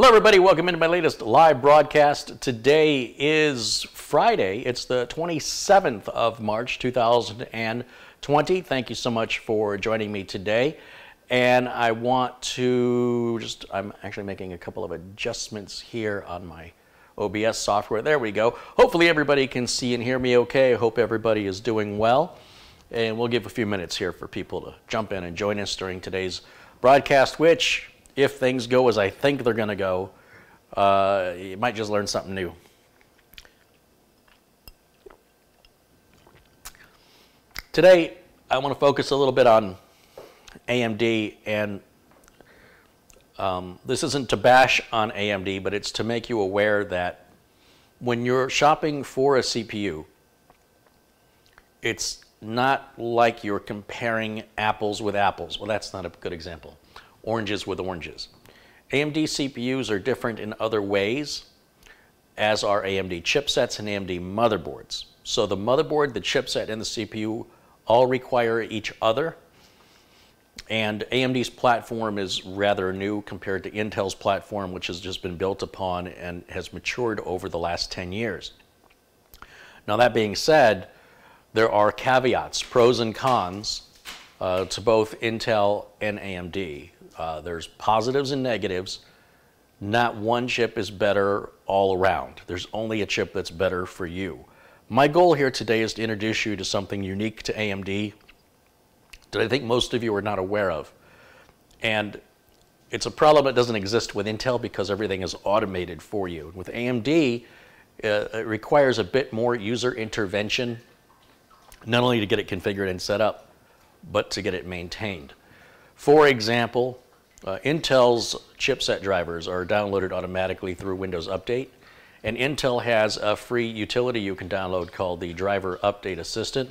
Hello, everybody. Welcome into my latest live broadcast. Today is Friday. It's the 27th of March, 2020. Thank you so much for joining me today. And I want to just, I'm actually making a couple of adjustments here on my OBS software. There we go. Hopefully, everybody can see and hear me okay. I hope everybody is doing well. And we'll give a few minutes here for people to jump in and join us during today's broadcast, which if things go as I think they're going to go, uh, you might just learn something new. Today, I want to focus a little bit on AMD, and um, this isn't to bash on AMD, but it's to make you aware that when you're shopping for a CPU, it's not like you're comparing apples with apples. Well, that's not a good example oranges with oranges. AMD CPUs are different in other ways, as are AMD chipsets and AMD motherboards. So the motherboard, the chipset, and the CPU all require each other. And AMD's platform is rather new compared to Intel's platform, which has just been built upon and has matured over the last 10 years. Now, that being said, there are caveats, pros and cons, uh, to both Intel and AMD. Uh, there's positives and negatives. Not one chip is better all around. There's only a chip that's better for you. My goal here today is to introduce you to something unique to AMD that I think most of you are not aware of. And it's a problem that doesn't exist with Intel because everything is automated for you. With AMD, uh, it requires a bit more user intervention, not only to get it configured and set up, but to get it maintained. For example, uh, Intel's chipset drivers are downloaded automatically through Windows Update, and Intel has a free utility you can download called the Driver Update Assistant,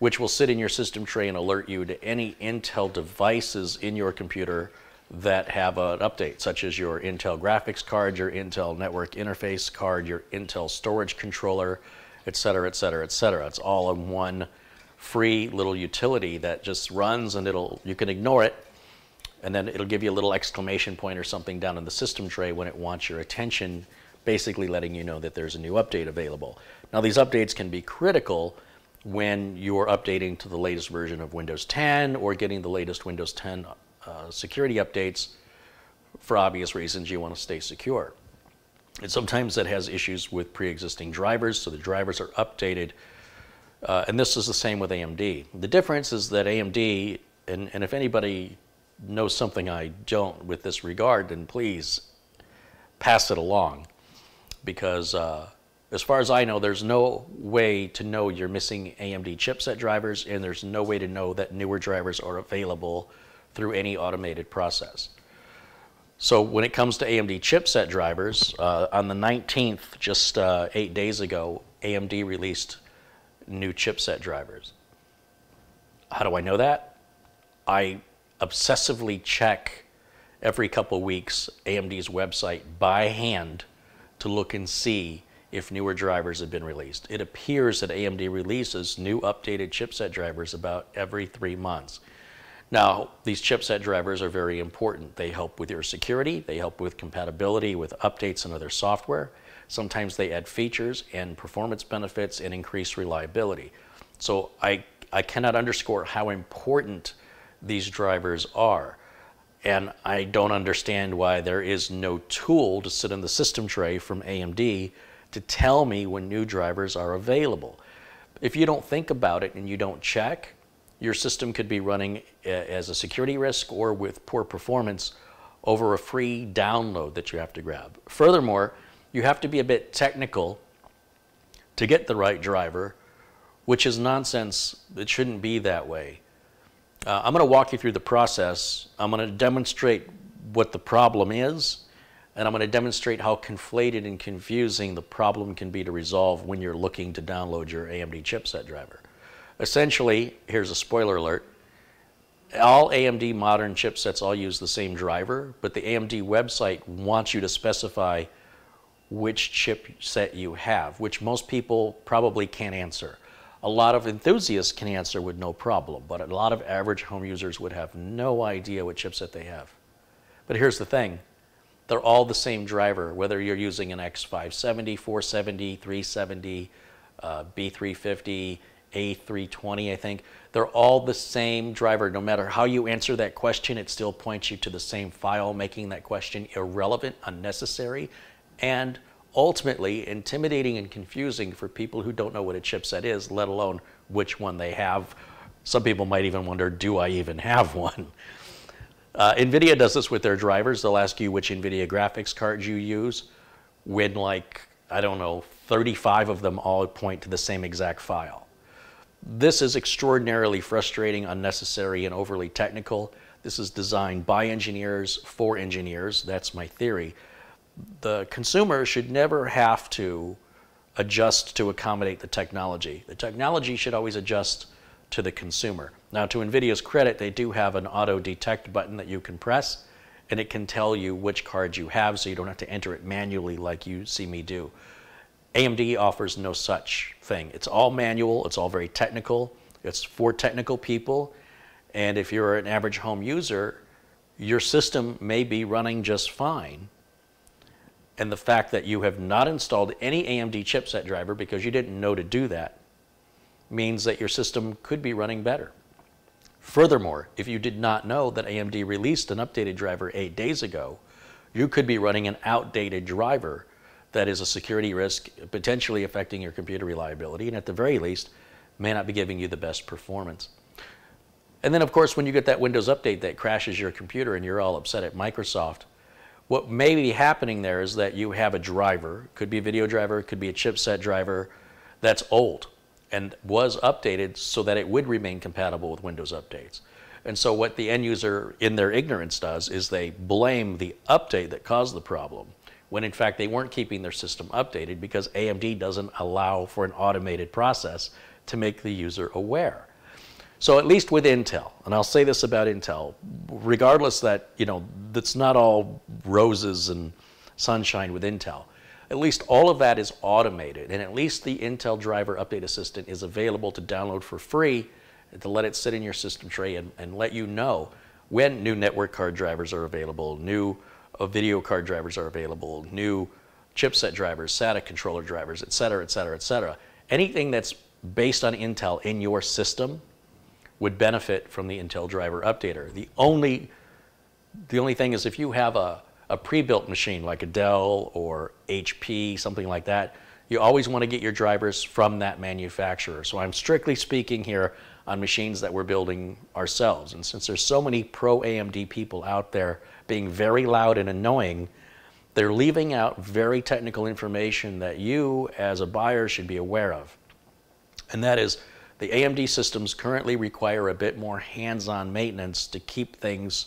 which will sit in your system tray and alert you to any Intel devices in your computer that have an update, such as your Intel graphics card, your Intel network interface card, your Intel storage controller, et cetera, et cetera, et cetera. It's all in one free little utility that just runs and it'll you can ignore it and then it'll give you a little exclamation point or something down in the system tray when it wants your attention, basically letting you know that there's a new update available. Now, these updates can be critical when you're updating to the latest version of Windows 10 or getting the latest Windows 10 uh, security updates. For obvious reasons, you want to stay secure. And sometimes that has issues with pre existing drivers, so the drivers are updated. Uh, and this is the same with AMD. The difference is that AMD, and, and if anybody know something I don't with this regard, then please pass it along. Because uh, as far as I know, there's no way to know you're missing AMD chipset drivers, and there's no way to know that newer drivers are available through any automated process. So when it comes to AMD chipset drivers, uh, on the 19th, just uh, eight days ago, AMD released new chipset drivers. How do I know that? I obsessively check every couple weeks AMD's website by hand to look and see if newer drivers have been released. It appears that AMD releases new updated chipset drivers about every three months. Now, these chipset drivers are very important. They help with your security, they help with compatibility with updates and other software. Sometimes they add features and performance benefits and increase reliability. So I, I cannot underscore how important these drivers are. And I don't understand why there is no tool to sit in the system tray from AMD to tell me when new drivers are available. If you don't think about it and you don't check, your system could be running as a security risk or with poor performance over a free download that you have to grab. Furthermore, you have to be a bit technical to get the right driver, which is nonsense. It shouldn't be that way. Uh, I'm going to walk you through the process. I'm going to demonstrate what the problem is, and I'm going to demonstrate how conflated and confusing the problem can be to resolve when you're looking to download your AMD chipset driver. Essentially, here's a spoiler alert. All AMD modern chipsets all use the same driver, but the AMD website wants you to specify which chipset you have, which most people probably can't answer a lot of enthusiasts can answer with no problem, but a lot of average home users would have no idea what chipset they have. But here's the thing they're all the same driver, whether you're using an X570, 470, 370, uh, B350, A320, I think. They're all the same driver. No matter how you answer that question, it still points you to the same file, making that question irrelevant, unnecessary, and ultimately intimidating and confusing for people who don't know what a chipset is, let alone which one they have. Some people might even wonder, do I even have one? Uh, NVIDIA does this with their drivers. They'll ask you which NVIDIA graphics cards you use when like, I don't know, 35 of them all point to the same exact file. This is extraordinarily frustrating, unnecessary, and overly technical. This is designed by engineers for engineers. That's my theory. The consumer should never have to adjust to accommodate the technology. The technology should always adjust to the consumer. Now, to NVIDIA's credit, they do have an auto detect button that you can press, and it can tell you which cards you have so you don't have to enter it manually like you see me do. AMD offers no such thing. It's all manual, it's all very technical, it's for technical people, and if you're an average home user, your system may be running just fine. And the fact that you have not installed any AMD chipset driver because you didn't know to do that means that your system could be running better. Furthermore, if you did not know that AMD released an updated driver eight days ago, you could be running an outdated driver that is a security risk, potentially affecting your computer reliability, and at the very least, may not be giving you the best performance. And then, of course, when you get that Windows update that crashes your computer and you're all upset at Microsoft, what may be happening there is that you have a driver, could be a video driver, could be a chipset driver, that's old and was updated so that it would remain compatible with Windows updates. And so what the end user in their ignorance does is they blame the update that caused the problem when in fact they weren't keeping their system updated because AMD doesn't allow for an automated process to make the user aware. So at least with Intel, and I'll say this about Intel, regardless that, you know, that's not all roses and sunshine with Intel at least all of that is automated, and at least the Intel Driver Update Assistant is available to download for free to let it sit in your system tray and, and let you know when new network card drivers are available, new uh, video card drivers are available, new chipset drivers, SATA controller drivers, et cetera, et cetera, et cetera. Anything that's based on Intel in your system would benefit from the Intel Driver Updater. The only, the only thing is if you have a a pre-built machine like a Dell or HP, something like that, you always want to get your drivers from that manufacturer. So I'm strictly speaking here on machines that we're building ourselves. And since there's so many pro AMD people out there being very loud and annoying, they're leaving out very technical information that you as a buyer should be aware of. And that is the AMD systems currently require a bit more hands-on maintenance to keep things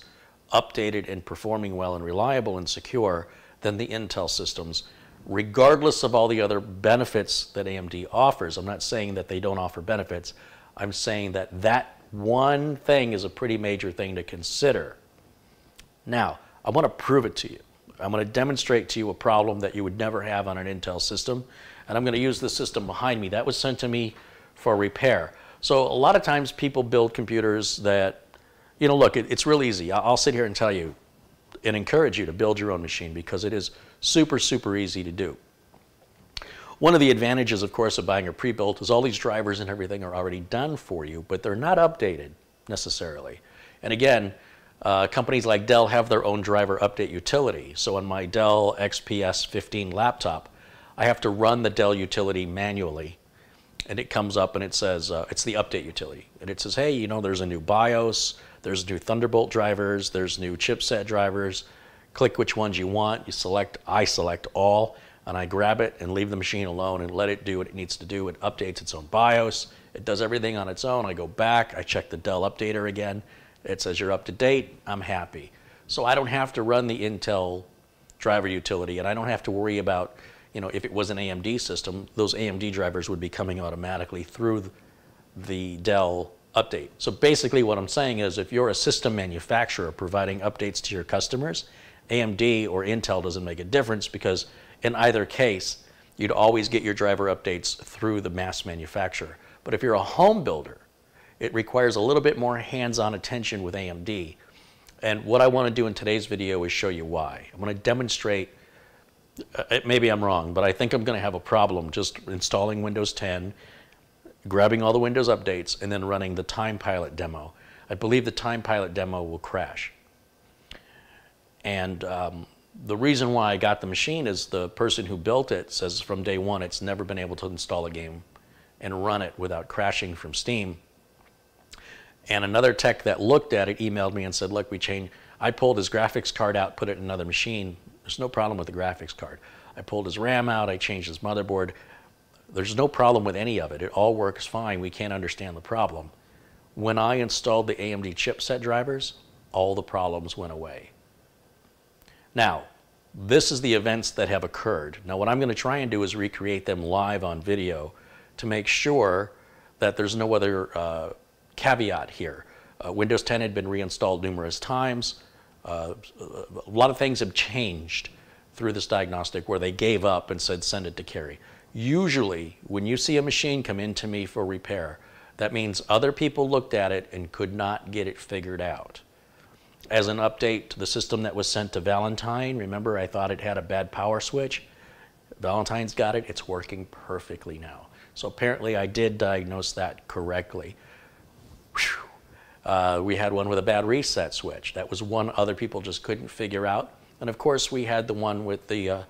updated and performing well and reliable and secure than the Intel systems, regardless of all the other benefits that AMD offers. I'm not saying that they don't offer benefits. I'm saying that that one thing is a pretty major thing to consider. Now, I want to prove it to you. I'm going to demonstrate to you a problem that you would never have on an Intel system, and I'm going to use the system behind me. That was sent to me for repair. So a lot of times people build computers that you know, look, it, it's real easy. I'll sit here and tell you and encourage you to build your own machine because it is super, super easy to do. One of the advantages, of course, of buying a pre-built is all these drivers and everything are already done for you, but they're not updated necessarily. And again, uh, companies like Dell have their own driver update utility. So on my Dell XPS 15 laptop, I have to run the Dell utility manually. And it comes up and it says, uh, it's the update utility. And it says, hey, you know, there's a new BIOS, there's new Thunderbolt drivers, there's new chipset drivers. Click which ones you want. You select, I select all, and I grab it and leave the machine alone and let it do what it needs to do. It updates its own BIOS. It does everything on its own. I go back, I check the Dell updater again. It says you're up to date, I'm happy. So I don't have to run the Intel driver utility and I don't have to worry about, you know, if it was an AMD system, those AMD drivers would be coming automatically through the Dell update. So basically what I'm saying is if you're a system manufacturer providing updates to your customers, AMD or Intel doesn't make a difference because in either case, you'd always get your driver updates through the mass manufacturer. But if you're a home builder, it requires a little bit more hands-on attention with AMD. And what I want to do in today's video is show you why. I'm going to demonstrate, uh, maybe I'm wrong, but I think I'm going to have a problem just installing Windows 10, grabbing all the Windows updates, and then running the Time Pilot demo. I believe the Time Pilot demo will crash. And um, the reason why I got the machine is the person who built it says from day one it's never been able to install a game and run it without crashing from Steam. And another tech that looked at it emailed me and said, look, we changed, I pulled his graphics card out, put it in another machine. There's no problem with the graphics card. I pulled his RAM out, I changed his motherboard. There's no problem with any of it. It all works fine. We can't understand the problem. When I installed the AMD chipset drivers, all the problems went away. Now, this is the events that have occurred. Now, what I'm going to try and do is recreate them live on video to make sure that there's no other uh, caveat here. Uh, Windows 10 had been reinstalled numerous times. Uh, a lot of things have changed through this diagnostic where they gave up and said send it to Carey. Usually, when you see a machine come into me for repair, that means other people looked at it and could not get it figured out. As an update to the system that was sent to Valentine, remember I thought it had a bad power switch? Valentine's got it, it's working perfectly now. So apparently I did diagnose that correctly. Uh, we had one with a bad reset switch. That was one other people just couldn't figure out. And of course, we had the one with the uh,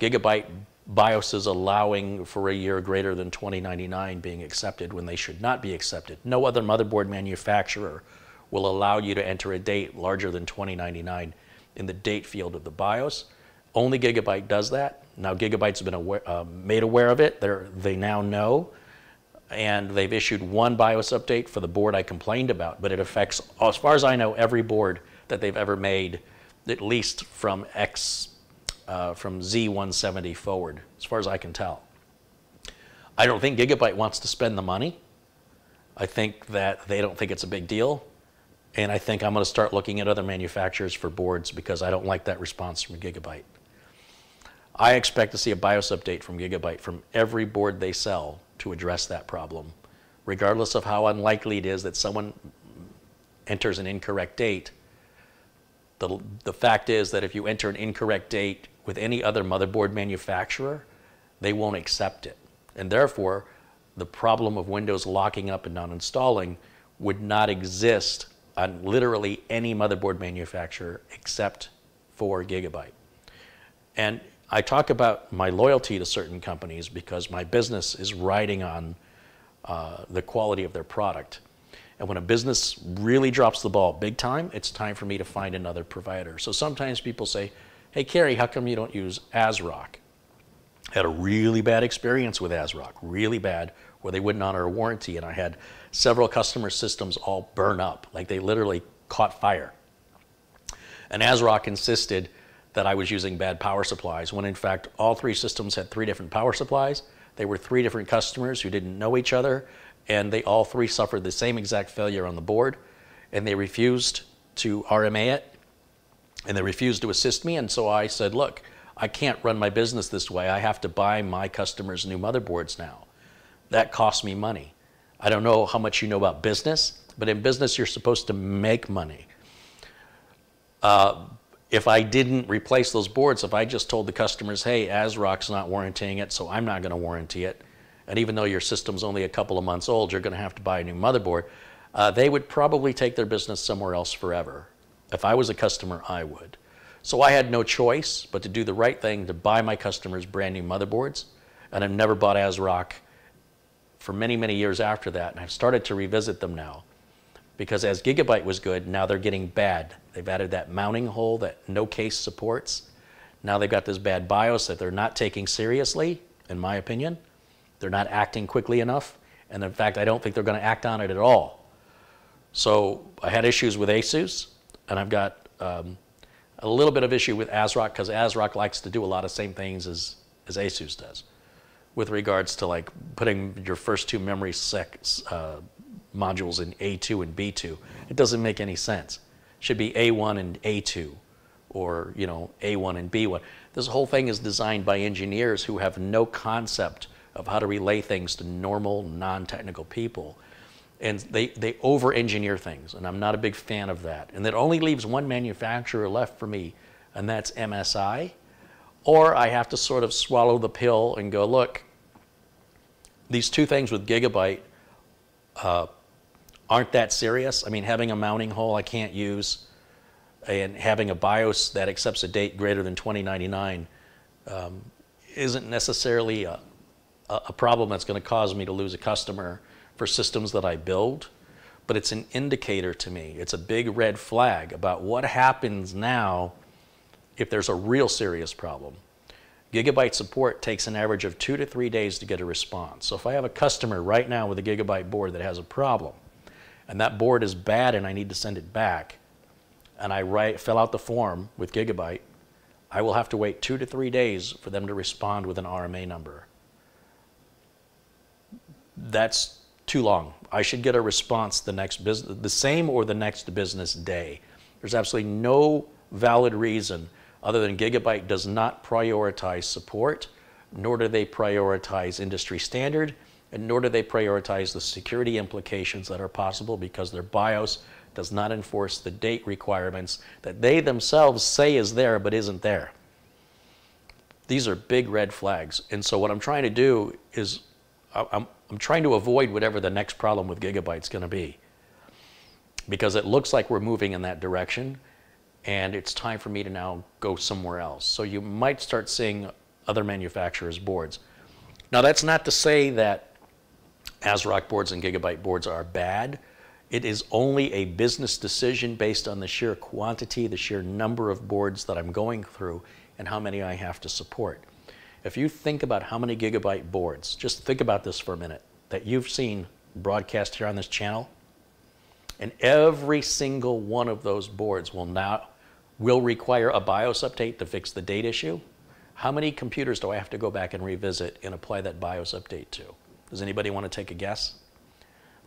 gigabyte BIOSes allowing for a year greater than 2099 being accepted when they should not be accepted. No other motherboard manufacturer will allow you to enter a date larger than 2099 in the date field of the BIOS. Only Gigabyte does that. Now Gigabyte's been aware, uh, made aware of it. They're, they now know. And they've issued one BIOS update for the board I complained about, but it affects, as far as I know, every board that they've ever made, at least from X, uh, from Z170 forward, as far as I can tell. I don't think Gigabyte wants to spend the money. I think that they don't think it's a big deal. And I think I'm going to start looking at other manufacturers for boards because I don't like that response from Gigabyte. I expect to see a BIOS update from Gigabyte from every board they sell to address that problem, regardless of how unlikely it is that someone enters an incorrect date. The, the fact is that if you enter an incorrect date with any other motherboard manufacturer, they won't accept it. And therefore, the problem of Windows locking up and not installing would not exist on literally any motherboard manufacturer except for Gigabyte. And I talk about my loyalty to certain companies because my business is riding on uh, the quality of their product. And when a business really drops the ball big time, it's time for me to find another provider. So sometimes people say, hey, Carey, how come you don't use ASRock? I had a really bad experience with ASRock, really bad, where they wouldn't honor a warranty. And I had several customer systems all burn up, like they literally caught fire. And ASRock insisted that I was using bad power supplies, when in fact all three systems had three different power supplies. They were three different customers who didn't know each other, and they all three suffered the same exact failure on the board, and they refused to RMA it, and they refused to assist me, and so I said, look, I can't run my business this way. I have to buy my customers new motherboards now. That costs me money. I don't know how much you know about business, but in business you're supposed to make money. Uh, if I didn't replace those boards, if I just told the customers, hey, ASRock's not warranting it, so I'm not going to warranty it, and even though your system's only a couple of months old, you're going to have to buy a new motherboard, uh, they would probably take their business somewhere else forever. If I was a customer, I would. So I had no choice but to do the right thing to buy my customers brand new motherboards, and I've never bought ASRock for many, many years after that, and I've started to revisit them now because as Gigabyte was good, now they're getting bad. They've added that mounting hole that no case supports. Now they've got this bad BIOS that they're not taking seriously, in my opinion. They're not acting quickly enough. And in fact, I don't think they're going to act on it at all. So I had issues with Asus, and I've got um, a little bit of issue with ASRock because ASRock likes to do a lot of same things as, as Asus does with regards to like putting your first two memory sec, uh, modules in A2 and B2. It doesn't make any sense. It should be A1 and A2 or, you know, A1 and B1. This whole thing is designed by engineers who have no concept of how to relay things to normal, non-technical people. And they, they over engineer things, and I'm not a big fan of that. And that only leaves one manufacturer left for me, and that's MSI. Or I have to sort of swallow the pill and go, look, these two things with Gigabyte uh, aren't that serious. I mean, having a mounting hole I can't use and having a BIOS that accepts a date greater than 2099 um, isn't necessarily a, a problem that's going to cause me to lose a customer for systems that I build, but it's an indicator to me. It's a big red flag about what happens now if there's a real serious problem. Gigabyte support takes an average of two to three days to get a response. So if I have a customer right now with a Gigabyte board that has a problem, and that board is bad and I need to send it back, and I write, fill out the form with Gigabyte, I will have to wait two to three days for them to respond with an RMA number. That's too long. I should get a response the next business, the same or the next business day. There's absolutely no valid reason other than Gigabyte does not prioritize support, nor do they prioritize industry standard, and nor do they prioritize the security implications that are possible because their BIOS does not enforce the date requirements that they themselves say is there but isn't there. These are big red flags. And so what I'm trying to do is I'm, I'm trying to avoid whatever the next problem with Gigabyte's going to be because it looks like we're moving in that direction and it's time for me to now go somewhere else. So you might start seeing other manufacturers' boards. Now that's not to say that ASRock boards and Gigabyte boards are bad. It is only a business decision based on the sheer quantity, the sheer number of boards that I'm going through and how many I have to support. If you think about how many gigabyte boards, just think about this for a minute, that you've seen broadcast here on this channel, and every single one of those boards will now will require a BIOS update to fix the date issue. How many computers do I have to go back and revisit and apply that BIOS update to? Does anybody want to take a guess?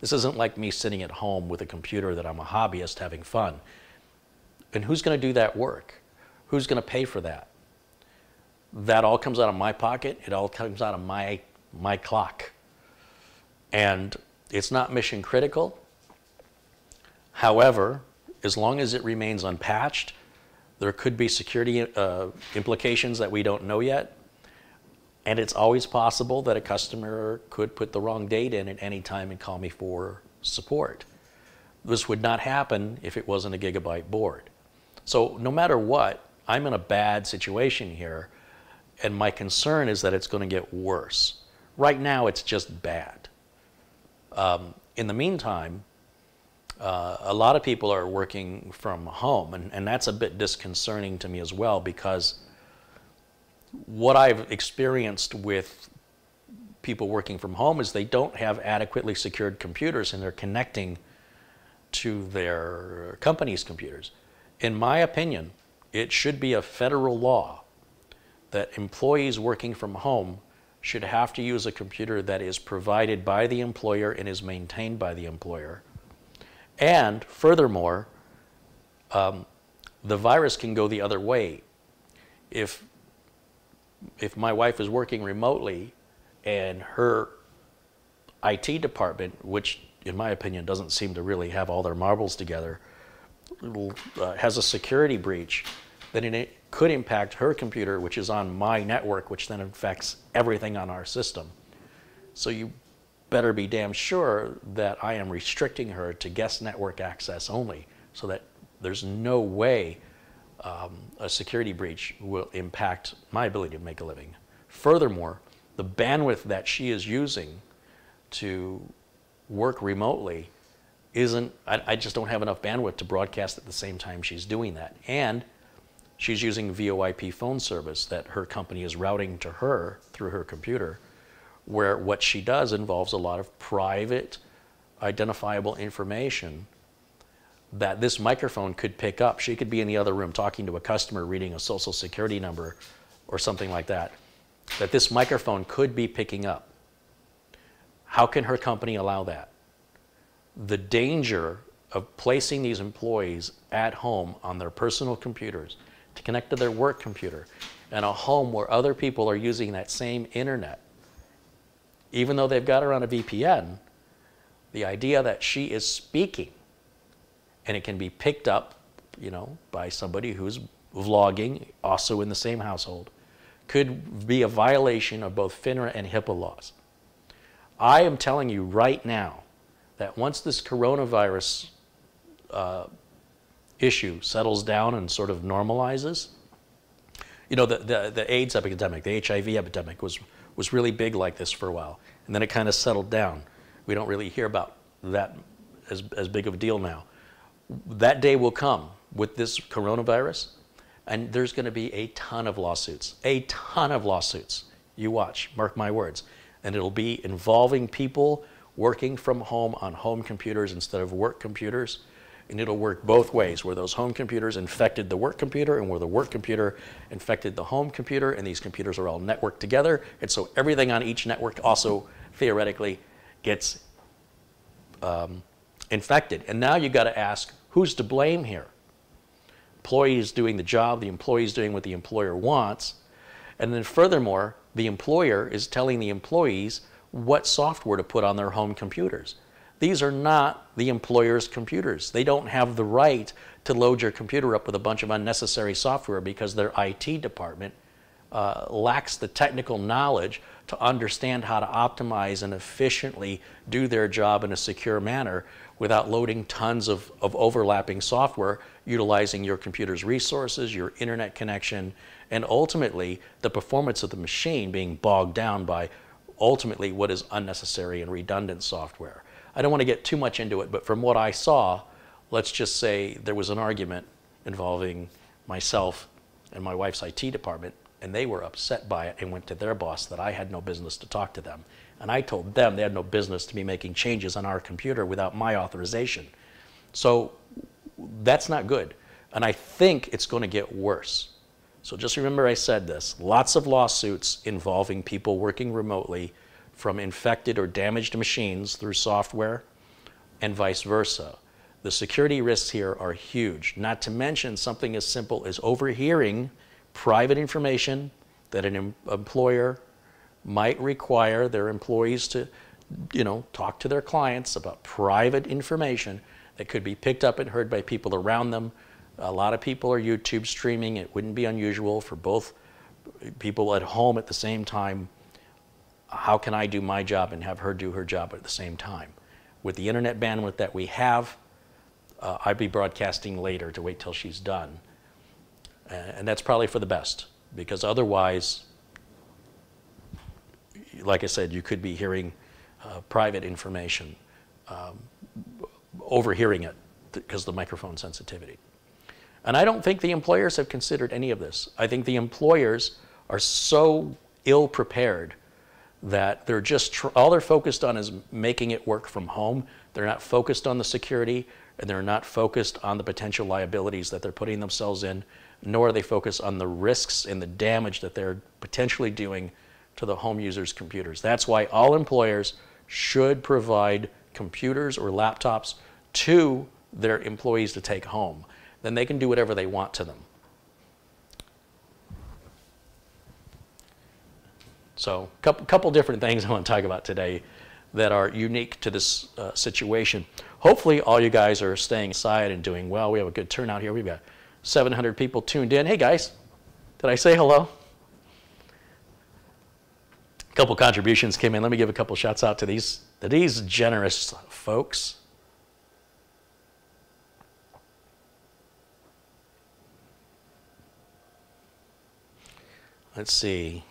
This isn't like me sitting at home with a computer that I'm a hobbyist having fun. And who's going to do that work? Who's going to pay for that? That all comes out of my pocket. It all comes out of my, my clock. And it's not mission critical. However, as long as it remains unpatched, there could be security uh, implications that we don't know yet. And it's always possible that a customer could put the wrong date in at any time and call me for support. This would not happen if it wasn't a gigabyte board. So no matter what, I'm in a bad situation here, and my concern is that it's going to get worse. Right now, it's just bad. Um, in the meantime, uh, a lot of people are working from home, and, and that's a bit disconcerting to me as well because what I've experienced with people working from home is they don't have adequately secured computers and they're connecting to their company's computers. In my opinion, it should be a federal law that employees working from home should have to use a computer that is provided by the employer and is maintained by the employer and furthermore, um, the virus can go the other way. If, if my wife is working remotely and her IT department, which in my opinion doesn't seem to really have all their marbles together, uh, has a security breach, then it could impact her computer, which is on my network, which then affects everything on our system. So you better be damn sure that I am restricting her to guest network access only so that there's no way um, a security breach will impact my ability to make a living. Furthermore, the bandwidth that she is using to work remotely isn't, I, I, just don't have enough bandwidth to broadcast at the same time she's doing that. And she's using VoIP phone service that her company is routing to her through her computer where what she does involves a lot of private identifiable information that this microphone could pick up. She could be in the other room talking to a customer reading a social security number or something like that, that this microphone could be picking up. How can her company allow that? The danger of placing these employees at home on their personal computers to connect to their work computer in a home where other people are using that same internet even though they've got her on a VPN, The idea that she is speaking and it can be picked up, you know, by somebody who's vlogging, also in the same household, could be a violation of both FINRA and HIPAA laws. I am telling you right now that once this coronavirus uh, issue settles down and sort of normalizes, you know, the, the, the AIDS epidemic, the HIV epidemic was, was really big like this for a while. And then it kind of settled down. We don't really hear about that as, as big of a deal now. That day will come with this coronavirus, and there's going to be a ton of lawsuits, a ton of lawsuits. You watch, mark my words. And it'll be involving people working from home on home computers instead of work computers. And it'll work both ways, where those home computers infected the work computer and where the work computer infected the home computer, and these computers are all networked together. And so everything on each network also theoretically gets um, infected. And now you've got to ask, who's to blame here? Employee is doing the job, the employee is doing what the employer wants. And then furthermore, the employer is telling the employees what software to put on their home computers. These are not the employer's computers. They don't have the right to load your computer up with a bunch of unnecessary software because their IT department uh, lacks the technical knowledge to understand how to optimize and efficiently do their job in a secure manner without loading tons of, of overlapping software, utilizing your computer's resources, your internet connection, and ultimately the performance of the machine being bogged down by ultimately what is unnecessary and redundant software. I don't want to get too much into it, but from what I saw, let's just say there was an argument involving myself and my wife's IT department, and they were upset by it and went to their boss that I had no business to talk to them. And I told them they had no business to be making changes on our computer without my authorization. So that's not good. And I think it's going to get worse. So just remember I said this lots of lawsuits involving people working remotely from infected or damaged machines through software and vice versa. The security risks here are huge, not to mention something as simple as overhearing private information that an em employer might require their employees to you know, talk to their clients about private information that could be picked up and heard by people around them. A lot of people are YouTube streaming. It wouldn't be unusual for both people at home at the same time how can I do my job and have her do her job at the same time? With the internet bandwidth that we have, uh, I'd be broadcasting later to wait till she's done. And that's probably for the best because otherwise, like I said, you could be hearing uh, private information, um, overhearing it because of the microphone sensitivity. And I don't think the employers have considered any of this. I think the employers are so ill prepared that they're just all they're focused on is making it work from home. They're not focused on the security and they're not focused on the potential liabilities that they're putting themselves in, nor are they focused on the risks and the damage that they're potentially doing to the home users' computers. That's why all employers should provide computers or laptops to their employees to take home. Then they can do whatever they want to them. So a couple, couple different things I want to talk about today that are unique to this uh, situation. Hopefully all you guys are staying inside and doing well. We have a good turnout here. We've got 700 people tuned in. Hey guys, did I say hello? A couple contributions came in. Let me give a couple shouts out to these, to these generous folks. Let's see.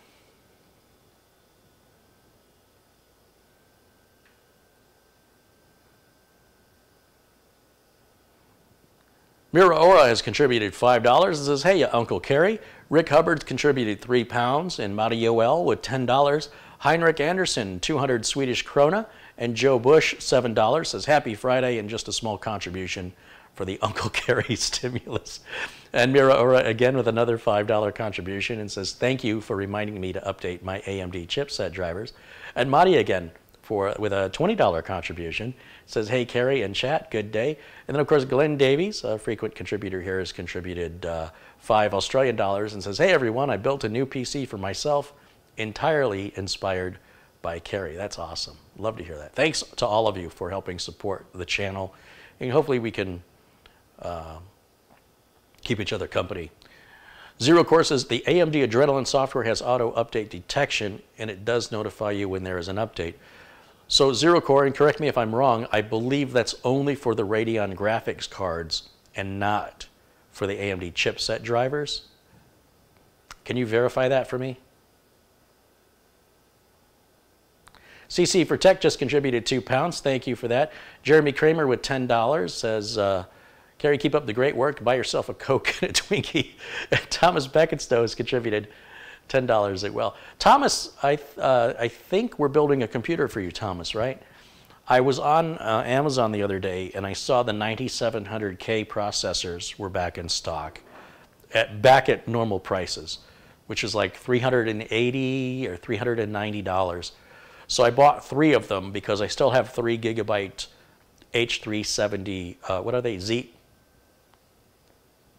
Mira Ora has contributed $5 and says, Hey, Uncle Carey. Rick Hubbard contributed 3 pounds and Mata Yoel with $10. Heinrich Anderson, 200 Swedish krona. And Joe Bush, $7, says, Happy Friday and just a small contribution for the Uncle Carey stimulus. And Mira Ora again with another $5 contribution and says, Thank you for reminding me to update my AMD chipset drivers. And Madi again for with a $20 contribution. Says, hey, Carey and chat, good day. And then, of course, Glenn Davies, a frequent contributor here, has contributed uh, five Australian dollars and says, hey, everyone, I built a new PC for myself, entirely inspired by Carey. That's awesome. Love to hear that. Thanks to all of you for helping support the channel. And hopefully we can uh, keep each other company. Zero courses, the AMD Adrenalin software has auto update detection and it does notify you when there is an update. So zero core, and correct me if I'm wrong, I believe that's only for the Radeon graphics cards and not for the AMD chipset drivers. Can you verify that for me? CC for Tech just contributed two pounds. Thank you for that. Jeremy Kramer with $10 says, uh, Carey, keep up the great work. Buy yourself a Coke and a Twinkie. Thomas Beckenstowe has contributed $10 as well. Thomas, I, uh, I think we're building a computer for you, Thomas, right? I was on uh, Amazon the other day and I saw the 9700K processors were back in stock, at, back at normal prices, which is like 380 or $390. So I bought three of them because I still have three gigabyte H370, uh, what are they, Z,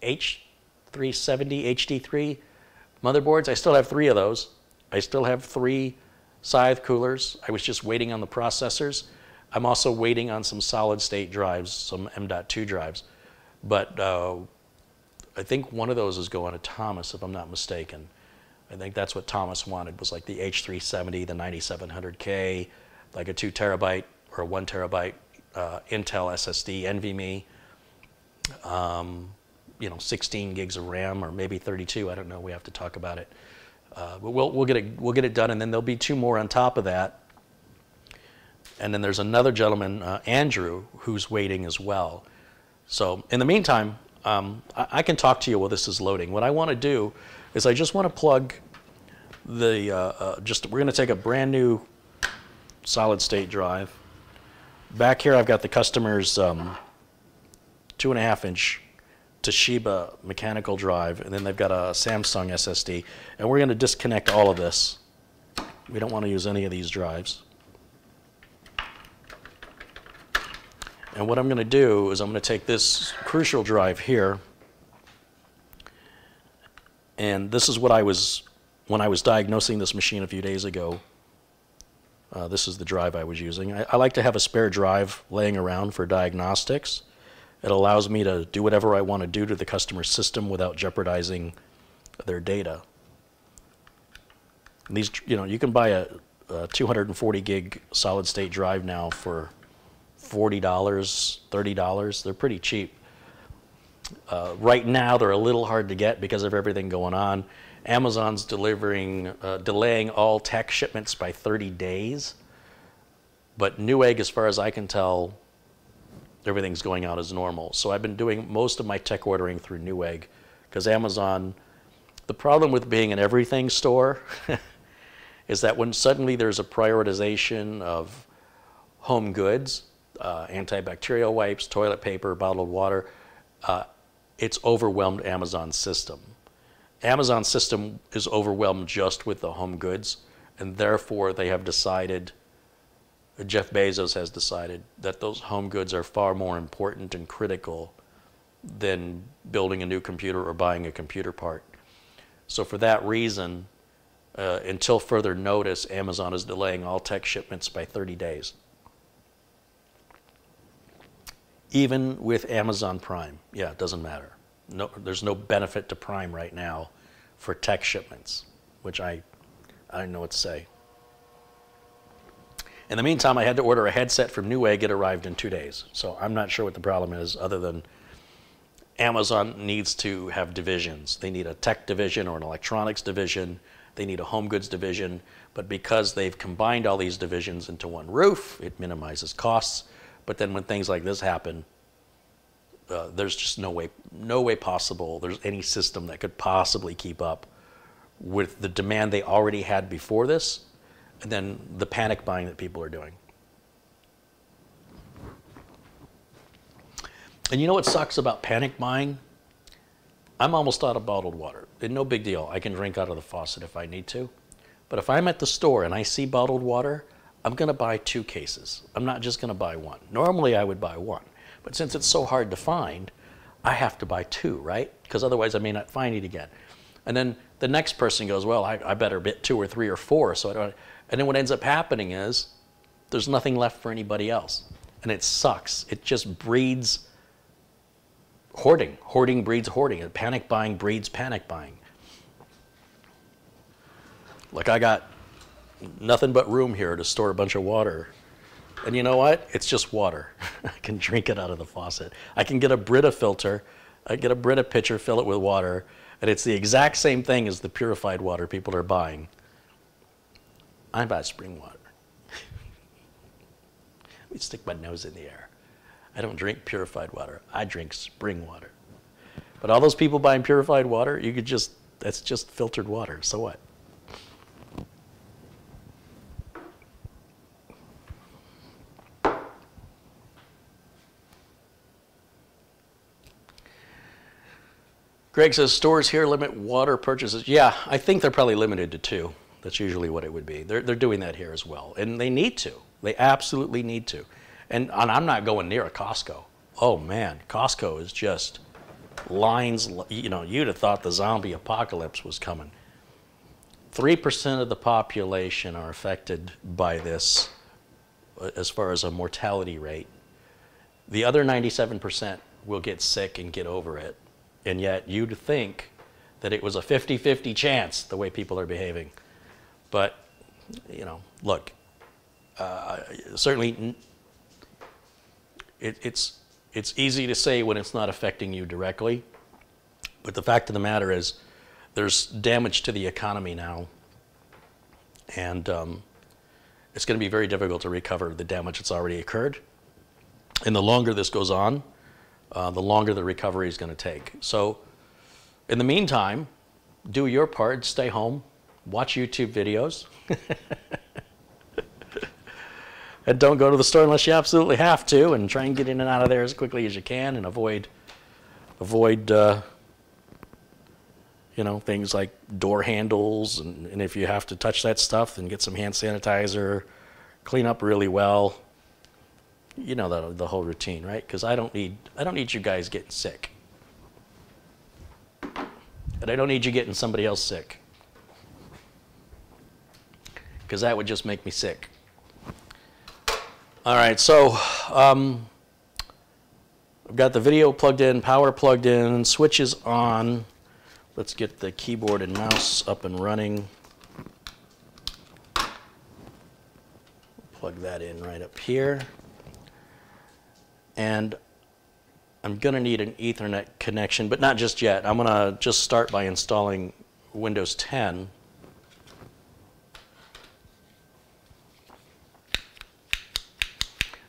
H370, HD3 motherboards. I still have three of those. I still have three Scythe coolers. I was just waiting on the processors. I'm also waiting on some solid state drives, some M.2 drives. But uh, I think one of those is going to Thomas, if I'm not mistaken. I think that's what Thomas wanted, was like the H370, the 9700K, like a two terabyte or a one terabyte uh, Intel SSD, NVMe. Um, you know, 16 gigs of RAM or maybe 32. I don't know. We have to talk about it. Uh, but we'll, we'll, get it, we'll get it done, and then there'll be two more on top of that. And then there's another gentleman, uh, Andrew, who's waiting as well. So in the meantime, um, I, I, can talk to you while this is loading. What I want to do is I just want to plug the, uh, uh just, we're going to take a brand new solid state drive. Back here I've got the customer's um, two and a half inch Toshiba mechanical drive, and then they've got a Samsung SSD. And we're going to disconnect all of this. We don't want to use any of these drives. And what I'm going to do is I'm going to take this crucial drive here, and this is what I was, when I was diagnosing this machine a few days ago, uh, this is the drive I was using. I, I like to have a spare drive laying around for diagnostics. It allows me to do whatever I want to do to the customer system without jeopardizing their data. And these, you know, you can buy a, a 240 gig solid state drive now for $40, $30. They're pretty cheap. Uh, right now, they're a little hard to get because of everything going on. Amazon's delivering, uh, delaying all tech shipments by 30 days. But Newegg, as far as I can tell, everything's going out as normal. So I've been doing most of my tech ordering through Newegg because Amazon, the problem with being an everything store is that when suddenly there's a prioritization of home goods, uh, antibacterial wipes, toilet paper, bottled water, uh, it's overwhelmed Amazon's system. Amazon's system is overwhelmed just with the home goods, and therefore they have decided Jeff Bezos has decided that those home goods are far more important and critical than building a new computer or buying a computer part. So for that reason, uh, until further notice, Amazon is delaying all tech shipments by 30 days. Even with Amazon Prime, yeah, it doesn't matter. No, there's no benefit to Prime right now for tech shipments, which I, I don't know what to say. In the meantime, I had to order a headset from Newegg. It arrived in two days. So I'm not sure what the problem is other than Amazon needs to have divisions. They need a tech division or an electronics division. They need a home goods division. But because they've combined all these divisions into one roof, it minimizes costs. But then when things like this happen, uh, there's just no way, no way possible there's any system that could possibly keep up with the demand they already had before this than the panic buying that people are doing. And you know what sucks about panic buying? I'm almost out of bottled water. It's no big deal. I can drink out of the faucet if I need to. But if I'm at the store and I see bottled water, I'm going to buy two cases. I'm not just going to buy one. Normally I would buy one. But since it's so hard to find, I have to buy two, right? Because otherwise I may not find it again. And then the next person goes, well, I, I better bit two or three or four. So I don't, And then what ends up happening is there's nothing left for anybody else. And it sucks. It just breeds hoarding. Hoarding breeds hoarding. And panic buying breeds panic buying. Like I got nothing but room here to store a bunch of water. And you know what? It's just water. I can drink it out of the faucet. I can get a Brita filter, I get a Brita pitcher, fill it with water, and it's the exact same thing as the purified water people are buying. I buy spring water. Let me stick my nose in the air. I don't drink purified water. I drink spring water. But all those people buying purified water, you could just, that's just filtered water. So what? Greg says stores here limit water purchases. Yeah, I think they're probably limited to two. That's usually what it would be. They're, they're doing that here as well. And they need to. They absolutely need to. And, and I'm not going near a Costco. Oh man, Costco is just lines, you know, you'd have thought the zombie apocalypse was coming. 3% of the population are affected by this uh, as far as a mortality rate. The other 97% will get sick and get over it. And yet you'd think that it was a 50 50 chance the way people are behaving. But, you know, look, uh, certainly it, it's, it's easy to say when it's not affecting you directly. But the fact of the matter is, there's damage to the economy now. And um, it's going to be very difficult to recover the damage that's already occurred. And the longer this goes on, uh, the longer the recovery is going to take. So, in the meantime, do your part, stay home, watch YouTube videos, and don't go to the store unless you absolutely have to, and try and get in and out of there as quickly as you can, and avoid, avoid, uh, you know, things like door handles, and, and if you have to touch that stuff, then get some hand sanitizer, clean up really well. You know the, the whole routine, right? Because I don't need I don't need you guys getting sick, and I don't need you getting somebody else sick, because that would just make me sick. All right, so um, I've got the video plugged in, power plugged in, switches on. Let's get the keyboard and mouse up and running. Plug that in right up here. And I'm going to need an Ethernet connection, but not just yet. I'm going to just start by installing Windows 10.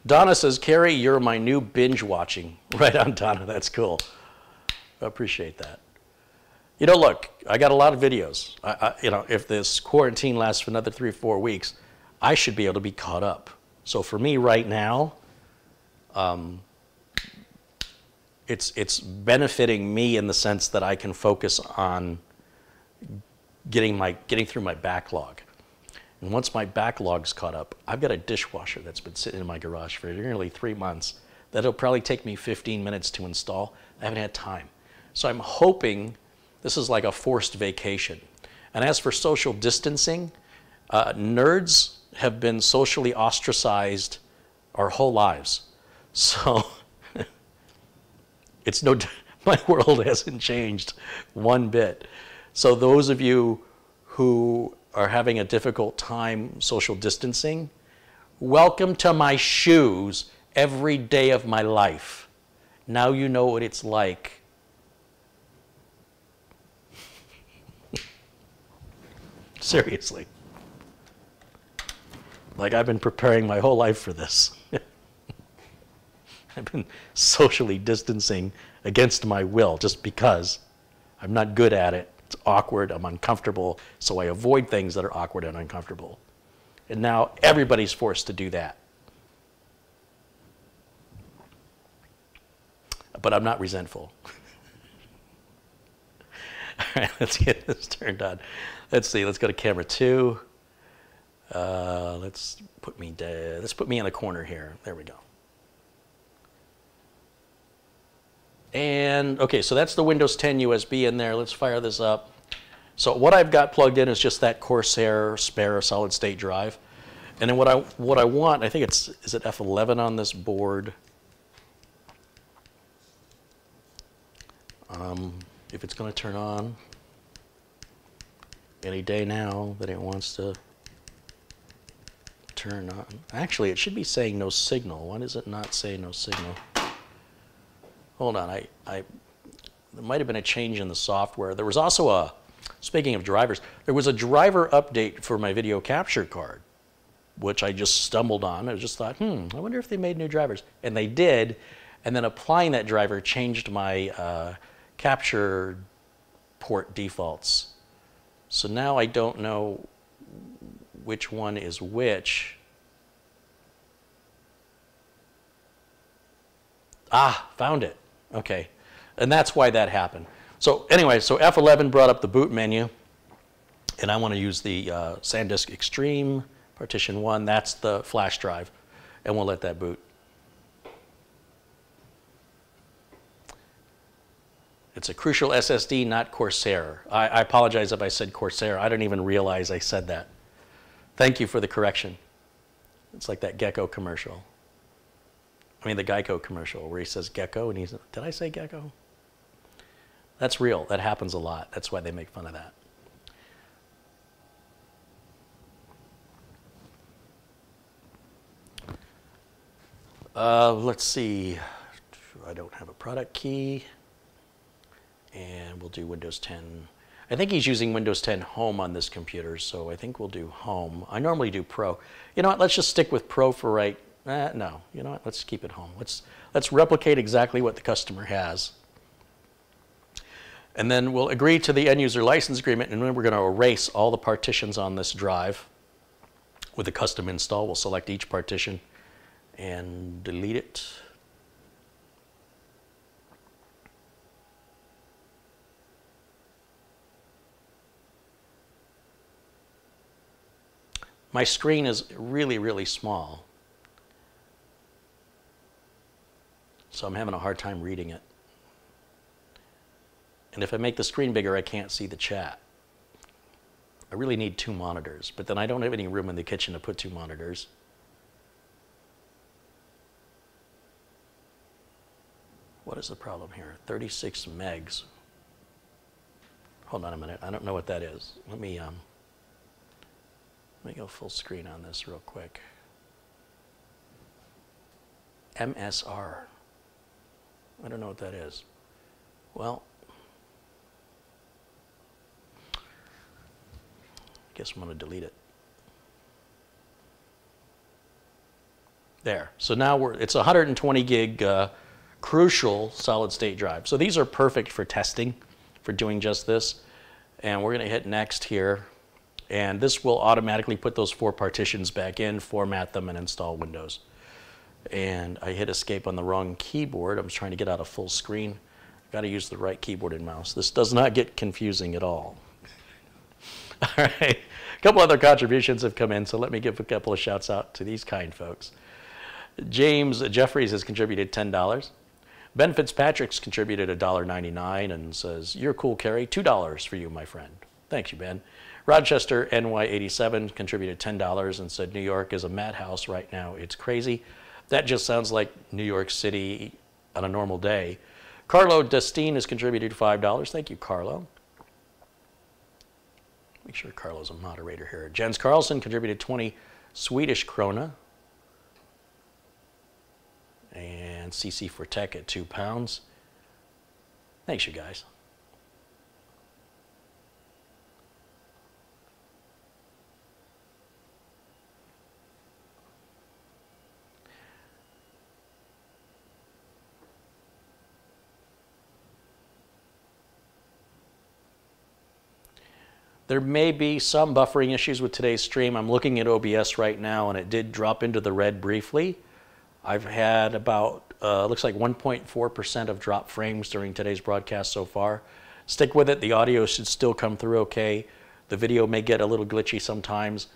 Donna says, Carey, you're my new binge watching. Right on, Donna. That's cool. I appreciate that. You know, look, I got a lot of videos. I, I, you know, if this quarantine lasts for another three or four weeks, I should be able to be caught up. So for me right now, um, it's, it's benefiting me in the sense that I can focus on getting, my, getting through my backlog. And once my backlog's caught up, I've got a dishwasher that's been sitting in my garage for nearly three months that'll probably take me 15 minutes to install. I haven't had time. So I'm hoping this is like a forced vacation. And as for social distancing, uh, nerds have been socially ostracized our whole lives. So it's no, my world hasn't changed one bit. So those of you who are having a difficult time social distancing, welcome to my shoes every day of my life. Now you know what it's like. Seriously. Like I've been preparing my whole life for this. I've been socially distancing against my will just because I'm not good at it. It's awkward, I'm uncomfortable, so I avoid things that are awkward and uncomfortable. And now everybody's forced to do that. But I'm not resentful. All right, let's get this turned on. Let's see, let's go to camera two. Uh, let's put me let's put me in the corner here. There we go. And okay, so that's the Windows 10 USB in there. Let's fire this up. So what I've got plugged in is just that Corsair spare solid state drive. And then what I, what I want, I think it's, is it F11 on this board? Um, if it's going to turn on any day now that it wants to turn on. Actually, it should be saying no signal. Why does it not say no signal? Hold on, I, I, there might have been a change in the software. There was also a, speaking of drivers, there was a driver update for my video capture card, which I just stumbled on. I just thought, hmm, I wonder if they made new drivers. And they did. And then applying that driver changed my uh, capture port defaults. So now I don't know which one is which. Ah, found it. Okay. And that's why that happened. So anyway, so F11 brought up the boot menu. And I want to use the uh, SanDisk Extreme partition 1. That's the flash drive. And we'll let that boot. It's a crucial SSD, not Corsair. I, I, apologize if I said Corsair. I didn't even realize I said that. Thank you for the correction. It's like that Gecko commercial. I mean, the Geico commercial where he says Gecko and he's, did I say Gecko? That's real. That happens a lot. That's why they make fun of that. Uh, let's see. I don't have a product key. And we'll do Windows 10 I think he's using Windows 10 Home on this computer, so I think we'll do Home. I normally do Pro. You know what, let's just stick with Pro for right, eh, no, you know what, let's keep it Home. Let's, let's replicate exactly what the customer has. And then we'll agree to the end user license agreement, and then we're going to erase all the partitions on this drive with a custom install. We'll select each partition and delete it. My screen is really, really small. So I'm having a hard time reading it. And if I make the screen bigger, I can't see the chat. I really need two monitors, but then I don't have any room in the kitchen to put two monitors. What is the problem here? 36 megs. Hold on a minute. I don't know what that is. Let me um, let me go full screen on this real quick. MSR. I don't know what that is. Well, I guess I'm going to delete it. There. So now we're, it's 120 gig uh, crucial solid state drive. So these are perfect for testing, for doing just this. And we're going to hit next here. And this will automatically put those four partitions back in, format them, and install Windows. And I hit escape on the wrong keyboard. I'm trying to get out of full screen. I've got to use the right keyboard and mouse. This does not get confusing at all. all right. A couple other contributions have come in, so let me give a couple of shouts out to these kind folks. James Jeffries has contributed $10. Ben Fitzpatrick's contributed $1.99 and says, You're cool, Carey. $2 for you, my friend. Thanks you, Ben. Rochester NY87 contributed $10 and said New York is a madhouse right now. It's crazy. That just sounds like New York City on a normal day. Carlo Destine has contributed $5. Thank you, Carlo. Make sure Carlo's a moderator here. Jens Carlson contributed 20 Swedish krona. And CC for Tech at two pounds. Thanks, you guys. There may be some buffering issues with today's stream. I'm looking at OBS right now and it did drop into the red briefly. I've had about, uh, looks like 1.4% of drop frames during today's broadcast so far. Stick with it, the audio should still come through okay. The video may get a little glitchy sometimes.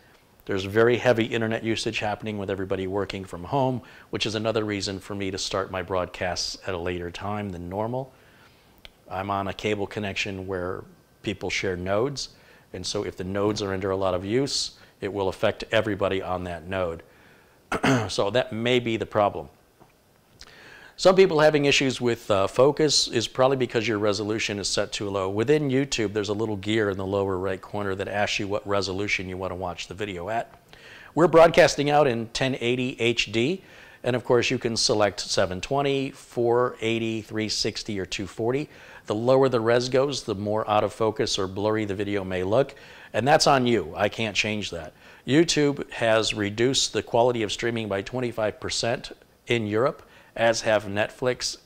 There's very heavy internet usage happening with everybody working from home, which is another reason for me to start my broadcasts at a later time than normal. I'm on a cable connection where people share nodes. And so if the nodes are under a lot of use, it will affect everybody on that node. so that may be the problem. Some people having issues with uh, focus is probably because your resolution is set too low. Within YouTube, there's a little gear in the lower right corner that asks you what resolution you want to watch the video at. We're broadcasting out in 1080 HD, and of course you can select 720, 480, 360, or 240. The lower the res goes, the more out of focus or blurry the video may look, and that's on you. I can't change that. YouTube has reduced the quality of streaming by 25% in Europe as have Netflix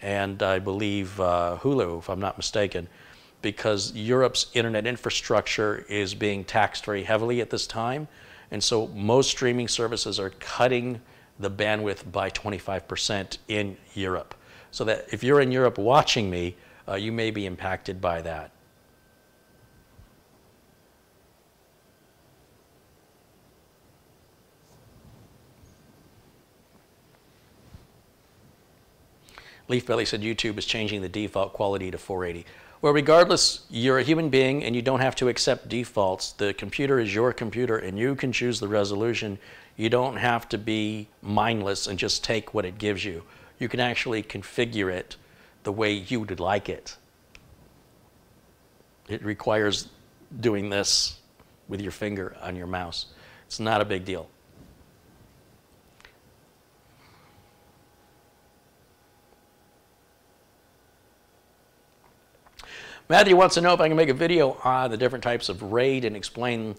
and I believe uh, Hulu, if I'm not mistaken, because Europe's internet infrastructure is being taxed very heavily at this time. And so most streaming services are cutting the bandwidth by 25% in Europe. So that if you're in Europe watching me, uh, you may be impacted by that. Leaf Belly said YouTube is changing the default quality to 480. Well, regardless, you're a human being and you don't have to accept defaults. The computer is your computer and you can choose the resolution. You don't have to be mindless and just take what it gives you. You can actually configure it the way you would like it. It requires doing this with your finger on your mouse. It's not a big deal. Matthew wants to know if I can make a video on the different types of RAID and explain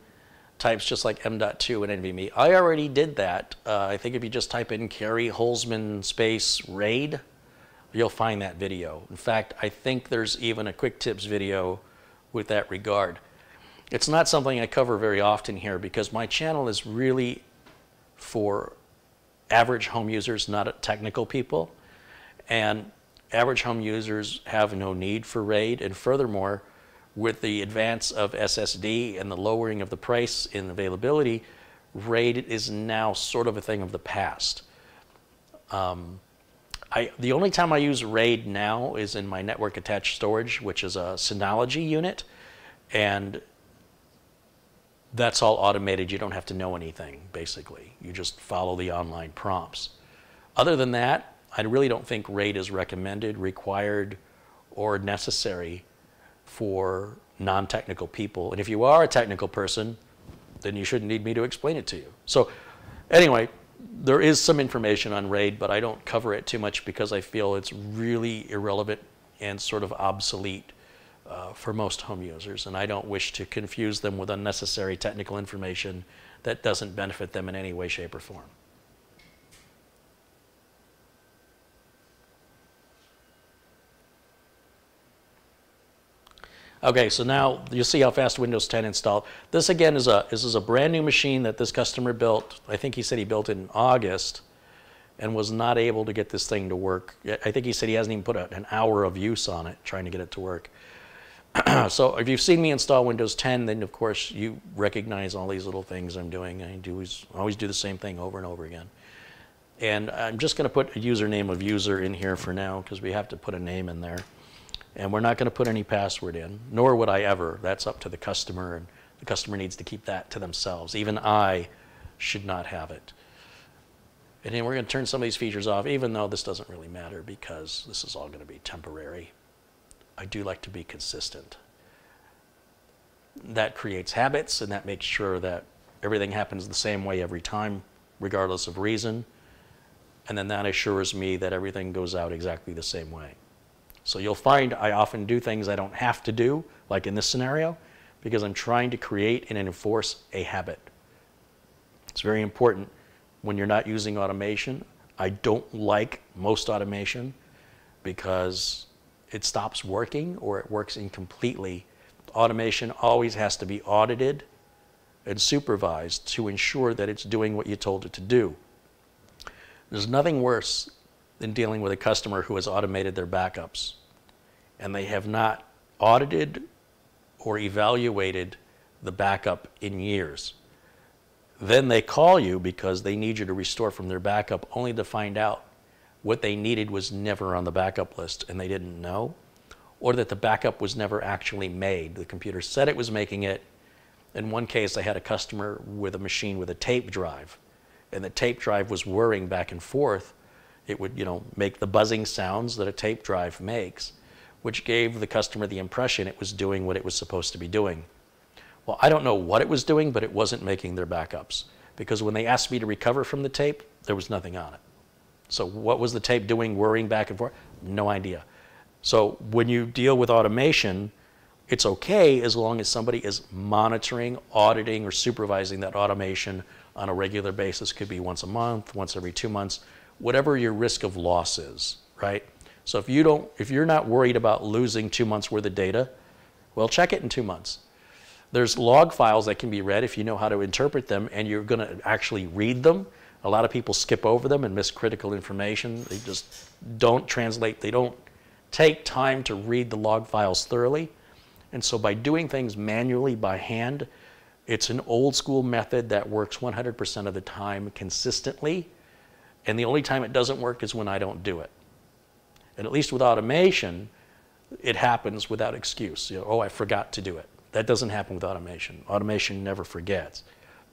types just like M.2 and NVMe. I already did that. Uh, I think if you just type in Carey Holzman space RAID, you'll find that video. In fact, I think there's even a quick tips video with that regard. It's not something I cover very often here because my channel is really for average home users, not technical people. And average home users have no need for RAID. And furthermore, with the advance of SSD and the lowering of the price in availability, RAID is now sort of a thing of the past. Um, I, the only time I use RAID now is in my network attached storage, which is a Synology unit. And that's all automated. You don't have to know anything, basically. You just follow the online prompts. Other than that, I really don't think RAID is recommended, required, or necessary for non-technical people. And if you are a technical person, then you shouldn't need me to explain it to you. So anyway, there is some information on RAID, but I don't cover it too much because I feel it's really irrelevant and sort of obsolete uh, for most home users. And I don't wish to confuse them with unnecessary technical information that doesn't benefit them in any way, shape, or form. Okay, so now you see how fast Windows 10 installed. This again is a this is a brand new machine that this customer built. I think he said he built in August and was not able to get this thing to work. I think he said he hasn't even put a, an hour of use on it trying to get it to work. so if you've seen me install Windows 10, then of course you recognize all these little things I'm doing. I do always, always do the same thing over and over again. And I'm just going to put a username of user in here for now because we have to put a name in there. And we're not going to put any password in, nor would I ever. That's up to the customer, and the customer needs to keep that to themselves. Even I should not have it. And then we're going to turn some of these features off, even though this doesn't really matter because this is all going to be temporary. I do like to be consistent. That creates habits, and that makes sure that everything happens the same way every time, regardless of reason. And then that assures me that everything goes out exactly the same way. So you'll find I often do things I don't have to do, like in this scenario, because I'm trying to create and enforce a habit. It's very important when you're not using automation. I don't like most automation because it stops working or it works incompletely. Automation always has to be audited and supervised to ensure that it's doing what you told it to do. There's nothing worse than dealing with a customer who has automated their backups and they have not audited or evaluated the backup in years. Then they call you because they need you to restore from their backup only to find out what they needed was never on the backup list and they didn't know. or that the backup was never actually made. The computer said it was making it. In one case, I had a customer with a machine with a tape drive, and the tape drive was whirring back and forth. It would, you know, make the buzzing sounds that a tape drive makes, which gave the customer the impression it was doing what it was supposed to be doing. Well, I don't know what it was doing, but it wasn't making their backups because when they asked me to recover from the tape, there was nothing on it. So what was the tape doing, whirring back and forth? No idea. So when you deal with automation, it's okay as long as somebody is monitoring, auditing, or supervising that automation on a regular basis. Could be once a month, once every two months, whatever your risk of loss is, right? So if you don't, if you're not worried about losing two months worth of data, well, check it in two months. There's log files that can be read if you know how to interpret them and you're going to actually read them. A lot of people skip over them and miss critical information. They just don't translate, they don't take time to read the log files thoroughly. And so by doing things manually by hand, it's an old school method that works 100% of the time consistently. And the only time it doesn't work is when I don't do it. And at least with automation, it happens without excuse. You know, oh, I forgot to do it. That doesn't happen with automation. Automation never forgets.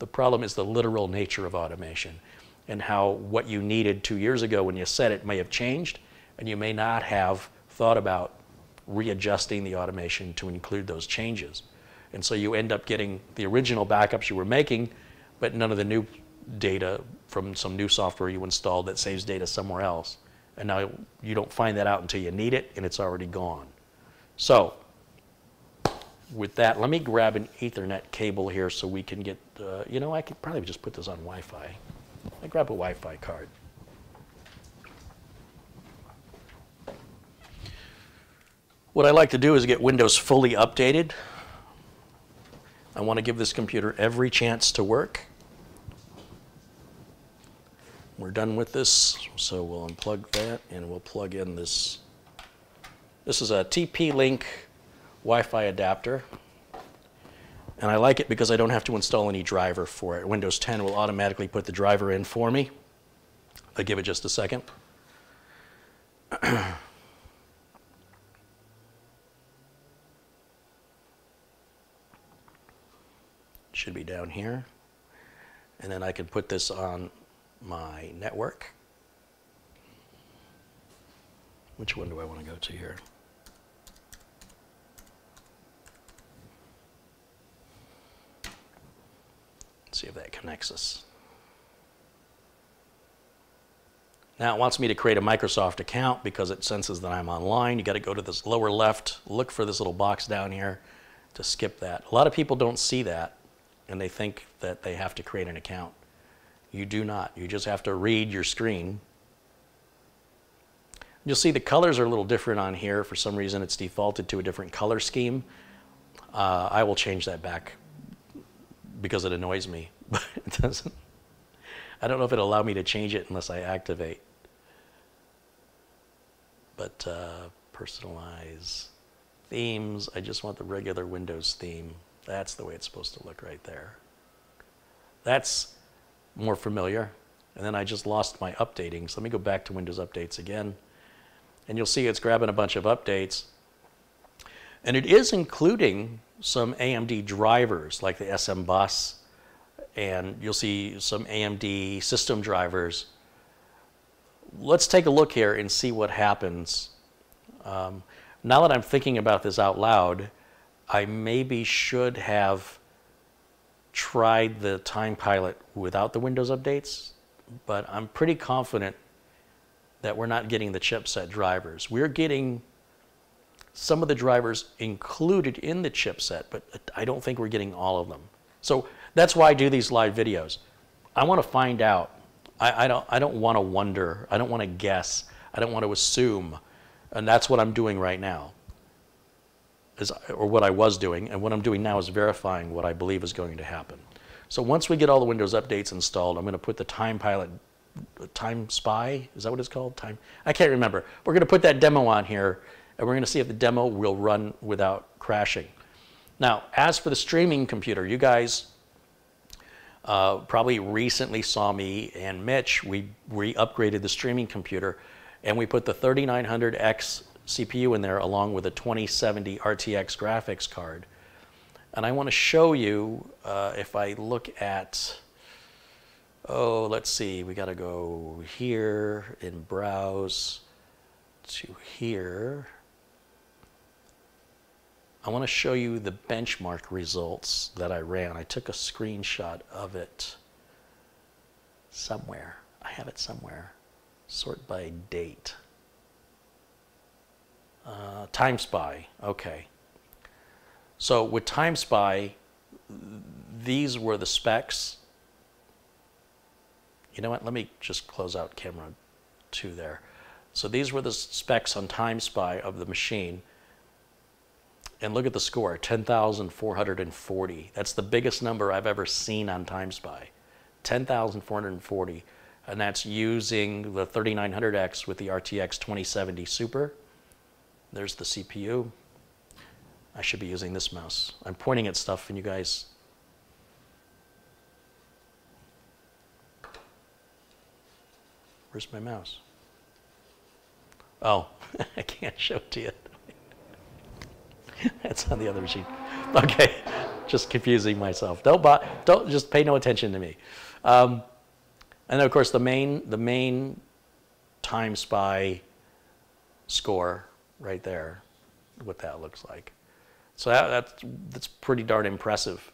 The problem is the literal nature of automation and how what you needed two years ago when you said it may have changed and you may not have thought about readjusting the automation to include those changes. And so you end up getting the original backups you were making, but none of the new data from some new software you installed that saves data somewhere else. And now you don't find that out until you need it and it's already gone. So with that, let me grab an Ethernet cable here so we can get, uh, you know, I could probably just put this on Wi-Fi. I grab a Wi-Fi card. What I like to do is get Windows fully updated. I want to give this computer every chance to work. We're done with this, so we'll unplug that and we'll plug in this. This is a TP-Link Wi-Fi adapter. And I like it because I don't have to install any driver for it. Windows 10 will automatically put the driver in for me. I'll give it just a second. should be down here. And then I can put this on my network. Which one do I want to go to here? Let's see if that connects us. Now it wants me to create a Microsoft account because it senses that I'm online. You got to go to this lower left, look for this little box down here to skip that. A lot of people don't see that and they think that they have to create an account. You do not. You just have to read your screen. You'll see the colors are a little different on here. For some reason, it's defaulted to a different color scheme. Uh, I will change that back because it annoys me, but it doesn't. I don't know if it'll allow me to change it unless I activate. But uh, personalize themes, I just want the regular Windows theme. That's the way it's supposed to look right there. That's more familiar. And then I just lost my updating. So let me go back to Windows Updates again. And you'll see it's grabbing a bunch of updates. And it is including some AMD drivers like the SM Bus. And you'll see some AMD system drivers. Let's take a look here and see what happens. Um, now that I'm thinking about this out loud, I maybe should have tried the Time Pilot without the Windows updates, but I'm pretty confident that we're not getting the chipset drivers. We're getting some of the drivers included in the chipset, but I don't think we're getting all of them. So that's why I do these live videos. I want to find out. I, I don't, I don't want to wonder. I don't want to guess. I don't want to assume. And that's what I'm doing right now is, or what I was doing, and what I'm doing now is verifying what I believe is going to happen. So once we get all the Windows updates installed, I'm going to put the Time Pilot, Time Spy, is that what it's called? Time, I can't remember. We're going to put that demo on here, and we're going to see if the demo will run without crashing. Now, as for the streaming computer, you guys uh, probably recently saw me and Mitch, we re-upgraded the streaming computer, and we put the 3900X CPU in there along with a 2070 RTX graphics card. And I want to show you uh, if I look at, oh, let's see, we got to go here in browse to here. I want to show you the benchmark results that I ran. I took a screenshot of it somewhere. I have it somewhere. Sort by date. Uh, TimeSpy, okay. So with time spy, these were the specs. You know what? Let me just close out camera two there. So these were the specs on time spy of the machine. And look at the score, 10,440. That's the biggest number I've ever seen on time spy 10,440. And that's using the 3900X with the RTX 2070 Super. There's the CPU. I should be using this mouse. I'm pointing at stuff and you guys. Where's my mouse? Oh, I can't show it to you. That's on the other machine. Okay, just confusing myself. Don't, don't just pay no attention to me. Um, and of course, the main, the main TimeSpy score right there, what that looks like. So that, that's, that's pretty darn impressive.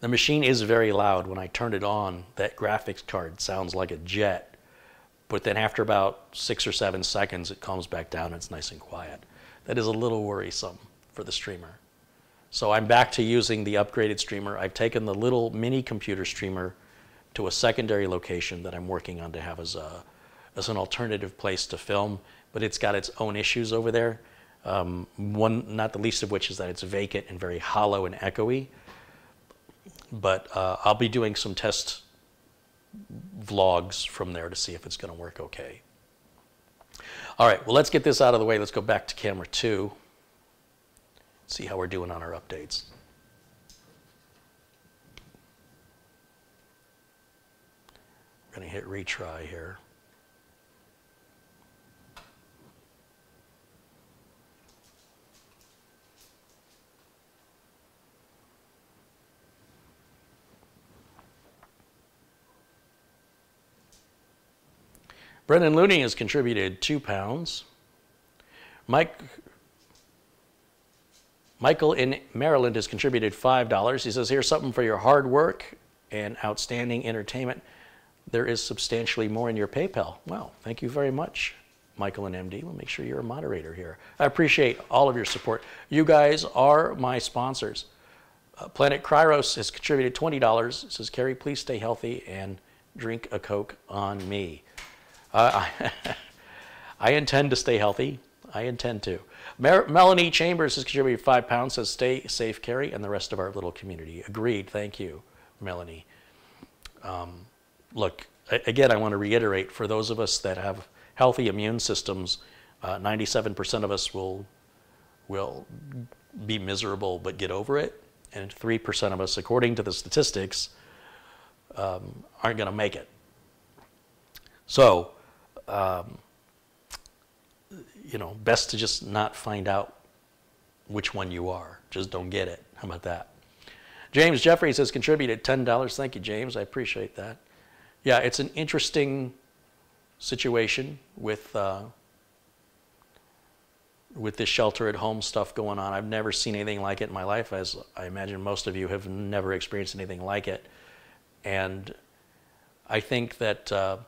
The machine is very loud. When I turn it on, that graphics card sounds like a jet. But then after about six or seven seconds, it calms back down and it's nice and quiet. That is a little worrisome for the streamer. So I'm back to using the upgraded streamer. I've taken the little mini computer streamer to a secondary location that I'm working on to have as, a, as an alternative place to film, but it's got its own issues over there. Um, one, not the least of which is that it's vacant and very hollow and echoey. But uh, I'll be doing some test vlogs from there to see if it's going to work okay. All right, well, let's get this out of the way. Let's go back to camera two, see how we're doing on our updates. I'm going to hit retry here. Brendan Looney has contributed two pounds. Mike, Michael in Maryland has contributed $5. He says, here's something for your hard work and outstanding entertainment. There is substantially more in your PayPal. Well, thank you very much, Michael and MD. We'll make sure you're a moderator here. I appreciate all of your support. You guys are my sponsors. Uh, Planet Kryros has contributed $20. It says, Carey, please stay healthy and drink a Coke on me. I intend to stay healthy. I intend to. Mer Melanie Chambers has contributed five pounds, says stay safe, Carey, and the rest of our little community. Agreed. Thank you, Melanie. Um, look, again, I want to reiterate for those of us that have healthy immune systems, 97% uh, of us will, will be miserable but get over it. And 3% of us, according to the statistics, um, aren't going to make it. So, um, you know, best to just not find out which one you are. Just don't get it. How about that? James Jeffries has contributed $10. Thank you, James. I appreciate that. Yeah, it's an interesting situation with uh, with this shelter at home stuff going on. I've never seen anything like it in my life, as I imagine most of you have never experienced anything like it. And I think that uh,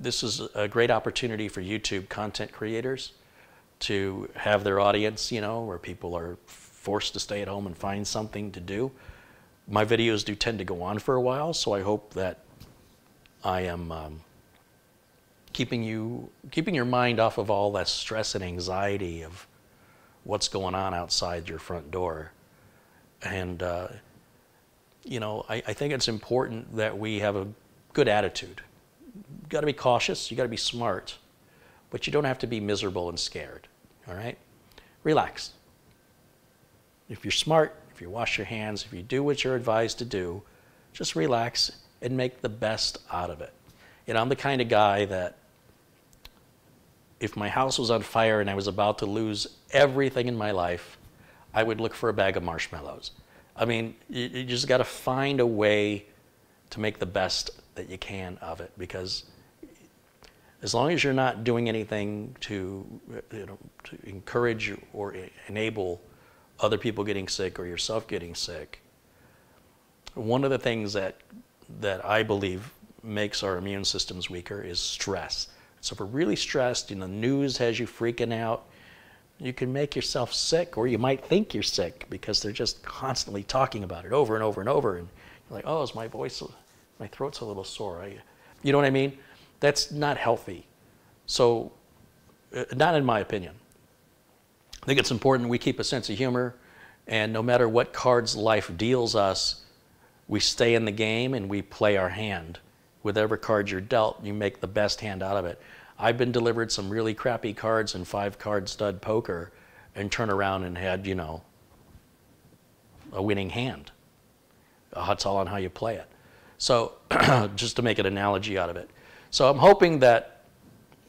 this is a great opportunity for YouTube content creators to have their audience, you know, where people are forced to stay at home and find something to do. My videos do tend to go on for a while, so I hope that I am um, keeping you keeping your mind off of all that stress and anxiety of what's going on outside your front door. And uh, you know, I, I think it's important that we have a good attitude you got to be cautious, you've got to be smart, but you don't have to be miserable and scared. All right? Relax. If you're smart, if you wash your hands, if you do what you're advised to do, just relax and make the best out of it. You know, I'm the kind of guy that if my house was on fire and I was about to lose everything in my life, I would look for a bag of marshmallows. I mean, you, you just got to find a way to make the best that you can of it because as long as you're not doing anything to, you know, to encourage or enable other people getting sick or yourself getting sick, one of the things that that I believe makes our immune systems weaker is stress. So if we're really stressed and the news has you freaking out, you can make yourself sick or you might think you're sick because they're just constantly talking about it over and over and over and you're like, oh, is my voice, my throat's a little sore. I, you know what I mean? That's not healthy. So, uh, not in my opinion. I think it's important we keep a sense of humor and no matter what cards life deals us, we stay in the game and we play our hand. With every card you're dealt, you make the best hand out of it. I've been delivered some really crappy cards in five card stud poker and turn around and had, you know, a winning hand. It's all on how you play it. So, just to make an analogy out of it. So, I'm hoping that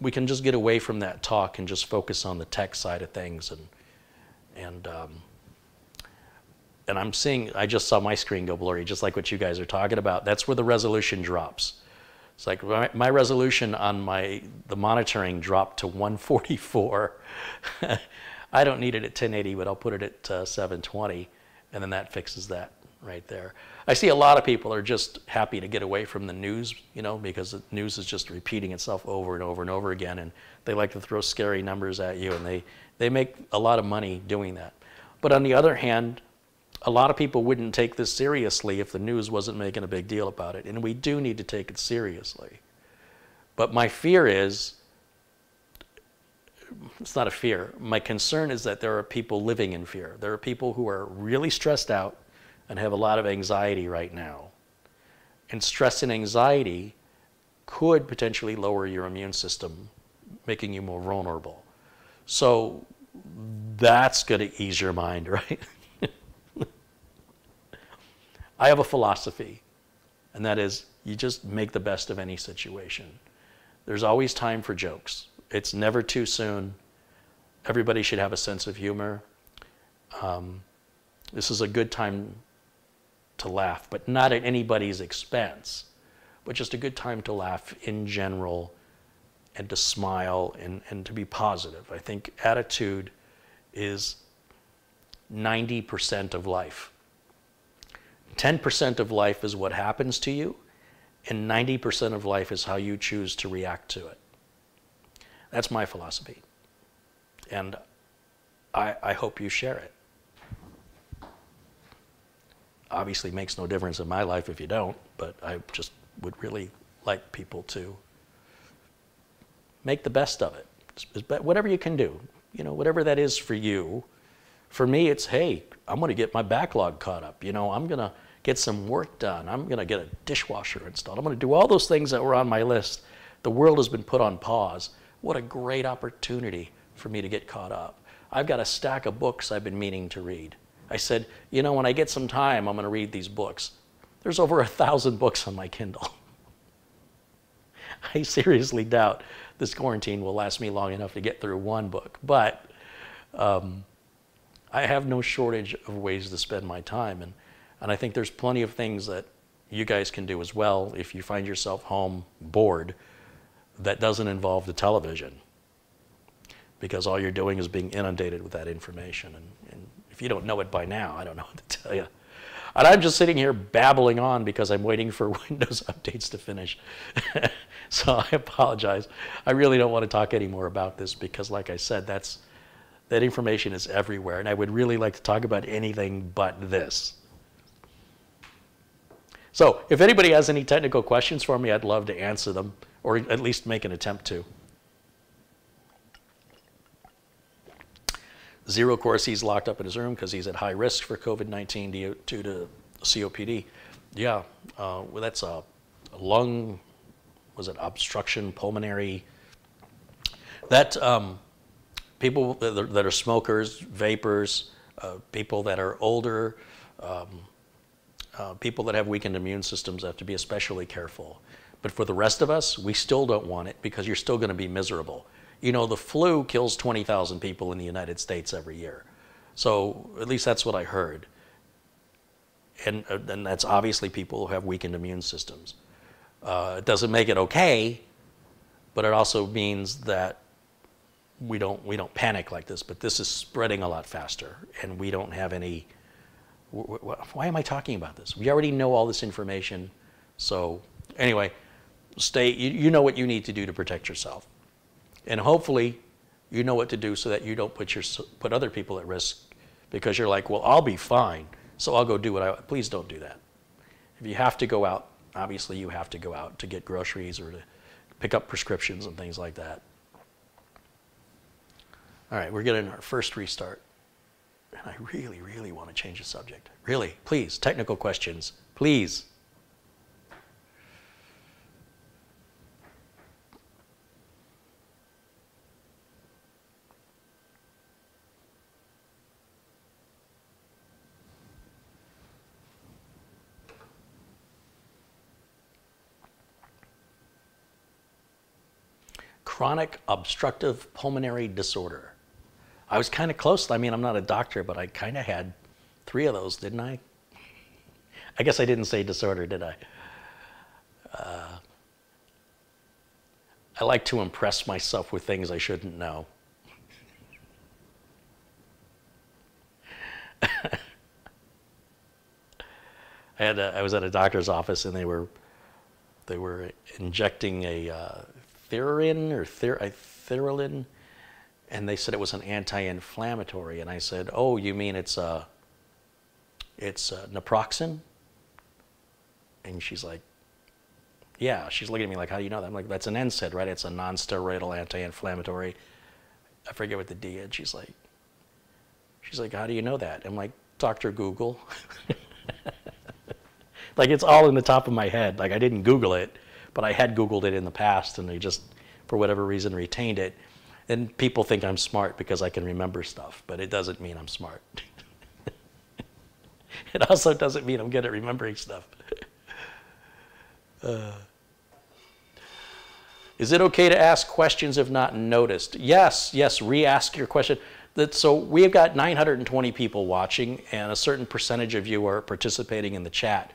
we can just get away from that talk and just focus on the tech side of things and, and um, and I'm seeing, I just saw my screen go blurry, just like what you guys are talking about. That's where the resolution drops. It's like my, my resolution on my the monitoring dropped to 144. I don't need it at 1080, but I'll put it at uh, 720, and then that fixes that right there. I see a lot of people are just happy to get away from the news, you know, because the news is just repeating itself over and over and over again, and they like to throw scary numbers at you, and they, they make a lot of money doing that. But on the other hand, a lot of people wouldn't take this seriously if the news wasn't making a big deal about it. And we do need to take it seriously. But my fear is it's not a fear. My concern is that there are people living in fear. There are people who are really stressed out and have a lot of anxiety right now. And stress and anxiety could potentially lower your immune system, making you more vulnerable. So that's going to ease your mind, right? I have a philosophy, and that is you just make the best of any situation. There's always time for jokes. It's never too soon. Everybody should have a sense of humor. Um, this is a good time to laugh, but not at anybody's expense, but just a good time to laugh in general and to smile and, and to be positive. I think attitude is 90% of life. 10% of life is what happens to you, and 90% of life is how you choose to react to it. That's my philosophy. And I, I hope you share it. Obviously, makes no difference in my life if you don't, but I just would really like people to make the best of it. Whatever you can do, you know, whatever that is for you. For me, it's hey, I'm going to get my backlog caught up. You know, I'm going to get some work done. I'm going to get a dishwasher installed. I'm going to do all those things that were on my list. The world has been put on pause. What a great opportunity for me to get caught up. I've got a stack of books I've been meaning to read. I said, you know, when I get some time, I'm going to read these books. There's over a thousand books on my Kindle. I seriously doubt this quarantine will last me long enough to get through one book, but um, I have no shortage of ways to spend my time. And and I think there's plenty of things that you guys can do as well if you find yourself home bored that doesn't involve the television. Because all you're doing is being inundated with that information. And, if you don't know it by now, I don't know what to tell you. And I'm just sitting here babbling on because I'm waiting for Windows updates to finish. so I apologize. I really don't want to talk anymore about this because, like I said, that's, that information is everywhere. And I would really like to talk about anything but this. So if anybody has any technical questions for me, I'd love to answer them or at least make an attempt to. Zero, course, he's locked up in his room because he's at high risk for COVID-19 due to COPD. Yeah, uh, well, that's a lung, was it obstruction, pulmonary. That um, people that are smokers, vapors, uh, people that are older, um, uh, people that have weakened immune systems have to be especially careful. But for the rest of us, we still don't want it because you're still going to be miserable. You know, the flu kills 20,000 people in the United States every year. So at least that's what I heard. And, uh, and that's obviously people who have weakened immune systems. Uh, it doesn't make it okay, but it also means that we don't, we don't panic like this. But this is spreading a lot faster, and we don't have any. Why am I talking about this? We already know all this information. So, anyway, stay, you, you know what you need to do to protect yourself. And hopefully, you know what to do so that you don't put, your, put other people at risk because you're like, well, I'll be fine, so I'll go do what I. Please don't do that. If you have to go out, obviously you have to go out to get groceries or to pick up prescriptions and things like that. All right, we're getting our first restart. And I really, really want to change the subject. Really, please, technical questions, please. Chronic obstructive pulmonary disorder. I was kind of close. I mean, I'm not a doctor, but I kind of had three of those, didn't I? I guess I didn't say disorder, did I? Uh, I like to impress myself with things I shouldn't know. I had a, I was at a doctor's office and they were they were injecting a uh, Therin or Ther- and they said it was an anti-inflammatory, and I said, "Oh, you mean it's a, it's a naproxen?" And she's like, "Yeah." She's looking at me like, "How do you know that?" I'm like, "That's an NSAID, right? It's a non-steroidal anti-inflammatory." I forget what the D is. She's like, she's like, "How do you know that?" I'm like, "Doctor Google." like it's all in the top of my head. Like I didn't Google it but I had Googled it in the past and they just, for whatever reason, retained it. And people think I'm smart because I can remember stuff, but it doesn't mean I'm smart. it also doesn't mean I'm good at remembering stuff. Uh, is it okay to ask questions if not noticed? Yes, yes, re-ask your question. That, so we've got 920 people watching and a certain percentage of you are participating in the chat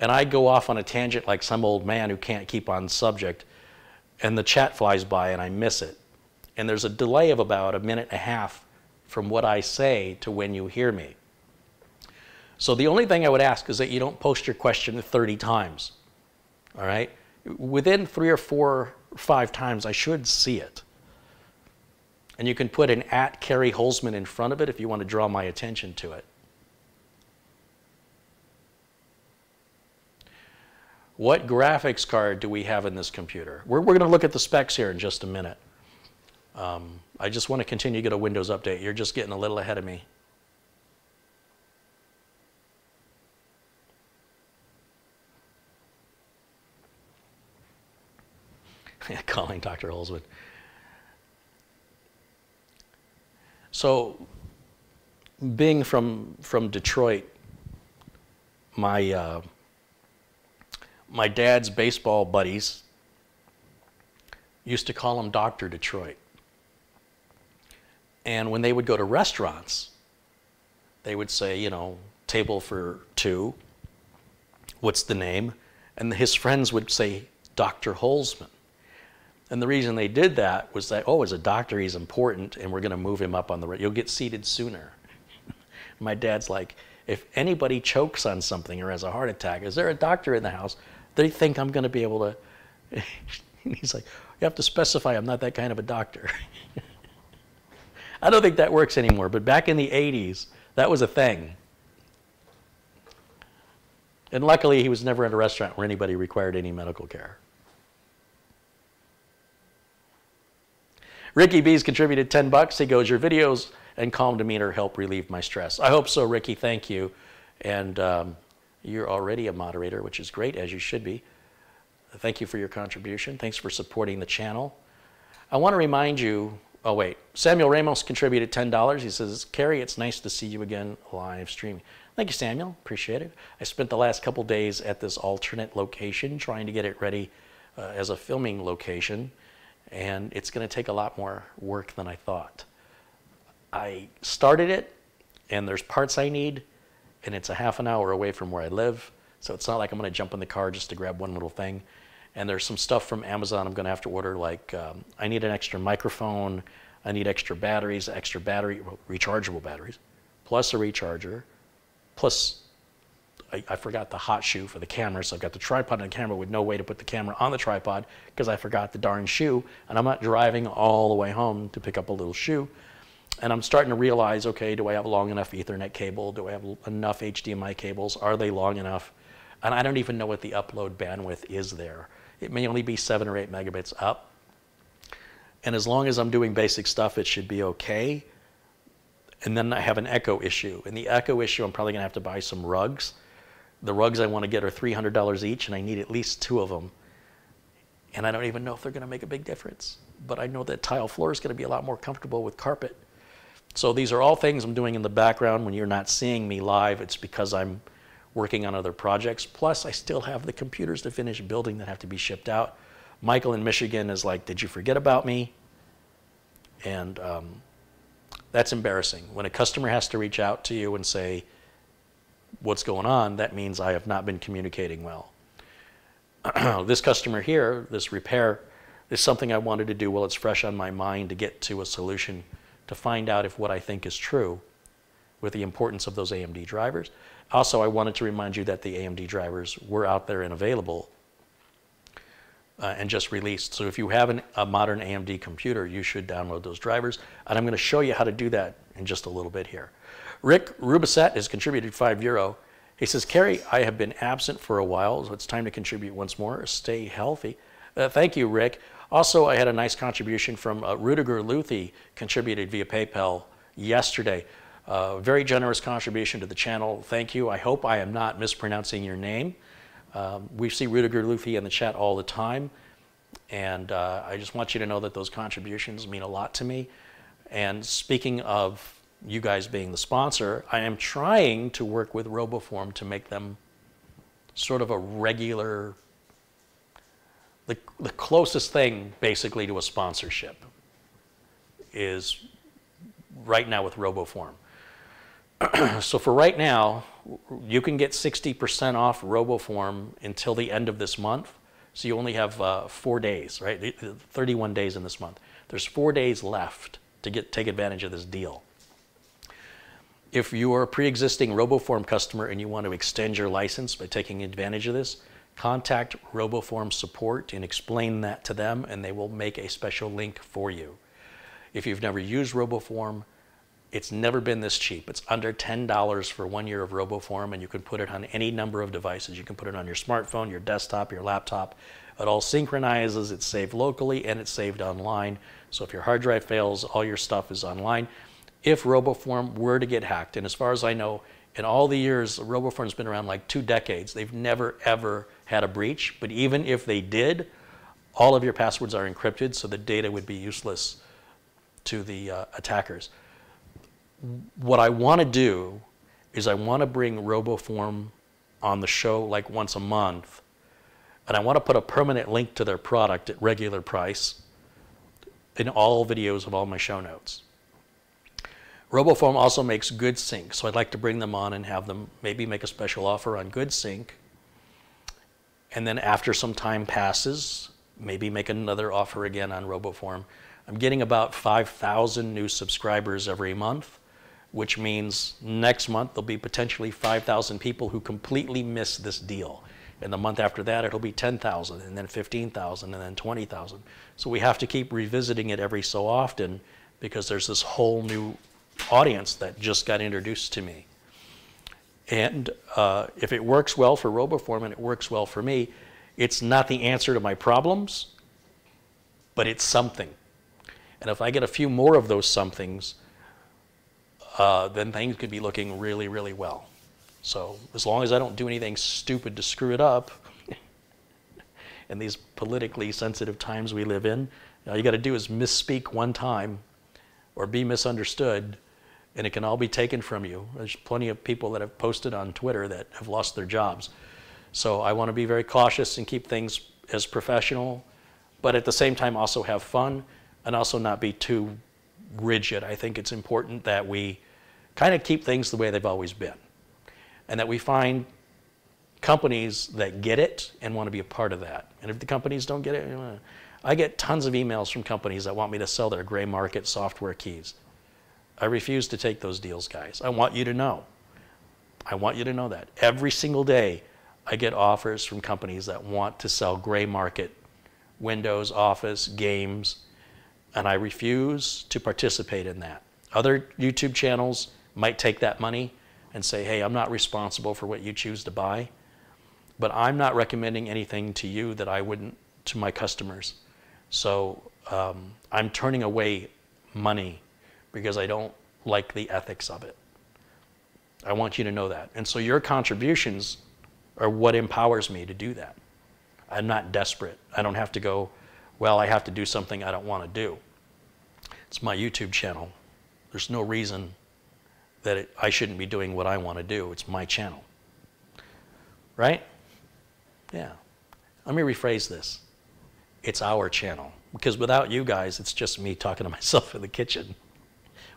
and I go off on a tangent like some old man who can't keep on subject, and the chat flies by and I miss it. And there's a delay of about a minute and a half from what I say to when you hear me. So the only thing I would ask is that you don't post your question 30 times. All right? Within three or four or five times, I should see it. And you can put an at Carey Holzman in front of it if you want to draw my attention to it. What graphics card do we have in this computer? We're, we're going to look at the specs here in just a minute. Um, I just want to continue to get a Windows update. You're just getting a little ahead of me. Calling Dr. Holzwood. So, being from, from Detroit, my... Uh, my dad's baseball buddies used to call him Dr. Detroit. And when they would go to restaurants, they would say, you know, table for two, what's the name? And his friends would say, Dr. Holzman. And the reason they did that was that, oh, as a doctor, he's important, and we're going to move him up on the, you'll get seated sooner. My dad's like, if anybody chokes on something or has a heart attack, is there a doctor in the house? They think I'm going to be able to. he's like, you have to specify I'm not that kind of a doctor. I don't think that works anymore, but back in the 80s, that was a thing. And luckily, he was never in a restaurant where anybody required any medical care. Ricky B's contributed 10 bucks. He goes, Your videos and calm demeanor help relieve my stress. I hope so, Ricky. Thank you. And um, you're already a moderator, which is great, as you should be. Thank you for your contribution. Thanks for supporting the channel. I want to remind you, oh wait, Samuel Ramos contributed $10. He says, Carey, it's nice to see you again live streaming. Thank you, Samuel. Appreciate it. I spent the last couple days at this alternate location trying to get it ready uh, as a filming location. and it's going to take a lot more work than I thought. I started it, and there's parts I need, and it's a half an hour away from where I live, so it's not like I'm going to jump in the car just to grab one little thing. And there's some stuff from Amazon I'm going to have to order, like um, I need an extra microphone, I need extra batteries, extra battery, well, rechargeable batteries, plus a recharger, plus I, I, forgot the hot shoe for the camera, so I've got the tripod and the camera with no way to put the camera on the tripod because I forgot the darn shoe, and I'm not driving all the way home to pick up a little shoe. And I'm starting to realize, okay, do I have a long enough Ethernet cable? Do I have enough HDMI cables? Are they long enough? And I don't even know what the upload bandwidth is there. It may only be seven or eight megabits up. And as long as I'm doing basic stuff, it should be okay. And then I have an echo issue. And the echo issue, I'm probably gonna have to buy some rugs the rugs I want to get are $300 each, and I need at least two of them. And I don't even know if they're going to make a big difference. But I know that tile floor is going to be a lot more comfortable with carpet. So these are all things I'm doing in the background. When you're not seeing me live, it's because I'm working on other projects. Plus, I still have the computers to finish building that have to be shipped out. Michael in Michigan is like, Did you forget about me? And um, that's embarrassing. When a customer has to reach out to you and say, what's going on, that means I have not been communicating well. this customer here, this repair, is something I wanted to do while it's fresh on my mind to get to a solution to find out if what I think is true with the importance of those AMD drivers. Also, I wanted to remind you that the AMD drivers were out there and available uh, and just released. So if you have an, a modern AMD computer, you should download those drivers. And I'm going to show you how to do that in just a little bit here. Rick Rubisette has contributed five euro. He says, Carey, I have been absent for a while, so it's time to contribute once more. Stay healthy. Uh, thank you, Rick. Also, I had a nice contribution from uh, Rudiger Luthi, contributed via PayPal yesterday. Uh, very generous contribution to the channel. Thank you. I hope I am not mispronouncing your name. Um, we see Rudiger Luthi in the chat all the time, and uh, I just want you to know that those contributions mean a lot to me. And speaking of you guys being the sponsor, I am trying to work with RoboForm to make them sort of a regular, the, the closest thing basically to a sponsorship is right now with RoboForm. so for right now, you can get 60% off RoboForm until the end of this month. So you only have uh, four days, right? 31 days in this month. There's four days left to get take advantage of this deal. If you are a pre-existing RoboForm customer and you want to extend your license by taking advantage of this, contact RoboForm support and explain that to them and they will make a special link for you. If you've never used RoboForm, it's never been this cheap. It's under $10 for one year of RoboForm and you can put it on any number of devices. You can put it on your smartphone, your desktop, your laptop. It all synchronizes, it's saved locally and it's saved online. So if your hard drive fails, all your stuff is online if RoboForm were to get hacked. And as far as I know, in all the years, RoboForm's been around like two decades. They've never, ever had a breach. But even if they did, all of your passwords are encrypted, so the data would be useless to the uh, attackers. What I want to do is I want to bring RoboForm on the show like once a month, and I want to put a permanent link to their product at regular price in all videos of all my show notes. RoboForm also makes GoodSync, so I'd like to bring them on and have them maybe make a special offer on GoodSync. And then after some time passes, maybe make another offer again on RoboForm. I'm getting about 5,000 new subscribers every month, which means next month there'll be potentially 5,000 people who completely miss this deal. And the month after that, it'll be 10,000, and then 15,000, and then 20,000. So we have to keep revisiting it every so often because there's this whole new audience that just got introduced to me. And uh, if it works well for RoboForm and it works well for me, it's not the answer to my problems, but it's something. And if I get a few more of those somethings, uh, then things could be looking really, really well. So as long as I don't do anything stupid to screw it up, in these politically sensitive times we live in, all you got to do is misspeak one time or be misunderstood, and it can all be taken from you. There's plenty of people that have posted on Twitter that have lost their jobs. So I want to be very cautious and keep things as professional, but at the same time also have fun and also not be too rigid. I think it's important that we kind of keep things the way they've always been and that we find companies that get it and want to be a part of that. And if the companies don't get it, eh, I get tons of emails from companies that want me to sell their gray market software keys. I refuse to take those deals, guys. I want you to know. I want you to know that. Every single day, I get offers from companies that want to sell gray market Windows, Office, games, and I refuse to participate in that. Other YouTube channels might take that money and say, hey, I'm not responsible for what you choose to buy, but I'm not recommending anything to you that I wouldn't to my customers. So um, I'm turning away money because I don't like the ethics of it. I want you to know that. And so your contributions are what empowers me to do that. I'm not desperate. I don't have to go, well, I have to do something I don't want to do. It's my YouTube channel. There's no reason that it, I shouldn't be doing what I want to do. It's my channel. Right? Yeah. Let me rephrase this. It's our channel. Because without you guys, it's just me talking to myself in the kitchen,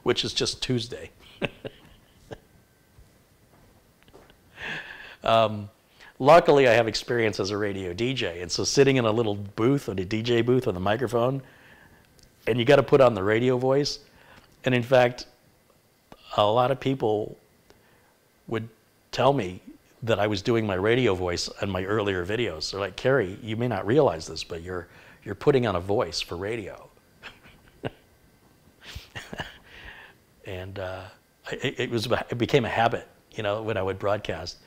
which is just Tuesday. um, luckily, I have experience as a radio DJ. And so sitting in a little booth, a DJ booth with a microphone, and you got to put on the radio voice. And in fact, a lot of people would tell me that I was doing my radio voice in my earlier videos. They're like, Carey, you may not realize this, but you're, you're putting on a voice for radio. And uh, it, it, was, it became a habit, you know, when I would broadcast.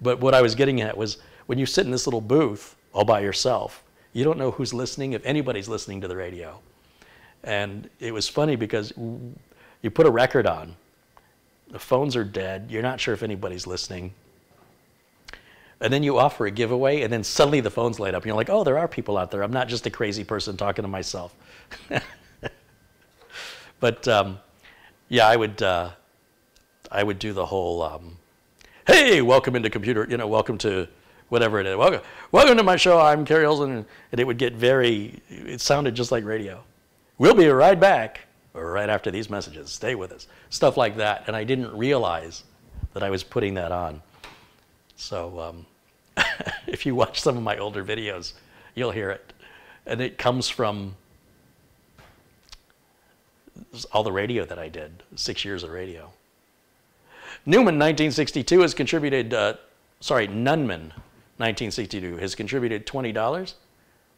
But what I was getting at was when you sit in this little booth all by yourself, you don't know who's listening, if anybody's listening to the radio. And it was funny because you put a record on, the phones are dead, you're not sure if anybody's listening. And then you offer a giveaway, and then suddenly the phones light up, and you're like, oh, there are people out there. I'm not just a crazy person talking to myself. but um, yeah, I would, uh, I would do the whole, um, hey, welcome into computer, you know, welcome to whatever it is. Welcome, welcome to my show. I'm Carey Olsen, and it would get very, it sounded just like radio. We'll be right back right after these messages. Stay with us. Stuff like that. And I didn't realize that I was putting that on. So um, if you watch some of my older videos, you'll hear it. And it comes from all the radio that I did, six years of radio. Newman, 1962, has contributed, uh, sorry, Nunman, 1962, has contributed $20.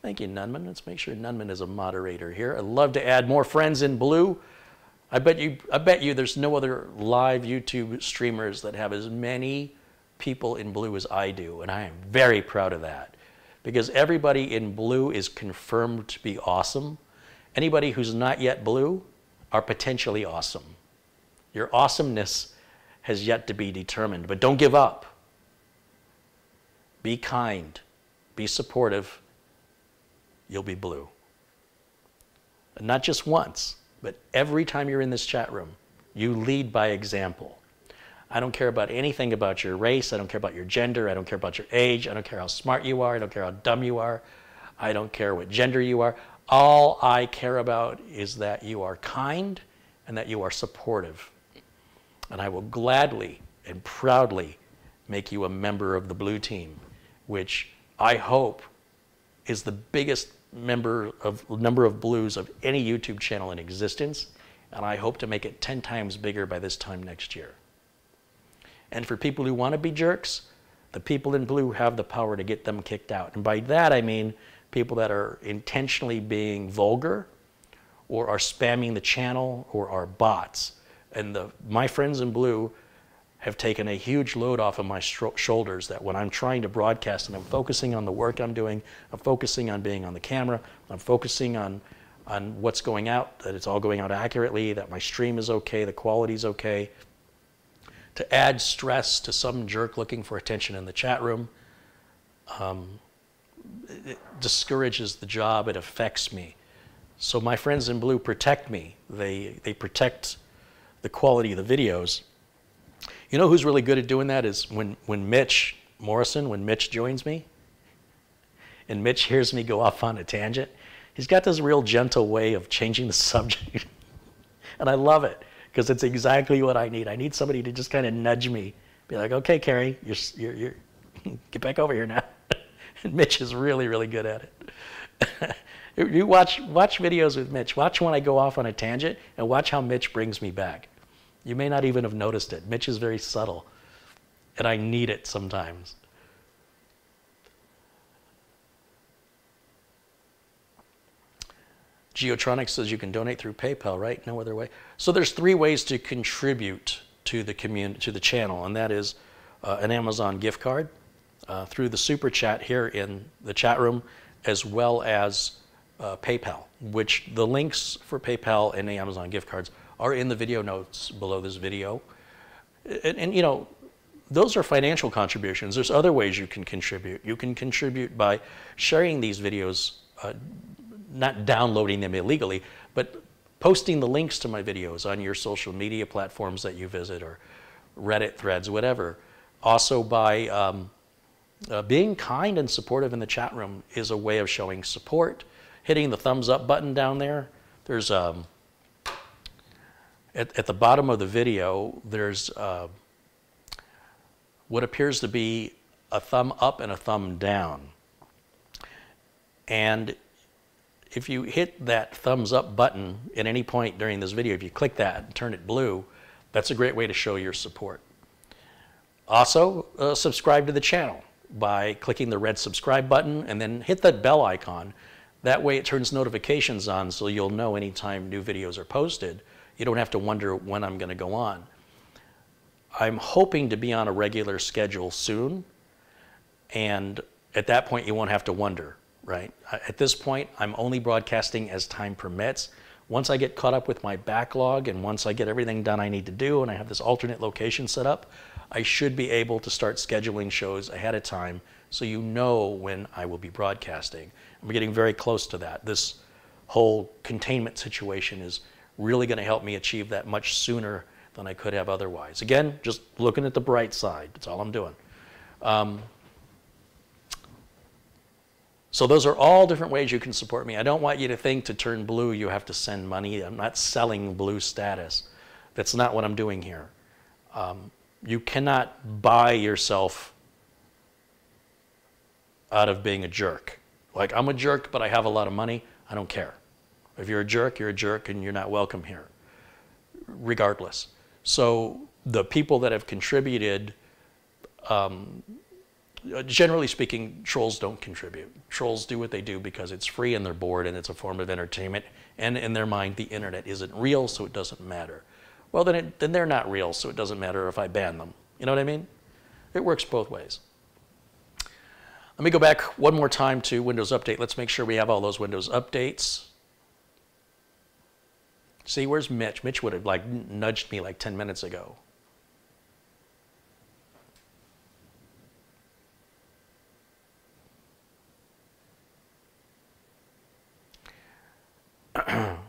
Thank you, Nunman. Let's make sure Nunman is a moderator here. I'd love to add more friends in blue. I bet you, I bet you there's no other live YouTube streamers that have as many people in blue as I do, and I am very proud of that. Because everybody in blue is confirmed to be awesome. Anybody who's not yet blue are potentially awesome. Your awesomeness has yet to be determined, but don't give up. Be kind, be supportive, you'll be blue. And not just once, but every time you're in this chat room, you lead by example. I don't care about anything about your race. I don't care about your gender. I don't care about your age. I don't care how smart you are. I don't care how dumb you are. I don't care what gender you are. All I care about is that you are kind and that you are supportive. And I will gladly and proudly make you a member of the blue team, which I hope is the biggest member of number of blues of any YouTube channel in existence, and I hope to make it 10 times bigger by this time next year. And for people who want to be jerks, the people in blue have the power to get them kicked out. And by that I mean people that are intentionally being vulgar or are spamming the channel or are bots. And the, my friends in blue have taken a huge load off of my shoulders that when I'm trying to broadcast and I'm focusing on the work I'm doing, I'm focusing on being on the camera, I'm focusing on, on what's going out, that it's all going out accurately, that my stream is okay, the quality's okay. To add stress to some jerk looking for attention in the chat room, um, it discourages the job, it affects me. So my friends in blue protect me. They, they protect the quality of the videos you know who's really good at doing that is when, when Mitch Morrison, when Mitch joins me, and Mitch hears me go off on a tangent, He's got this real gentle way of changing the subject. and I love it because it's exactly what I need. I need somebody to just kind of nudge me, be like, okay, Carey, you're, you're, you're get back over here now. And Mitch is really, really good at it. you watch, watch videos with Mitch. Watch when I go off on a tangent and watch how Mitch brings me back. You may not even have noticed it. Mitch is very subtle, and I need it sometimes. Geotronic says you can donate through PayPal, right? No other way. So there's three ways to contribute to the community, to the channel, and that is uh, an Amazon gift card, uh, through the super chat here in the chat room, as well as uh, PayPal, which the links for PayPal and the Amazon gift cards are in the video notes below this video. And, and, you know, those are financial contributions. There's other ways you can contribute. You can contribute by sharing these videos uh, not downloading them illegally, but posting the links to my videos on your social media platforms that you visit or Reddit threads, whatever. Also by um, uh, being kind and supportive in the chat room is a way of showing support. Hitting the thumbs up button down there. There's um, at, at, the bottom of the video, there's uh, what appears to be a thumb up and a thumb down. And if you hit that thumbs up button at any point during this video, if you click that and turn it blue, that's a great way to show your support. Also, uh, subscribe to the channel by clicking the red subscribe button and then hit that bell icon. That way it turns notifications on so you'll know anytime new videos are posted. You don't have to wonder when I'm going to go on. I'm hoping to be on a regular schedule soon, and at that point you won't have to wonder right? At this point, I'm only broadcasting as time permits. Once I get caught up with my backlog and once I get everything done I need to do and I have this alternate location set up, I should be able to start scheduling shows ahead of time so you know when I will be broadcasting. I'm getting very close to that. This whole containment situation is really going to help me achieve that much sooner than I could have otherwise. Again, just looking at the bright side. That's all I'm doing. Um, so those are all different ways you can support me. I don't want you to think to turn blue you have to send money. I'm not selling blue status. That's not what I'm doing here. Um, you cannot buy yourself out of being a jerk. Like, I'm a jerk, but I have a lot of money. I don't care. If you're a jerk, you're a jerk, and you're not welcome here, regardless. So the people that have contributed um, generally speaking, trolls don't contribute. Trolls do what they do because it's free and they're bored and it's a form of entertainment. And in their mind, the internet isn't real, so it doesn't matter. Well, then, it, then they're not real, so it doesn't matter if I ban them. You know what I mean? It works both ways. Let me go back one more time to Windows Update. Let's make sure we have all those Windows updates. See, where's Mitch? Mitch would have like nudged me like 10 minutes ago.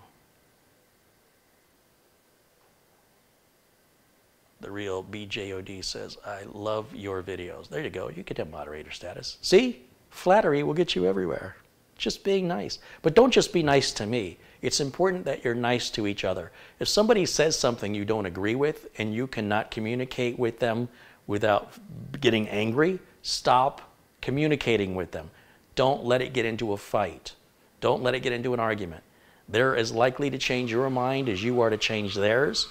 the real BJOD says, I love your videos. There you go. You get a moderator status. See? Flattery will get you everywhere. Just being nice. But don't just be nice to me. It's important that you're nice to each other. If somebody says something you don't agree with and you cannot communicate with them without getting angry, stop communicating with them. Don't let it get into a fight. Don't let it get into an argument. They're as likely to change your mind as you are to change theirs.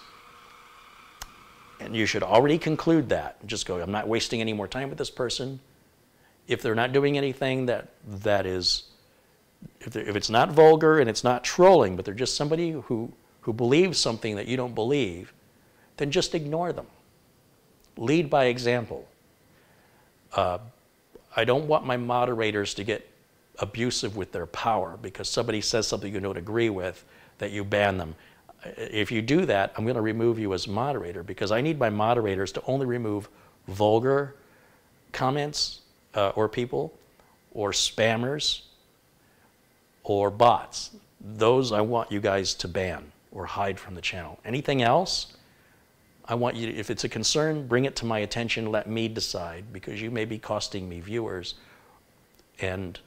And you should already conclude that. Just go, I'm not wasting any more time with this person. If they're not doing anything that, that is, if, if it's not vulgar and it's not trolling, but they're just somebody who, who believes something that you don't believe, then just ignore them. Lead by example. Uh, I don't want my moderators to get abusive with their power because somebody says something you don't agree with that you ban them. If you do that, I'm going to remove you as moderator because I need my moderators to only remove vulgar comments uh, or people or spammers or bots. Those I want you guys to ban or hide from the channel. Anything else, I want you to, if it's a concern, bring it to my attention, let me decide because you may be costing me viewers and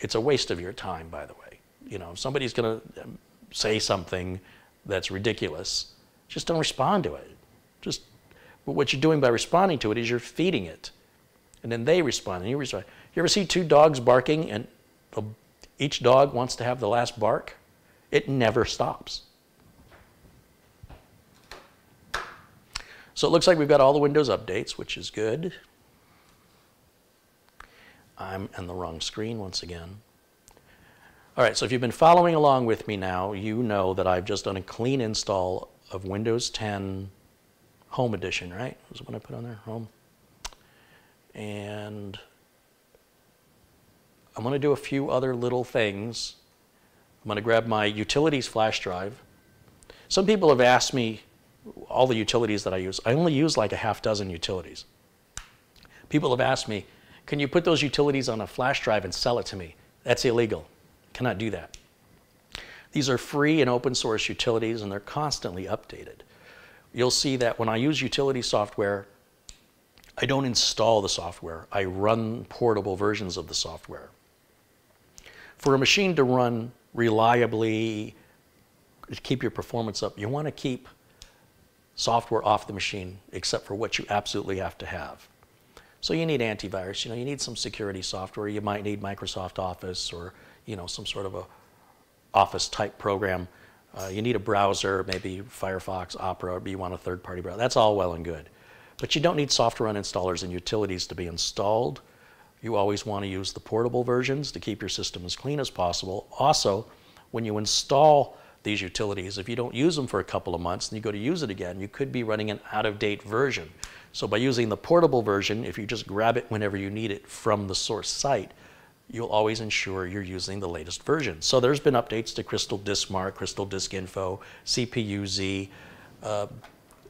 it's a waste of your time, by the way. You know, if somebody's going to say something that's ridiculous, just don't respond to it. Just but what you're doing by responding to it is you're feeding it. And then they respond and you respond. You ever see two dogs barking and each dog wants to have the last bark? It never stops. So it looks like we've got all the Windows updates, which is good. I'm on the wrong screen once again. All right, so if you've been following along with me now, you know that I've just done a clean install of Windows 10 Home Edition, right? Was what I put on there, Home. And I'm going to do a few other little things. I'm going to grab my utilities flash drive. Some people have asked me all the utilities that I use. I only use like a half dozen utilities. People have asked me, can you put those utilities on a flash drive and sell it to me? That's illegal. Cannot do that. These are free and open source utilities and they're constantly updated. You'll see that when I use utility software, I don't install the software. I run portable versions of the software. For a machine to run reliably, to keep your performance up, you want to keep software off the machine except for what you absolutely have to have. So you need antivirus, you know, you need some security software. You might need Microsoft Office or, you know, some sort of a Office type program. Uh, you need a browser, maybe Firefox, Opera, or you want a third party browser. That's all well and good. But you don't need software uninstallers and utilities to be installed. You always want to use the portable versions to keep your system as clean as possible. Also, when you install these utilities, if you don't use them for a couple of months and you go to use it again, you could be running an out-of-date version. So by using the portable version, if you just grab it whenever you need it from the source site, you'll always ensure you're using the latest version. So there's been updates to Crystal Disk Mark, Crystal Disk Info, CPU-Z, uh,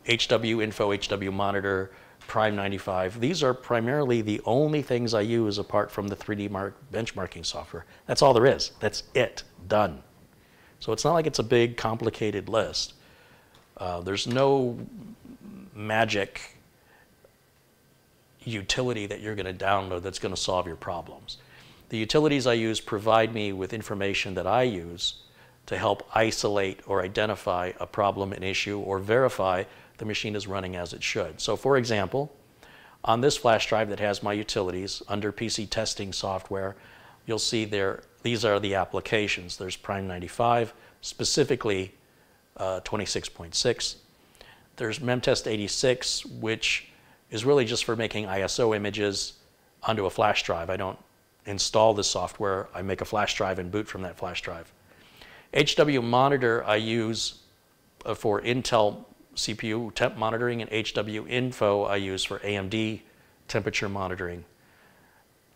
HW Info, HW Monitor, Prime 95. These are primarily the only things I use apart from the 3D mark benchmarking software. That's all there is. That's it. Done. So it's not like it's a big, complicated list. Uh, there's no magic utility that you're going to download that's going to solve your problems. The utilities I use provide me with information that I use to help isolate or identify a problem, an issue, or verify the machine is running as it should. So for example, on this flash drive that has my utilities under PC testing software, you'll see there these are the applications. There's Prime 95, specifically uh, 26.6. There's Memtest 86, which is really just for making ISO images onto a flash drive. I don't install the software. I make a flash drive and boot from that flash drive. HW Monitor I use uh, for Intel CPU temp monitoring and HW Info I use for AMD temperature monitoring.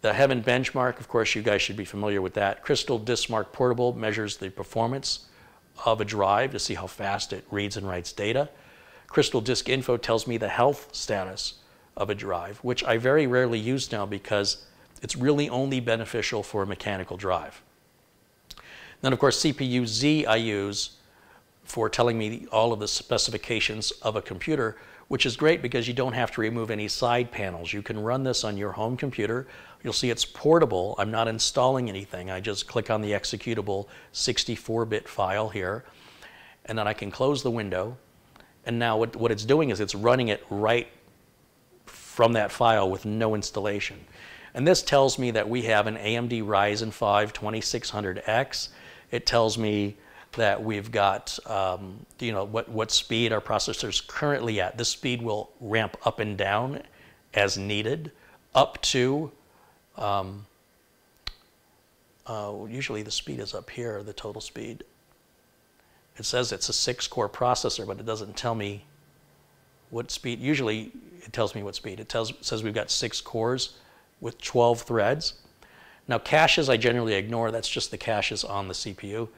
The Heaven benchmark, of course, you guys should be familiar with that. Crystal DiskMark Portable measures the performance of a drive to see how fast it reads and writes data. Crystal Disk Info tells me the health status of a drive, which I very rarely use now because it's really only beneficial for a mechanical drive. Then, of course, CPU Z I use for telling me all of the specifications of a computer, which is great because you don't have to remove any side panels. You can run this on your home computer. You'll see it's portable. I'm not installing anything. I just click on the executable 64-bit file here, and then I can close the window. And now what, what it's doing is it's running it right from that file with no installation. And this tells me that we have an AMD Ryzen 5 2600X. It tells me that we've got, um, you know, what, what speed our processor is currently at. This speed will ramp up and down as needed, up to, um, uh, usually the speed is up here, the total speed. It says it's a six core processor, but it doesn't tell me what speed. Usually it tells me what speed. It tells, says we've got six cores with 12 threads. Now caches I generally ignore, that's just the caches on the CPU.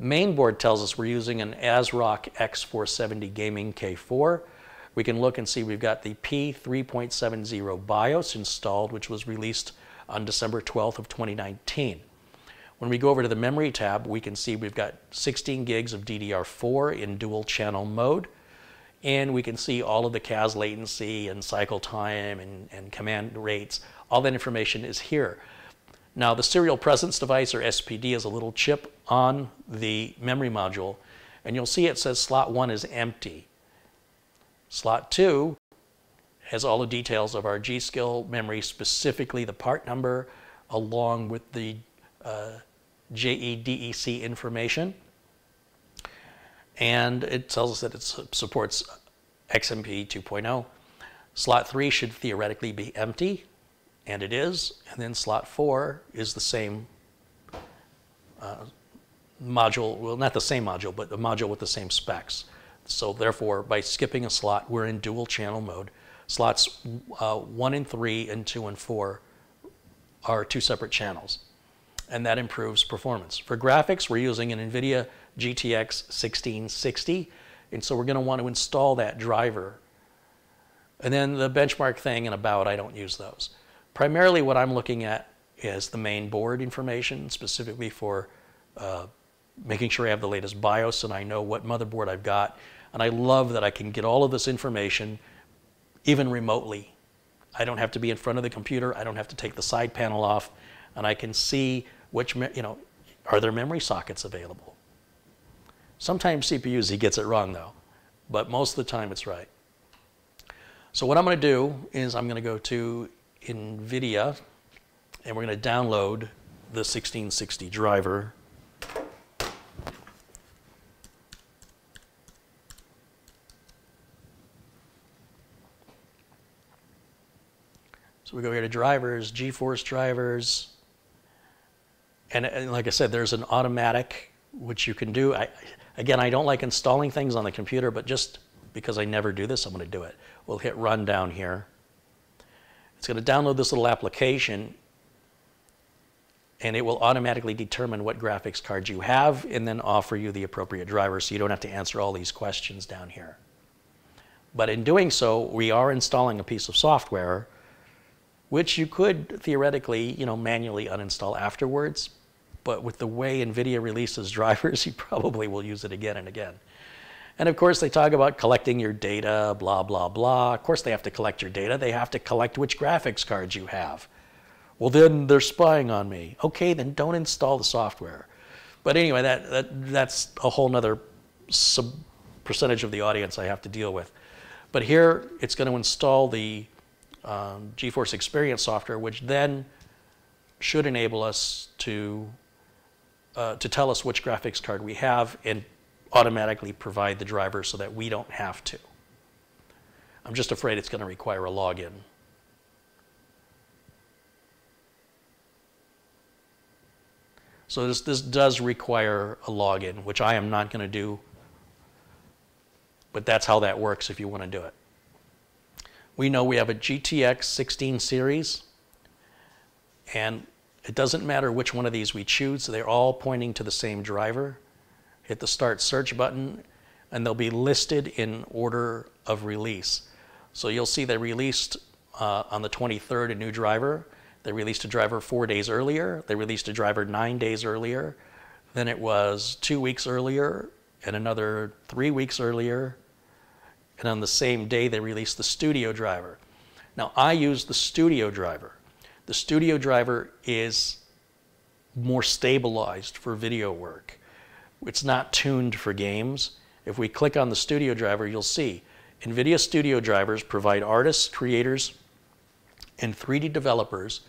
Mainboard tells us we're using an ASRock X470 Gaming K4. We can look and see we've got the P3.70 BIOS installed, which was released on December 12th of 2019. When we go over to the memory tab, we can see we've got 16 gigs of DDR4 in dual channel mode. And we can see all of the CAS latency and cycle time and, and command rates. All that information is here. Now, the serial presence device, or SPD, is a little chip on the memory module, and you'll see it says slot 1 is empty. Slot 2 has all the details of our G.Skill memory, specifically the part number, along with the uh, JEDEC information. And it tells us that it supports XMP 2.0. Slot 3 should theoretically be empty, and it is. And then slot 4 is the same uh, module, well, not the same module, but the module with the same specs. So therefore, by skipping a slot, we're in dual channel mode. Slots uh, 1 and 3 and 2 and 4 are two separate channels, and that improves performance. For graphics, we're using an NVIDIA GTX 1660, and so we're going to want to install that driver. And then the benchmark thing and about, I don't use those. Primarily what I'm looking at is the main board information, specifically for uh, making sure I have the latest BIOS and I know what motherboard I've got. And I love that I can get all of this information even remotely. I don't have to be in front of the computer. I don't have to take the side panel off. And I can see which, you know, are there memory sockets available? Sometimes CPUs, he gets it wrong though, but most of the time it's right. So what I'm going to do is I'm going to go to NVIDIA and we're going to download the 1660 driver So we go here to drivers, GeForce drivers. And, and, like I said, there's an automatic, which you can do. I, again, I don't like installing things on the computer, but just because I never do this, I'm going to do it. We'll hit run down here. It's going to download this little application and it will automatically determine what graphics card you have and then offer you the appropriate driver so you don't have to answer all these questions down here. But in doing so, we are installing a piece of software which you could theoretically, you know, manually uninstall afterwards. But with the way NVIDIA releases drivers, you probably will use it again and again. And of course, they talk about collecting your data, blah, blah, blah. Of course, they have to collect your data. They have to collect which graphics cards you have. Well, then they're spying on me. Okay, then don't install the software. But anyway, that, that that's a whole nother sub percentage of the audience I have to deal with. But here, it's going to install the um, GeForce Experience software, which then should enable us to, uh, to tell us which graphics card we have and automatically provide the driver so that we don't have to. I'm just afraid it's going to require a login. So this, this does require a login, which I am not going to do, but that's how that works if you want to do it. We know we have a GTX 16 series, and it doesn't matter which one of these we choose, they're all pointing to the same driver. Hit the Start Search button, and they'll be listed in order of release. So you'll see they released uh, on the 23rd a new driver. They released a driver four days earlier. They released a driver nine days earlier. Then it was two weeks earlier and another three weeks earlier and on the same day, they released the studio driver. Now, I use the studio driver. The studio driver is more stabilized for video work. It's not tuned for games. If we click on the studio driver, you'll see NVIDIA studio drivers provide artists, creators, and 3D developers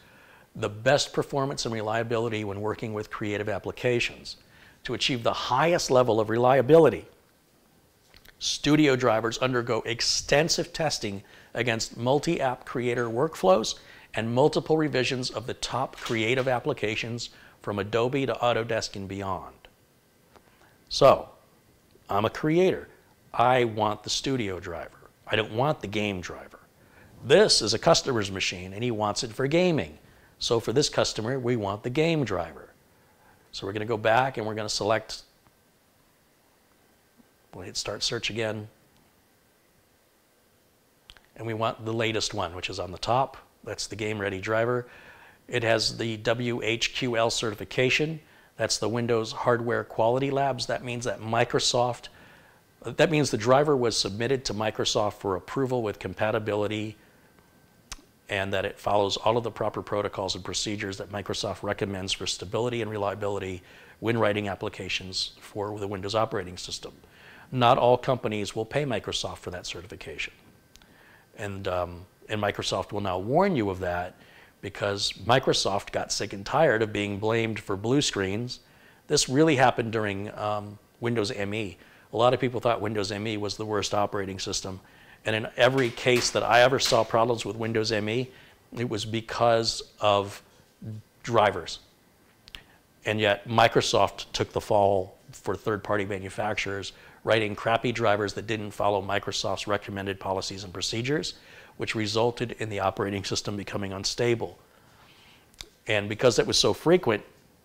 the best performance and reliability when working with creative applications. To achieve the highest level of reliability, Studio drivers undergo extensive testing against multi-app creator workflows and multiple revisions of the top creative applications from Adobe to Autodesk and beyond. So, I'm a creator. I want the studio driver. I don't want the game driver. This is a customer's machine and he wants it for gaming. So for this customer, we want the game driver. So we're going to go back and we're going to select We'll hit start search again. And we want the latest one, which is on the top. That's the game ready driver. It has the WHQL certification. That's the Windows Hardware Quality Labs. That means that Microsoft, that means the driver was submitted to Microsoft for approval with compatibility and that it follows all of the proper protocols and procedures that Microsoft recommends for stability and reliability when writing applications for the Windows operating system. Not all companies will pay Microsoft for that certification. And, um, and Microsoft will now warn you of that because Microsoft got sick and tired of being blamed for blue screens. This really happened during um, Windows ME. A lot of people thought Windows ME was the worst operating system. And in every case that I ever saw problems with Windows ME, it was because of drivers. And yet Microsoft took the fall for third-party manufacturers, writing crappy drivers that didn't follow Microsoft's recommended policies and procedures, which resulted in the operating system becoming unstable. And because it was so frequent,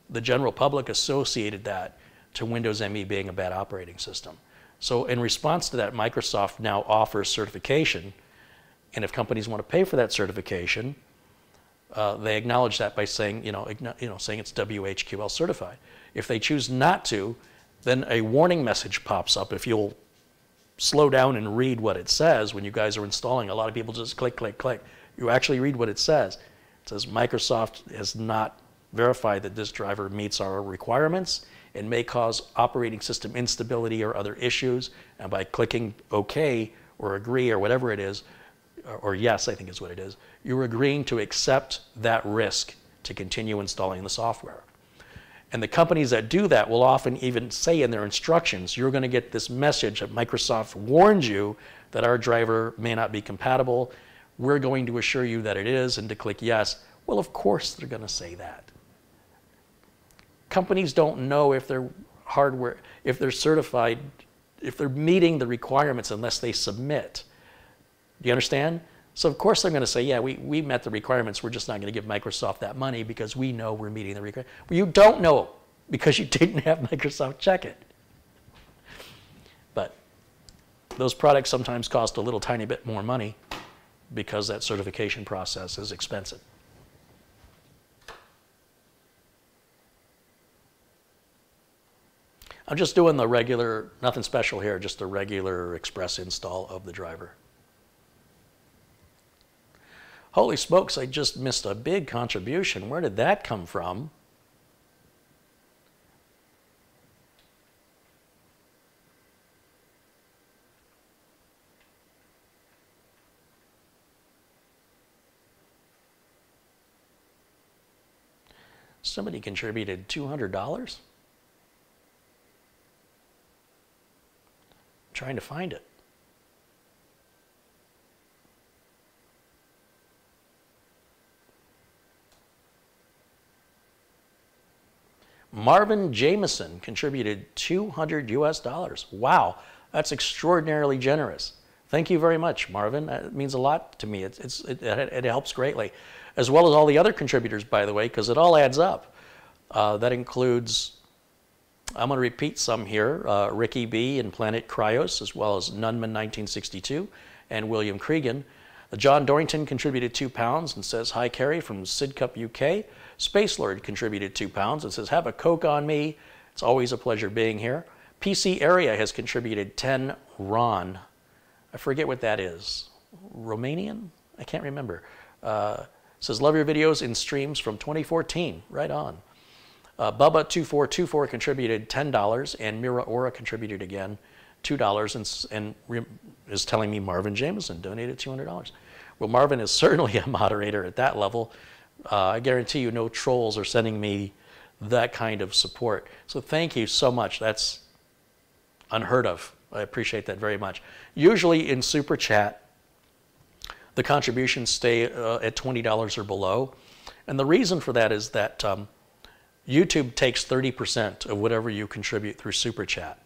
the general public associated that to Windows ME being a bad operating system. So in response to that, Microsoft now offers certification. And if companies want to pay for that certification, uh, they acknowledge that by saying, you know, you know, saying it's WHQL certified. If they choose not to, then a warning message pops up. If you'll slow down and read what it says when you guys are installing, a lot of people just click, click, click. You actually read what it says. It says Microsoft has not verified that this driver meets our requirements and may cause operating system instability or other issues. And by clicking OK or agree or whatever it is, or yes, I think is what it is, you're agreeing to accept that risk to continue installing the software. And the companies that do that will often even say in their instructions, you're going to get this message that Microsoft warned you that our driver may not be compatible. We're going to assure you that it is and to click yes. Well, of course they're going to say that. Companies don't know if their hardware, if they're certified, if they're meeting the requirements unless they submit. Do you understand? So of course they're going to say, yeah, we, we met the requirements. We're just not going to give Microsoft that money because we know we're meeting the requirements. Well, you don't know because you didn't have Microsoft check it. But those products sometimes cost a little tiny bit more money because that certification process is expensive. I'm just doing the regular, nothing special here, just the regular express install of the driver. Holy smokes, I just missed a big contribution. Where did that come from? Somebody contributed $200? trying to find it. Marvin Jameson contributed 200 US dollars. Wow, that's extraordinarily generous. Thank you very much, Marvin. That means a lot to me. It's, it's, it, it, helps greatly, as well as all the other contributors, by the way, because it all adds up. Uh, that includes, I'm going to repeat some here, uh, Ricky B. and Planet Cryos, as well as Nunman 1962 and William Cregan. John Dorrington contributed two pounds and says, Hi, Carey from Sidcup, UK. Space Lord contributed two pounds and says, have a Coke on me. It's always a pleasure being here. PC Area has contributed 10 RON. I forget what that is. Romanian? I can't remember. Uh, says, love your videos in streams from 2014. Right on. Uh, Bubba2424 contributed $10 and Mira Ora contributed again $2 and, and is telling me Marvin Jameson donated $200. Well, Marvin is certainly a moderator at that level. Uh, I guarantee you no trolls are sending me that kind of support. So thank you so much. That's unheard of. I appreciate that very much. Usually in Super Chat, the contributions stay uh, at $20 or below. And the reason for that is that um, YouTube takes 30% of whatever you contribute through Super Chat.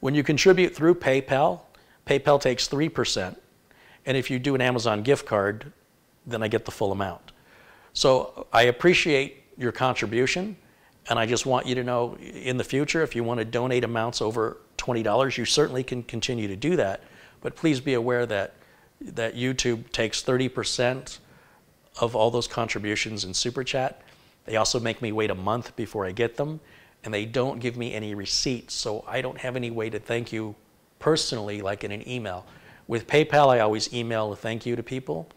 When you contribute through PayPal, PayPal takes 3%. And if you do an Amazon gift card, then I get the full amount. So I appreciate your contribution, and I just want you to know in the future, if you want to donate amounts over $20, you certainly can continue to do that. But please be aware that, that YouTube takes 30% of all those contributions in Super Chat. They also make me wait a month before I get them, and they don't give me any receipts, so I don't have any way to thank you personally like in an email. With PayPal, I always email a thank you to people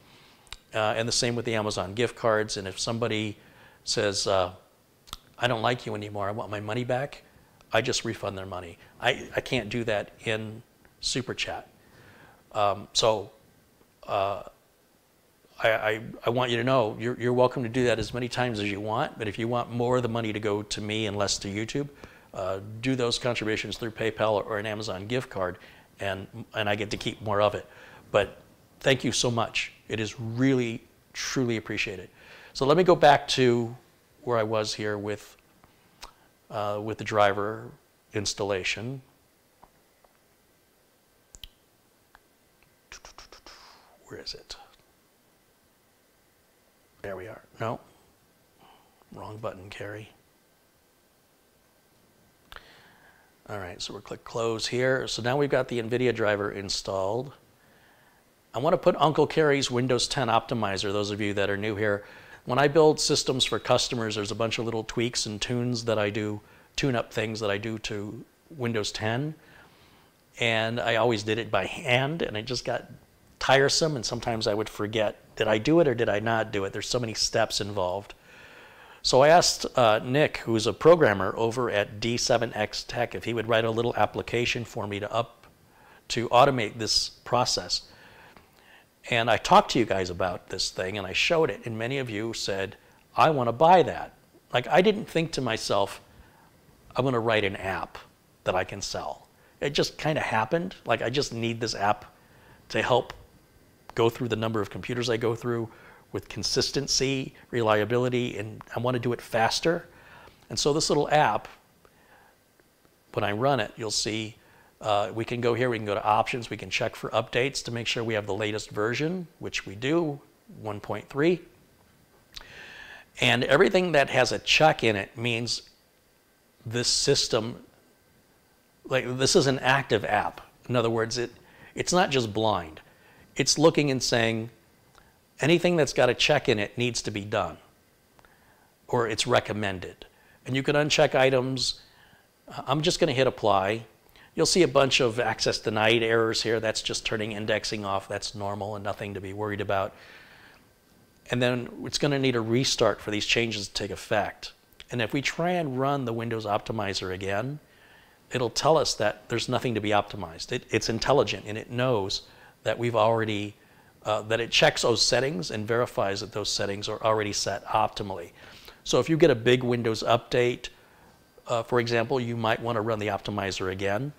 Uh, and the same with the Amazon gift cards. And if somebody says, uh, I don't like you anymore, I want my money back, I just refund their money. I, I can't do that in Super Chat. Um, so uh, I, I, I, want you to know you're, you're welcome to do that as many times as you want, but if you want more of the money to go to me and less to YouTube, uh, do those contributions through PayPal or an Amazon gift card, and, and I get to keep more of it. But thank you so much. It is really, truly appreciated. So let me go back to where I was here with, uh, with the driver installation. Where is it? There we are. No. Wrong button, Carey. All right, so we'll click close here. So now we've got the NVIDIA driver installed. I want to put Uncle Carey's Windows 10 optimizer, those of you that are new here. When I build systems for customers, there's a bunch of little tweaks and tunes that I do, tune-up things that I do to Windows 10. And I always did it by hand, and it just got tiresome, and sometimes I would forget, did I do it or did I not do it? There's so many steps involved. So I asked uh, Nick, who's a programmer over at D7X Tech, if he would write a little application for me to up to automate this process. And I talked to you guys about this thing and I showed it, and many of you said, I want to buy that. Like, I didn't think to myself, I'm going to write an app that I can sell. It just kind of happened. Like, I just need this app to help go through the number of computers I go through with consistency, reliability, and I want to do it faster. And so, this little app, when I run it, you'll see uh, we can go here, we can go to options, we can check for updates to make sure we have the latest version, which we do, 1.3. And everything that has a check in it means this system, like this is an active app. In other words, it, it's not just blind. It's looking and saying, anything that's got a check in it needs to be done, or it's recommended. And you can uncheck items. I'm just going to hit apply. You'll see a bunch of access denied errors here. That's just turning indexing off. That's normal and nothing to be worried about. And then it's going to need a restart for these changes to take effect. And if we try and run the Windows Optimizer again, it'll tell us that there's nothing to be optimized. It, it's intelligent and it knows that we've already, uh, that it checks those settings and verifies that those settings are already set optimally. So if you get a big Windows update, uh, for example, you might want to run the optimizer again.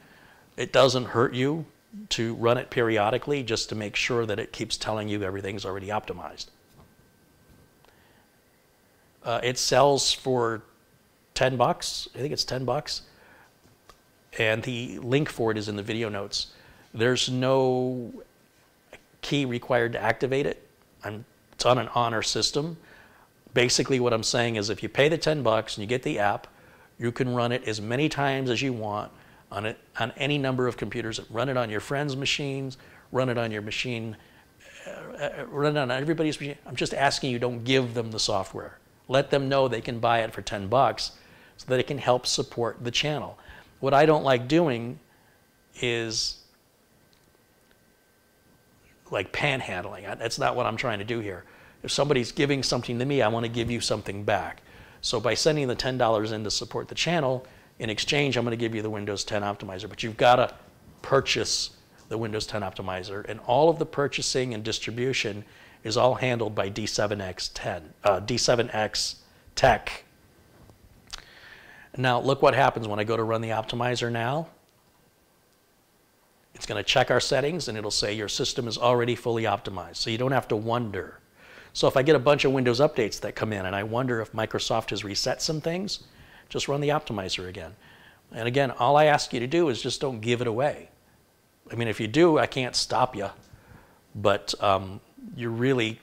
It doesn't hurt you to run it periodically just to make sure that it keeps telling you everything's already optimized. Uh, it sells for 10 bucks. I think it's 10 bucks. And the link for it is in the video notes. There's no key required to activate it. I'm, it's on an honor system. Basically, what I'm saying is if you pay the 10 bucks and you get the app, you can run it as many times as you want on it on any number of computers. Run it on your friends' machines. Run it on your machine. Uh, uh, run it on everybody's machine. I'm just asking you don't give them the software. Let them know they can buy it for 10 bucks so that it can help support the channel. What I don't like doing is like panhandling. That's not what I'm trying to do here. If somebody's giving something to me, I want to give you something back. So by sending the $10 in to support the channel, in exchange, I'm going to give you the Windows 10 optimizer, but you've got to purchase the Windows 10 optimizer, and all of the purchasing and distribution is all handled by D7X 10, uh, D7X Tech. Now, look what happens when I go to run the optimizer now. It's going to check our settings and it'll say your system is already fully optimized. So you don't have to wonder. So if I get a bunch of Windows updates that come in and I wonder if Microsoft has reset some things, just run the optimizer again. And again, all I ask you to do is just don't give it away. I mean, if you do, I can't stop you, but um, you're really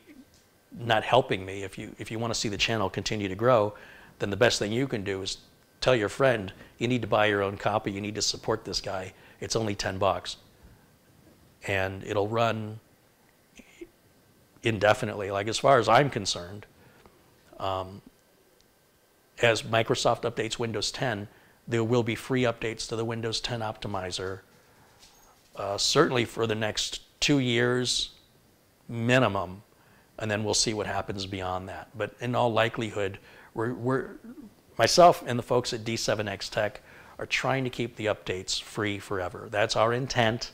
not helping me. If you, if you want to see the channel continue to grow, then the best thing you can do is tell your friend, you need to buy your own copy, you need to support this guy. It's only 10 bucks. And it'll run indefinitely. Like as far as I'm concerned, um, as Microsoft updates Windows 10, there will be free updates to the Windows 10 optimizer, uh, certainly for the next two years minimum. and then we'll see what happens beyond that. But in all likelihood, we're, we're myself and the folks at D7X Tech are trying to keep the updates free forever. That's our intent.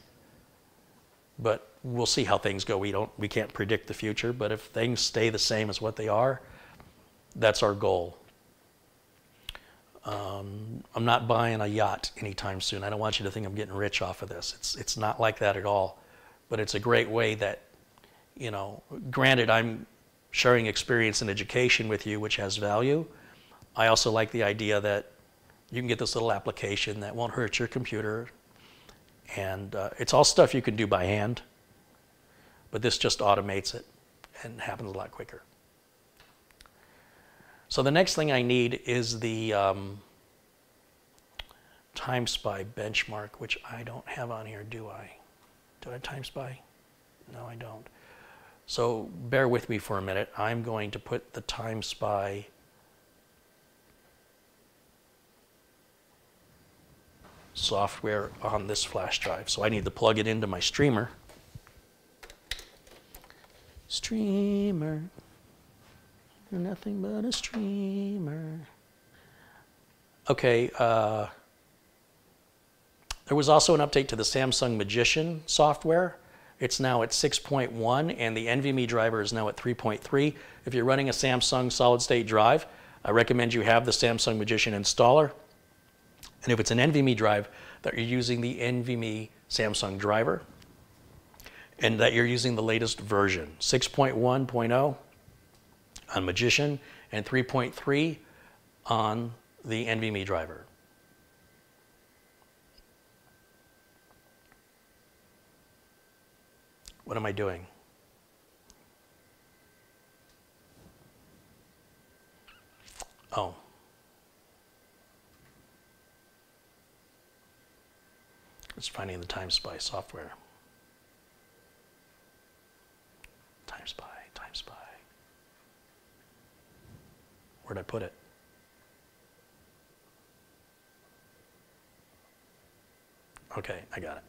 But we'll see how things go. We don't we can't predict the future, but if things stay the same as what they are, that's our goal. Um, I'm not buying a yacht anytime soon. I don't want you to think I'm getting rich off of this. It's it's not like that at all. But it's a great way that, you know, granted I'm sharing experience and education with you, which has value. I also like the idea that you can get this little application that won't hurt your computer. And uh, it's all stuff you can do by hand, but this just automates it and happens a lot quicker. So the next thing I need is the um, TimeSpy benchmark, which I don't have on here, do I? Do I have TimeSpy? No, I don't. So bear with me for a minute. I'm going to put the TimeSpy software on this flash drive. So I need to plug it into my streamer. Streamer. Nothing but a streamer. Okay, uh, there was also an update to the Samsung Magician software. It's now at 6.1 and the NVMe driver is now at 3.3. If you're running a Samsung solid state drive, I recommend you have the Samsung Magician installer. And if it's an NVMe drive, that you're using the NVMe Samsung driver and that you're using the latest version, 6.1.0 on Magician and 3.3 on the NVMe driver. What am I doing? Oh. It's finding the TimeSpy software. TimeSpy, TimeSpy. Where'd I put it? Okay, I got it.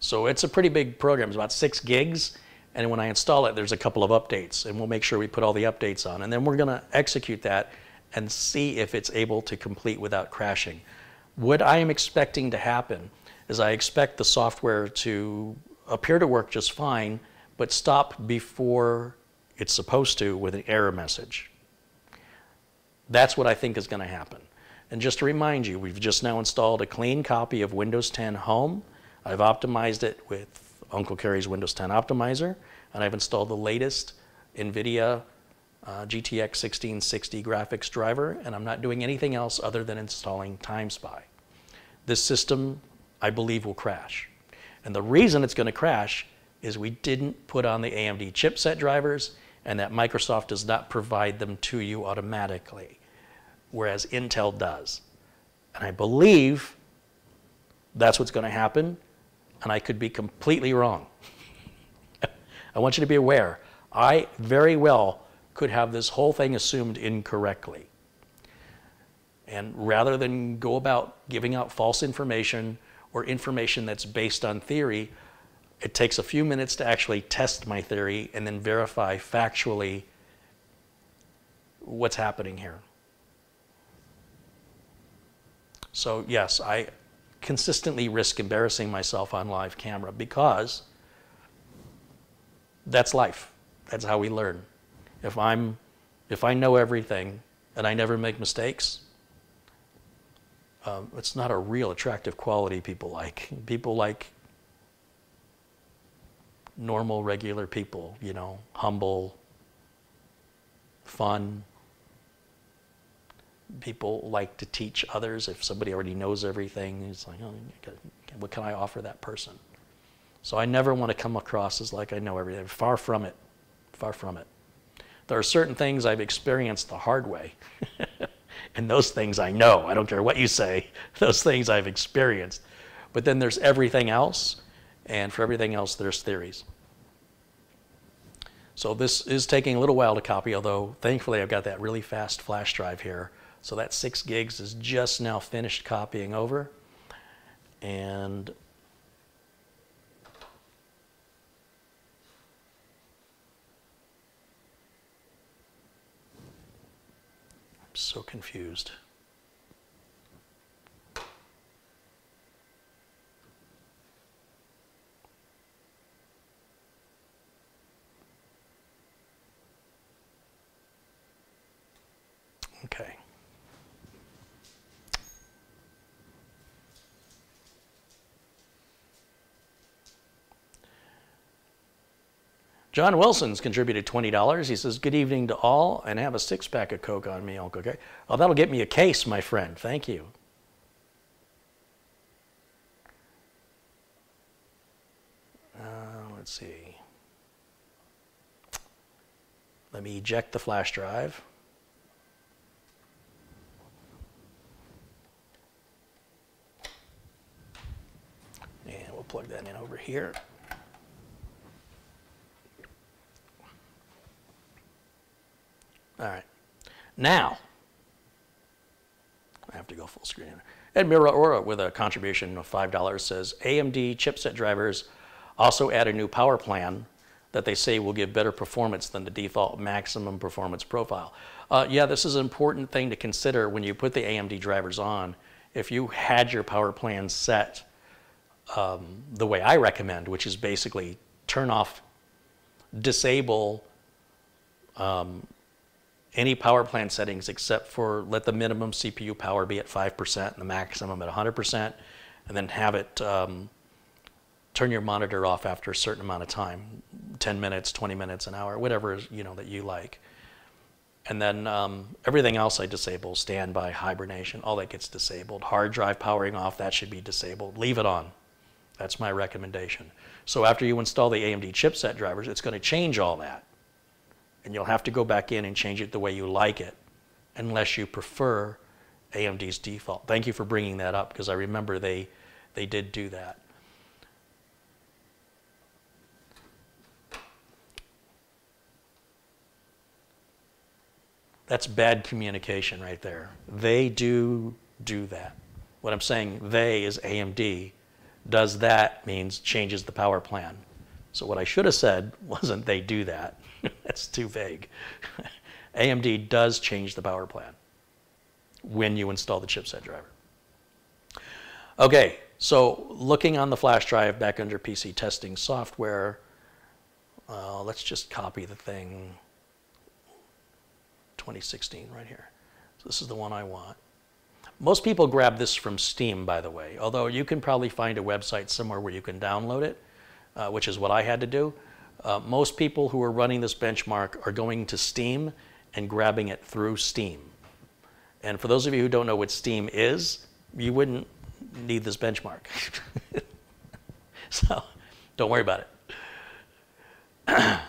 So it's a pretty big program. It's about six gigs. And when I install it, there's a couple of updates. And we'll make sure we put all the updates on. And then we're going to execute that and see if it's able to complete without crashing. What I am expecting to happen is I expect the software to appear to work just fine, but stop before it's supposed to with an error message. That's what I think is going to happen. And just to remind you, we've just now installed a clean copy of Windows 10 Home. I've optimized it with Uncle Carey's Windows 10 Optimizer, and I've installed the latest NVIDIA uh, GTX 1660 graphics driver, and I'm not doing anything else other than installing TimeSpy. This system I believe will crash. And the reason it's going to crash is we didn't put on the AMD chipset drivers and that Microsoft does not provide them to you automatically, whereas Intel does. And I believe that's what's going to happen, and I could be completely wrong. I want you to be aware, I very well could have this whole thing assumed incorrectly. And rather than go about giving out false information or information that's based on theory, it takes a few minutes to actually test my theory and then verify factually what's happening here. So, yes, I consistently risk embarrassing myself on live camera because that's life. That's how we learn. If I'm if I know everything and I never make mistakes, um, it's not a real attractive quality people like. People like normal, regular people, you know, humble, fun. People like to teach others. If somebody already knows everything, it's like, oh, what can I offer that person? So I never want to come across as like I know everything. Far from it. Far from it. There are certain things I've experienced the hard way. And those things I know. I don't care what you say. Those things I've experienced. But then there's everything else and for everything else, there's theories. So this is taking a little while to copy, although thankfully I've got that really fast flash drive here. So that six gigs is just now finished copying over. And I'm so confused. John Wilson's contributed $20. He says, Good evening to all, and have a six pack of Coke on me, Uncle Okay. Oh, that'll get me a case, my friend. Thank you. Uh, let's see. Let me eject the flash drive. And we'll plug that in over here. All right. Now, I have to go full screen. Ed Mira with a contribution of $5 says AMD chipset drivers also add a new power plan that they say will give better performance than the default maximum performance profile. Uh, yeah, this is an important thing to consider when you put the AMD drivers on. If you had your power plan set um, the way I recommend, which is basically turn off, disable um, any power plan settings except for let the minimum CPU power be at 5% and the maximum at 100%, and then have it um, turn your monitor off after a certain amount of time 10 minutes, 20 minutes, an hour, whatever you know that you like. And then um, everything else I disable, standby, hibernation, all that gets disabled. Hard drive powering off, that should be disabled. Leave it on. That's my recommendation. So after you install the AMD chipset drivers, it's going to change all that and you'll have to go back in and change it the way you like it unless you prefer AMD's default. Thank you for bringing that up because I remember they, they did do that. That's bad communication right there. They do do that. What I'm saying, they is AMD, does that means changes the power plan. So what I should have said wasn't they do that. That's too vague. AMD does change the power plan when you install the chipset driver. Okay, so looking on the flash drive back under PC testing software, uh, let's just copy the thing 2016 right here. So this is the one I want. Most people grab this from Steam, by the way, although you can probably find a website somewhere where you can download it, uh, which is what I had to do. Uh, most people who are running this benchmark are going to Steam and grabbing it through Steam. And for those of you who don't know what Steam is, you wouldn't need this benchmark. so don't worry about it.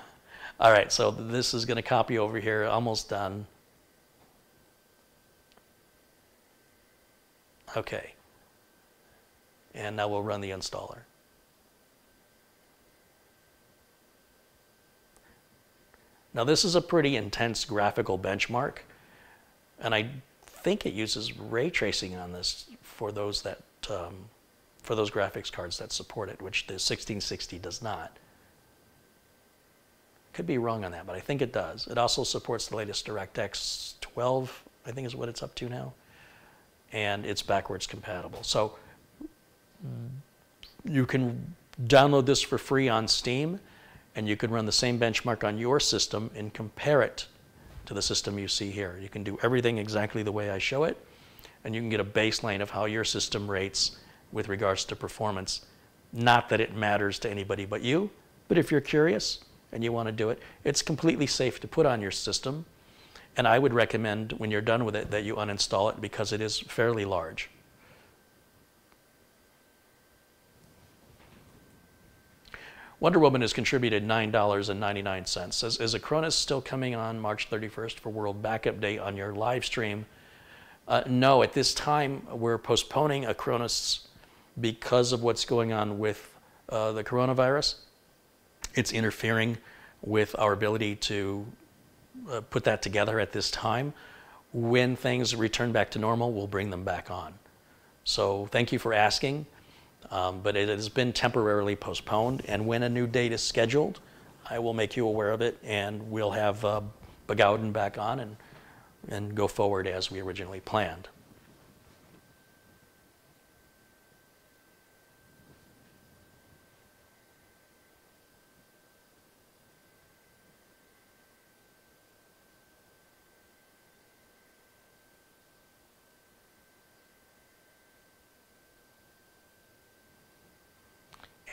All right, so this is going to copy over here, almost done. Okay. And now we'll run the installer. Now this is a pretty intense graphical benchmark, and I think it uses ray tracing on this for those that um, for those graphics cards that support it, which the 1660 does not. Could be wrong on that, but I think it does. It also supports the latest DirectX 12, I think is what it's up to now, and it's backwards compatible. So you can download this for free on Steam and you can run the same benchmark on your system and compare it to the system you see here. You can do everything exactly the way I show it, and you can get a baseline of how your system rates with regards to performance. Not that it matters to anybody but you, but if you're curious and you want to do it, it's completely safe to put on your system. And I would recommend when you're done with it that you uninstall it because it is fairly large. Wonder Woman has contributed $9.99. Says, is Acronis still coming on March 31st for World Backup Day on your live stream? Uh, no, at this time we're postponing Acronis because of what's going on with uh, the coronavirus. It's interfering with our ability to uh, put that together at this time. When things return back to normal, we'll bring them back on. So thank you for asking. Um, but it has been temporarily postponed. And when a new date is scheduled, I will make you aware of it, and we'll have uh, back on, and and go forward as we originally planned.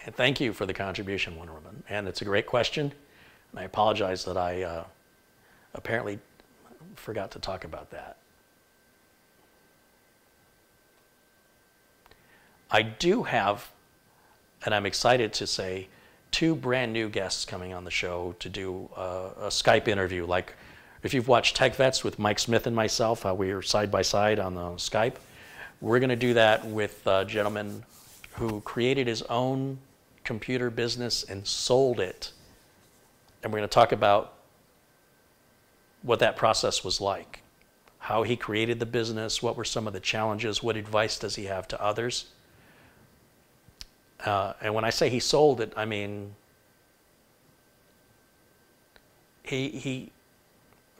And thank you for the contribution, Wonder Woman. And it's a great question. And I apologize that I uh, apparently forgot to talk about that. I do have, and I'm excited to say, two brand new guests coming on the show to do uh, a Skype interview. Like if you've watched Tech Vets with Mike Smith and myself, how we were side by side on the Skype, we're going to do that with a gentleman who created his own computer business and sold it. And we're going to talk about what that process was like, how he created the business, what were some of the challenges, what advice does he have to others. Uh, and when I say he sold it, I mean he, he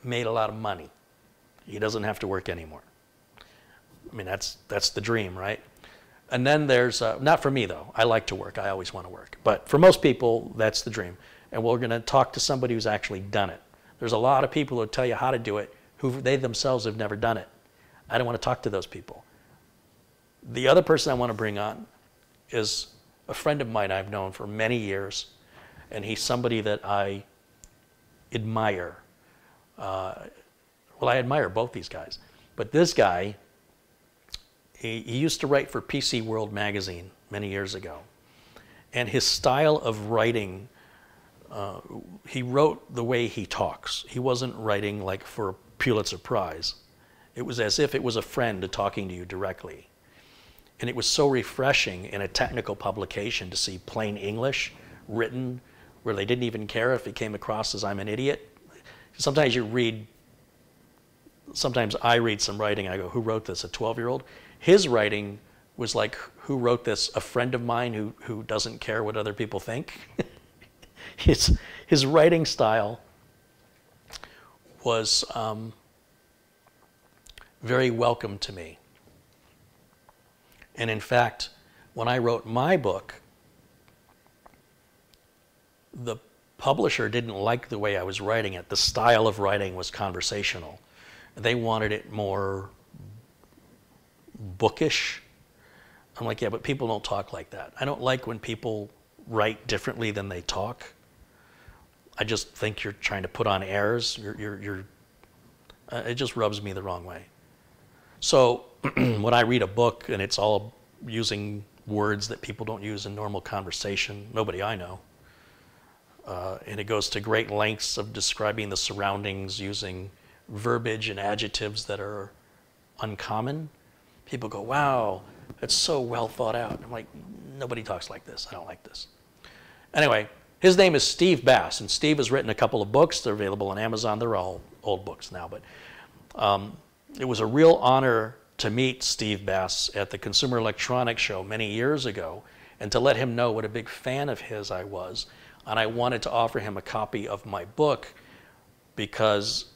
made a lot of money. He doesn't have to work anymore. I mean, that's, that's the dream, right? And then there's, uh, not for me though, I like to work, I always want to work. But for most people, that's the dream. And we're going to talk to somebody who's actually done it. There's a lot of people who tell you how to do it who they themselves have never done it. I don't want to talk to those people. The other person I want to bring on is a friend of mine I've known for many years, and he's somebody that I admire. Uh, well, I admire both these guys. But this guy he, he used to write for PC World magazine many years ago. And his style of writing, uh, he wrote the way he talks. He wasn't writing like for a Pulitzer Prize. It was as if it was a friend talking to you directly. And it was so refreshing in a technical publication to see plain English written where they didn't even care if it came across as I'm an idiot. Sometimes you read, sometimes I read some writing, I go, who wrote this? A 12 year old? His writing was like, who wrote this? A friend of mine who, who doesn't care what other people think. his, his writing style was um, very welcome to me. And in fact, when I wrote my book, the publisher didn't like the way I was writing it. The style of writing was conversational. They wanted it more bookish. I'm like, yeah, but people don't talk like that. I don't like when people write differently than they talk. I just think you're trying to put on airs. You're, you're, you're uh, it just rubs me the wrong way. So when I read a book and it's all using words that people don't use in normal conversation, nobody I know, uh, and it goes to great lengths of describing the surroundings using verbiage and adjectives that are uncommon, people go, wow, it's so well thought out. I'm like, nobody talks like this. I don't like this. Anyway, his name is Steve Bass, and Steve has written a couple of books. They're available on Amazon. They're all old books now, but um, it was a real honor to meet Steve Bass at the Consumer Electronics Show many years ago and to let him know what a big fan of his I was. And I wanted to offer him a copy of my book because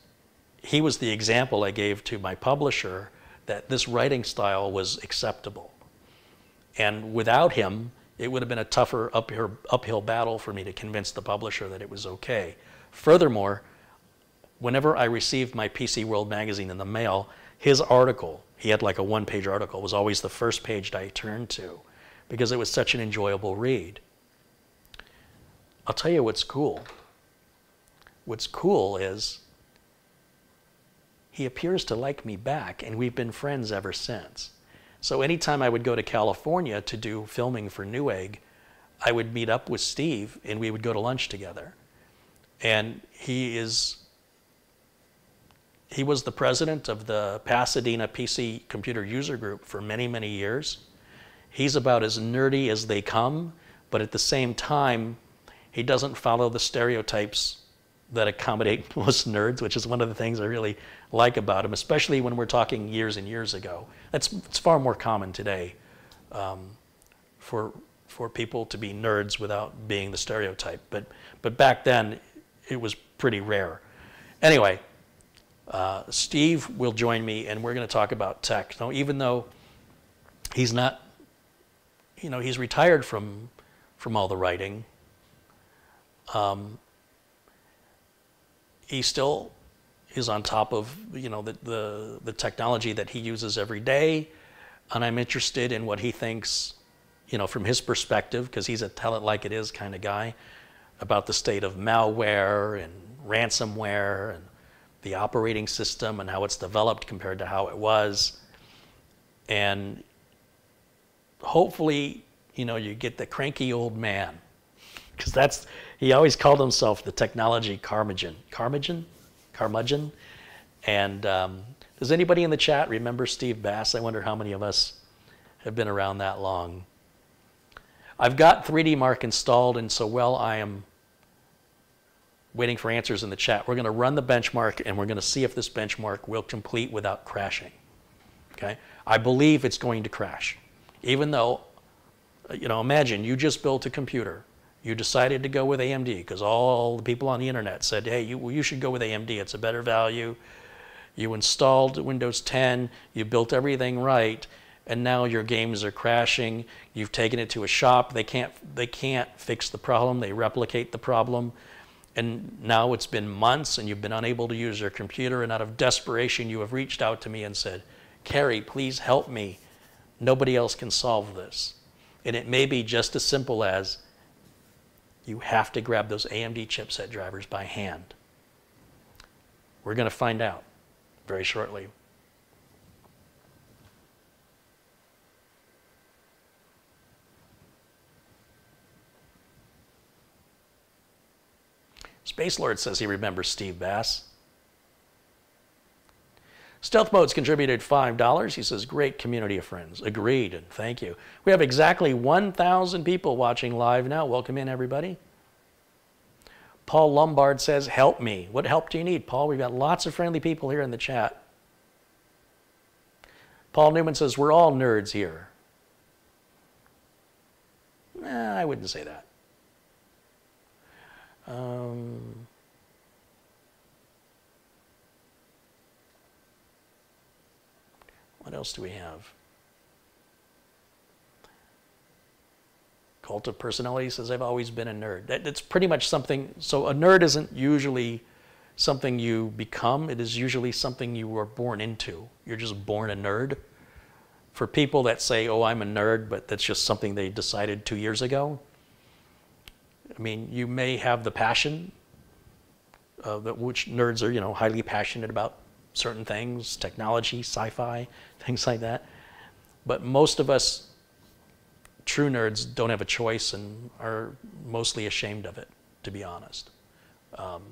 he was the example I gave to my publisher that this writing style was acceptable. And without him, it would have been a tougher uphill, uphill battle for me to convince the publisher that it was okay. Furthermore, whenever I received my PC World magazine in the mail, his article, he had like a one page article, was always the first page I turned to because it was such an enjoyable read. I'll tell you what's cool. What's cool is he appears to like me back, and we've been friends ever since. So anytime I would go to California to do filming for Newegg, I would meet up with Steve and we would go to lunch together. And he is he was the president of the Pasadena PC Computer User Group for many, many years. He's about as nerdy as they come, but at the same time, he doesn't follow the stereotypes that accommodate most nerds, which is one of the things I really like about them, especially when we're talking years and years ago. That's it's far more common today um, for for people to be nerds without being the stereotype. But but back then, it was pretty rare. Anyway, Uh, Steve will join me, and we're going to talk about tech. Now, even though he's not, you know, he's retired from from all the writing. Um, he still is on top of you know the, the the technology that he uses every day, and I'm interested in what he thinks, you know, from his perspective because he's a tell it like it is kind of guy, about the state of malware and ransomware and the operating system and how it's developed compared to how it was. And hopefully, you know, you get the cranky old man. Because that's, he always called himself the technology Carmageddon. Carmageddon? Carmageddon? And um, does anybody in the chat remember Steve Bass? I wonder how many of us have been around that long. I've got 3D Mark installed, and so while I am waiting for answers in the chat. We're going to run the benchmark and we're going to see if this benchmark will complete without crashing. Okay? I believe it's going to crash. Even though, you know, imagine you just built a computer. You decided to go with AMD because all the people on the internet said, hey, you, you should go with AMD. It's a better value. You installed Windows 10. You built everything right. And now your games are crashing. You've taken it to a shop. They can't, they can't fix the problem. They replicate the problem and now it's been months and you've been unable to use your computer and out of desperation you have reached out to me and said, Carey, please help me. Nobody else can solve this. And it may be just as simple as you have to grab those AMD chipset drivers by hand. We're going to find out very shortly. Space Lord says he remembers Steve Bass. Stealth Mode's contributed $5. He says, great community of friends. Agreed, and thank you. We have exactly 1,000 people watching live now. Welcome in, everybody. Paul Lombard says, help me. What help do you need, Paul? We've got lots of friendly people here in the chat. Paul Newman says, we're all nerds here. I wouldn't say that. Um, what else do we have? Cult of Personality says, I've always been a nerd. That, that's pretty much something, so a nerd isn't usually something you become, it is usually something you were born into. You're just born a nerd. For people that say, oh, I'm a nerd, but that's just something they decided two years ago, I mean, you may have the passion, uh, that which nerds are, you know, highly passionate about certain things, technology, sci-fi, things like that. But most of us true nerds don't have a choice and are mostly ashamed of it, to be honest. Um,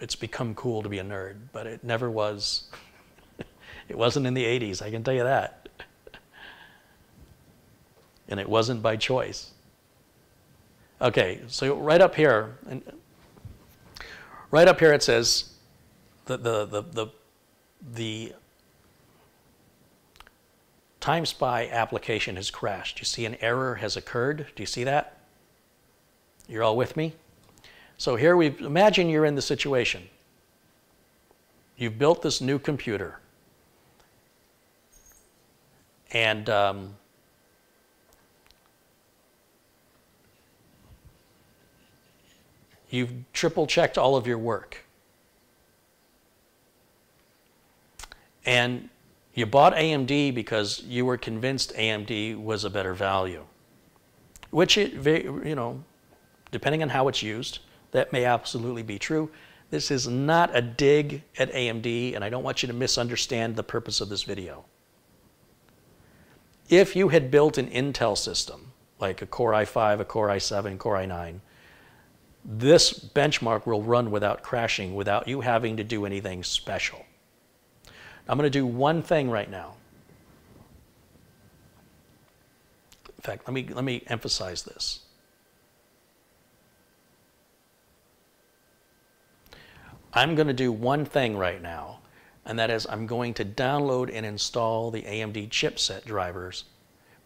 it's become cool to be a nerd, but it never was. it wasn't in the 80s, I can tell you that. and it wasn't by choice. Okay, so right up here, and right up here it says the the the the, the Time Spy application has crashed. You see an error has occurred. Do you see that? You're all with me? So here we imagine you're in the situation. You've built this new computer. And um, You've triple checked all of your work. And you bought AMD because you were convinced AMD was a better value. Which it, you know, depending on how it's used, that may absolutely be true. This is not a dig at AMD, and I don't want you to misunderstand the purpose of this video. If you had built an Intel system, like a Core i5, a Core i7, Core i9, this benchmark will run without crashing, without you having to do anything special. I'm going to do one thing right now. In fact, let me, let me emphasize this. I'm going to do one thing right now, and that is I'm going to download and install the AMD chipset drivers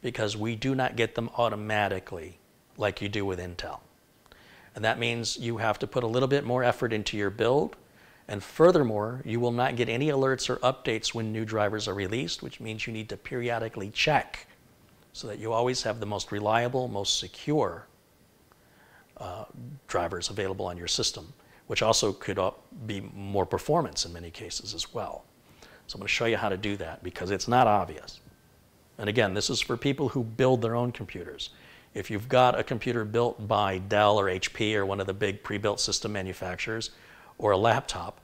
because we do not get them automatically like you do with Intel. And that means you have to put a little bit more effort into your build And furthermore, you will not get any alerts or updates when new drivers are released, which means you need to periodically check so that you always have the most reliable, most secure uh, drivers available on your system, which also could be more performance in many cases as well. So I'm going to show you how to do that because it's not obvious. And again, this is for people who build their own computers. If you've got a computer built by Dell or HP or one of the big pre-built system manufacturers or a laptop,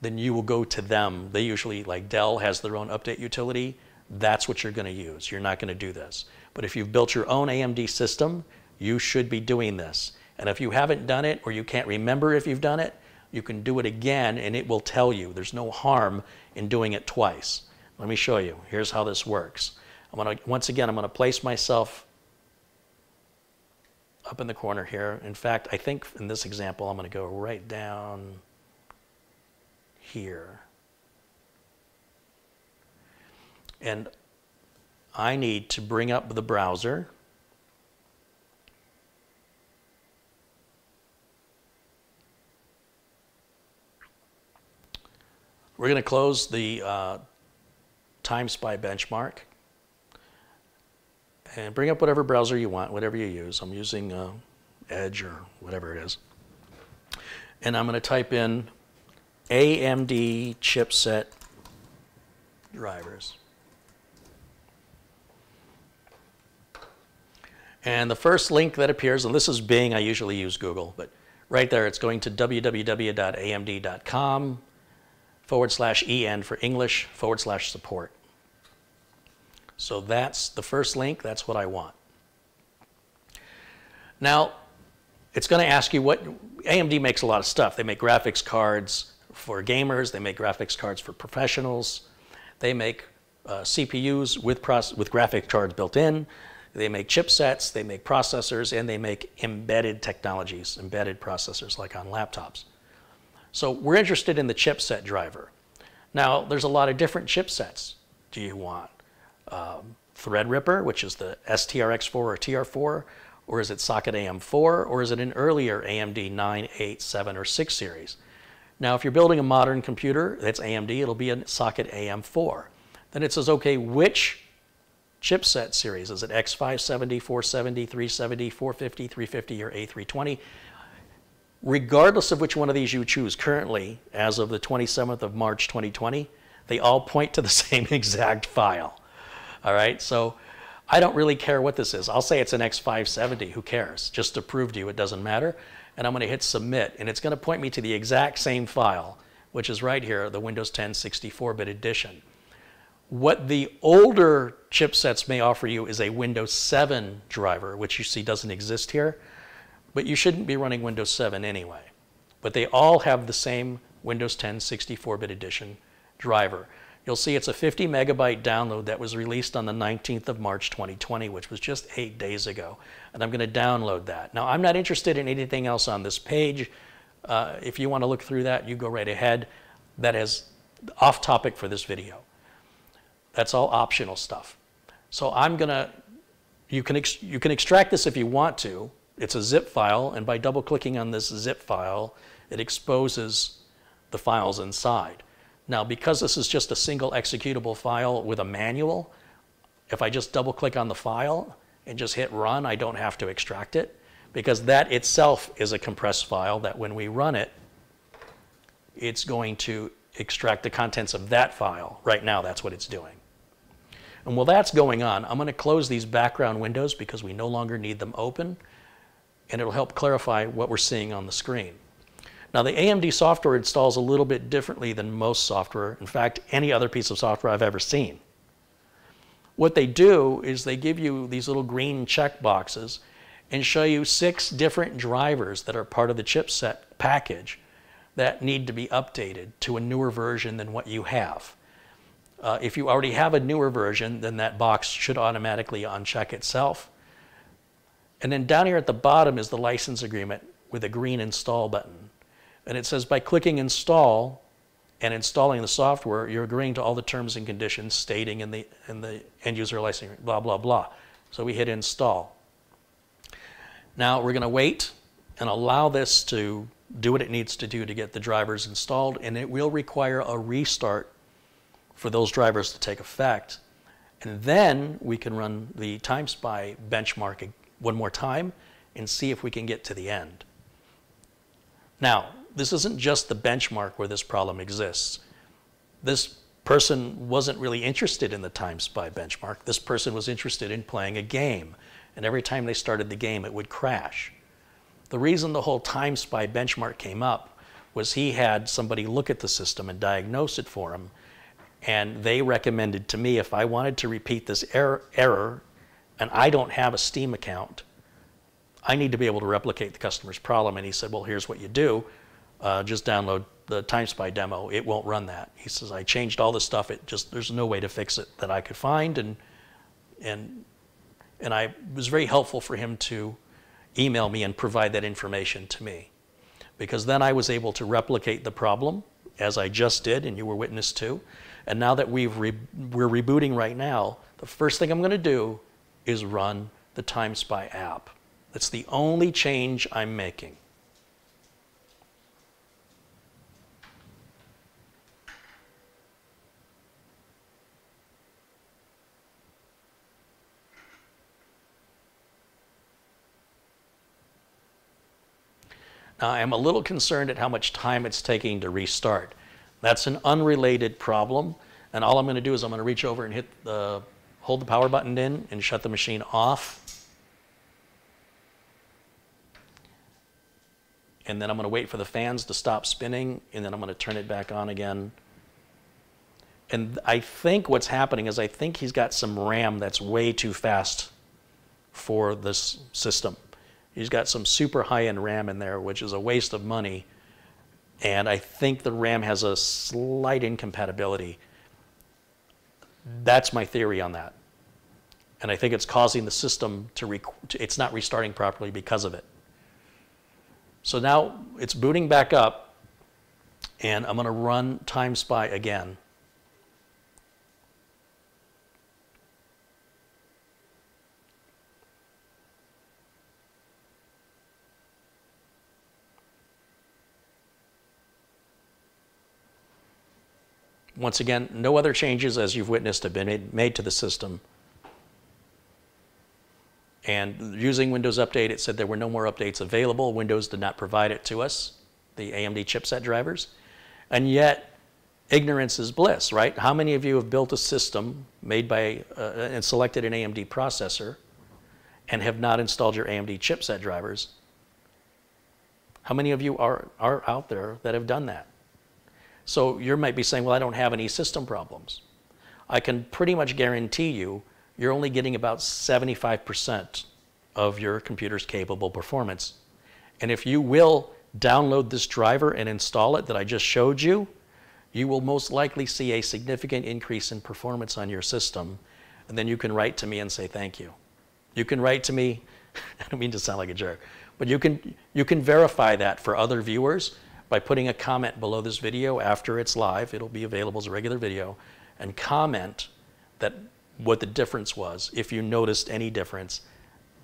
then you will go to them. They usually, like Dell has their own update utility. That's what you're going to use. You're not going to do this. But if you've built your own AMD system, you should be doing this. And if you haven't done it or you can't remember if you've done it, you can do it again and it will tell you. There's no harm in doing it twice. Let me show you. Here's how this works. I'm to, once again, I'm going to place myself up in the corner here. In fact, I think in this example, I'm going to go right down here. And I need to bring up the browser. We're going to close the uh, TimeSpy benchmark and bring up whatever browser you want, whatever you use. I'm using uh, Edge or whatever it is. And I'm going to type in AMD chipset drivers. And the first link that appears, and this is Bing, I usually use Google, but right there it's going to www.amd.com forward slash en for English forward slash support. So that's the first link, that's what I want. Now, it's going to ask you what AMD makes a lot of stuff. They make graphics cards for gamers, they make graphics cards for professionals, they make uh, CPUs with, with graphics cards built in, they make chipsets, they make processors, and they make embedded technologies, embedded processors like on laptops. So we're interested in the chipset driver. Now, there's a lot of different chipsets. Do you want um, Threadripper, which is the STRX4 or TR4, or is it Socket AM4, or is it an earlier AMD 9, 8, 7, or 6 series? Now, if you're building a modern computer that's AMD, it'll be a Socket AM4. Then it says, okay, which chipset series? Is it X570, 470, 370, 450, 350, or A320? Regardless of which one of these you choose currently, as of the 27th of March 2020, they all point to the same exact file. All right, so I don't really care what this is. I'll say it's an X570, who cares? Just to prove to you it doesn't matter. And I'm gonna hit submit, and it's gonna point me to the exact same file, which is right here, the Windows 10 64-bit edition. What the older chipsets may offer you is a Windows 7 driver, which you see doesn't exist here, but you shouldn't be running Windows 7 anyway. But they all have the same Windows 10 64-bit edition driver. You'll see it's a 50 megabyte download that was released on the 19th of March 2020, which was just eight days ago. And I'm going to download that. Now, I'm not interested in anything else on this page. Uh, if you want to look through that, you go right ahead. That is off topic for this video. That's all optional stuff. So I'm going to, you can, you can extract this if you want to. It's a zip file, and by double clicking on this zip file, it exposes the files inside. Now, because this is just a single executable file with a manual, if I just double click on the file and just hit run, I don't have to extract it because that itself is a compressed file that when we run it, it's going to extract the contents of that file. Right now, that's what it's doing. And while that's going on, I'm going to close these background windows because we no longer need them open, and it'll help clarify what we're seeing on the screen. Now the AMD software installs a little bit differently than most software. In fact, any other piece of software I've ever seen. What they do is they give you these little green check boxes and show you six different drivers that are part of the chipset package that need to be updated to a newer version than what you have. Uh, if you already have a newer version, then that box should automatically uncheck itself. And then down here at the bottom is the license agreement with a green install button. And it says by clicking install and installing the software, you're agreeing to all the terms and conditions stating in the, in the end user license, blah, blah, blah. So we hit install. Now we're going to wait and allow this to do what it needs to do to get the drivers installed, and it will require a restart for those drivers to take effect. And then we can run the TimeSpy benchmark one more time and see if we can get to the end. Now, this isn't just the benchmark where this problem exists. This person wasn't really interested in the TimeSpy benchmark. This person was interested in playing a game. And every time they started the game, it would crash. The reason the whole TimeSpy benchmark came up was he had somebody look at the system and diagnose it for him. And they recommended to me if I wanted to repeat this error, error and I don't have a Steam account, I need to be able to replicate the customer's problem. And he said, well, here's what you do. Uh, just download the TimeSpy demo. It won't run that. He says, I changed all this stuff. It just, there's no way to fix it that I could find. And, and, and I was very helpful for him to email me and provide that information to me. Because then I was able to replicate the problem as I just did and you were witness to. And now that we've re we're rebooting right now, the first thing I'm going to do is run the TimeSpy app. That's the only change I'm making. Now, I'm a little concerned at how much time it's taking to restart. That's an unrelated problem, and all I'm going to do is I'm going to reach over and hit the, hold the power button in and shut the machine off. And then I'm going to wait for the fans to stop spinning, and then I'm going to turn it back on again. And I think what's happening is I think he's got some RAM that's way too fast for this system. He's got some super high-end RAM in there, which is a waste of money. And I think the RAM has a slight incompatibility. That's my theory on that. And I think it's causing the system to, it's not restarting properly because of it. So now it's booting back up, and I'm going to run TimeSpy again. Once again, no other changes, as you've witnessed, have been made, to the system. And using Windows Update, it said there were no more updates available. Windows did not provide it to us, the AMD chipset drivers. And yet, ignorance is bliss, right? How many of you have built a system made by uh, and selected an AMD processor and have not installed your AMD chipset drivers? How many of you are, are out there that have done that? So you might be saying, well, I don't have any system problems. I can pretty much guarantee you, you're only getting about 75% of your computer's capable performance. And if you will download this driver and install it that I just showed you, you will most likely see a significant increase in performance on your system. And then you can write to me and say thank you. You can write to me, I don't mean to sound like a jerk, but you can, you can verify that for other viewers by putting a comment below this video after it's live. It'll be available as a regular video. And comment that what the difference was, if you noticed any difference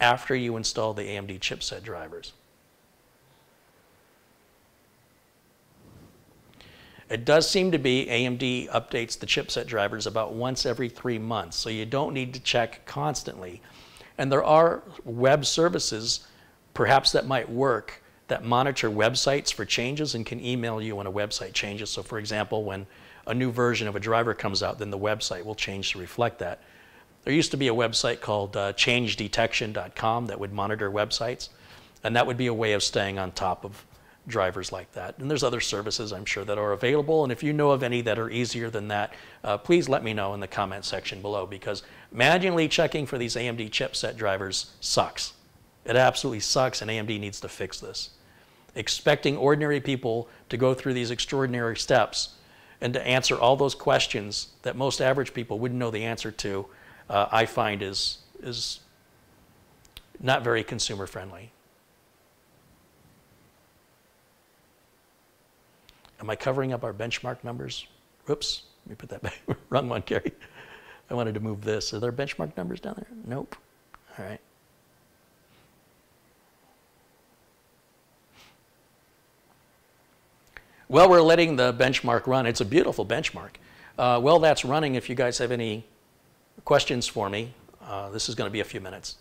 after you installed the AMD chipset drivers. It does seem to be AMD updates the chipset drivers about once every three months, so you don't need to check constantly. And there are web services, perhaps that might work, that monitor websites for changes and can email you when a website changes. So for example, when a new version of a driver comes out, then the website will change to reflect that. There used to be a website called uh, changedetection.com that would monitor websites, and that would be a way of staying on top of drivers like that. And there's other services I'm sure that are available, and if you know of any that are easier than that, uh, please let me know in the comment section below because manually checking for these AMD chipset drivers sucks. It absolutely sucks, and AMD needs to fix this expecting ordinary people to go through these extraordinary steps and to answer all those questions that most average people wouldn't know the answer to, uh, I find is, is not very consumer friendly. Am I covering up our benchmark numbers? Whoops, let me put that back. Wrong one, Gary. I wanted to move this. Are there benchmark numbers down there? Nope. All right. Well, we're letting the benchmark run. It's a beautiful benchmark. Uh, well, that's running. If you guys have any questions for me, uh, this is going to be a few minutes.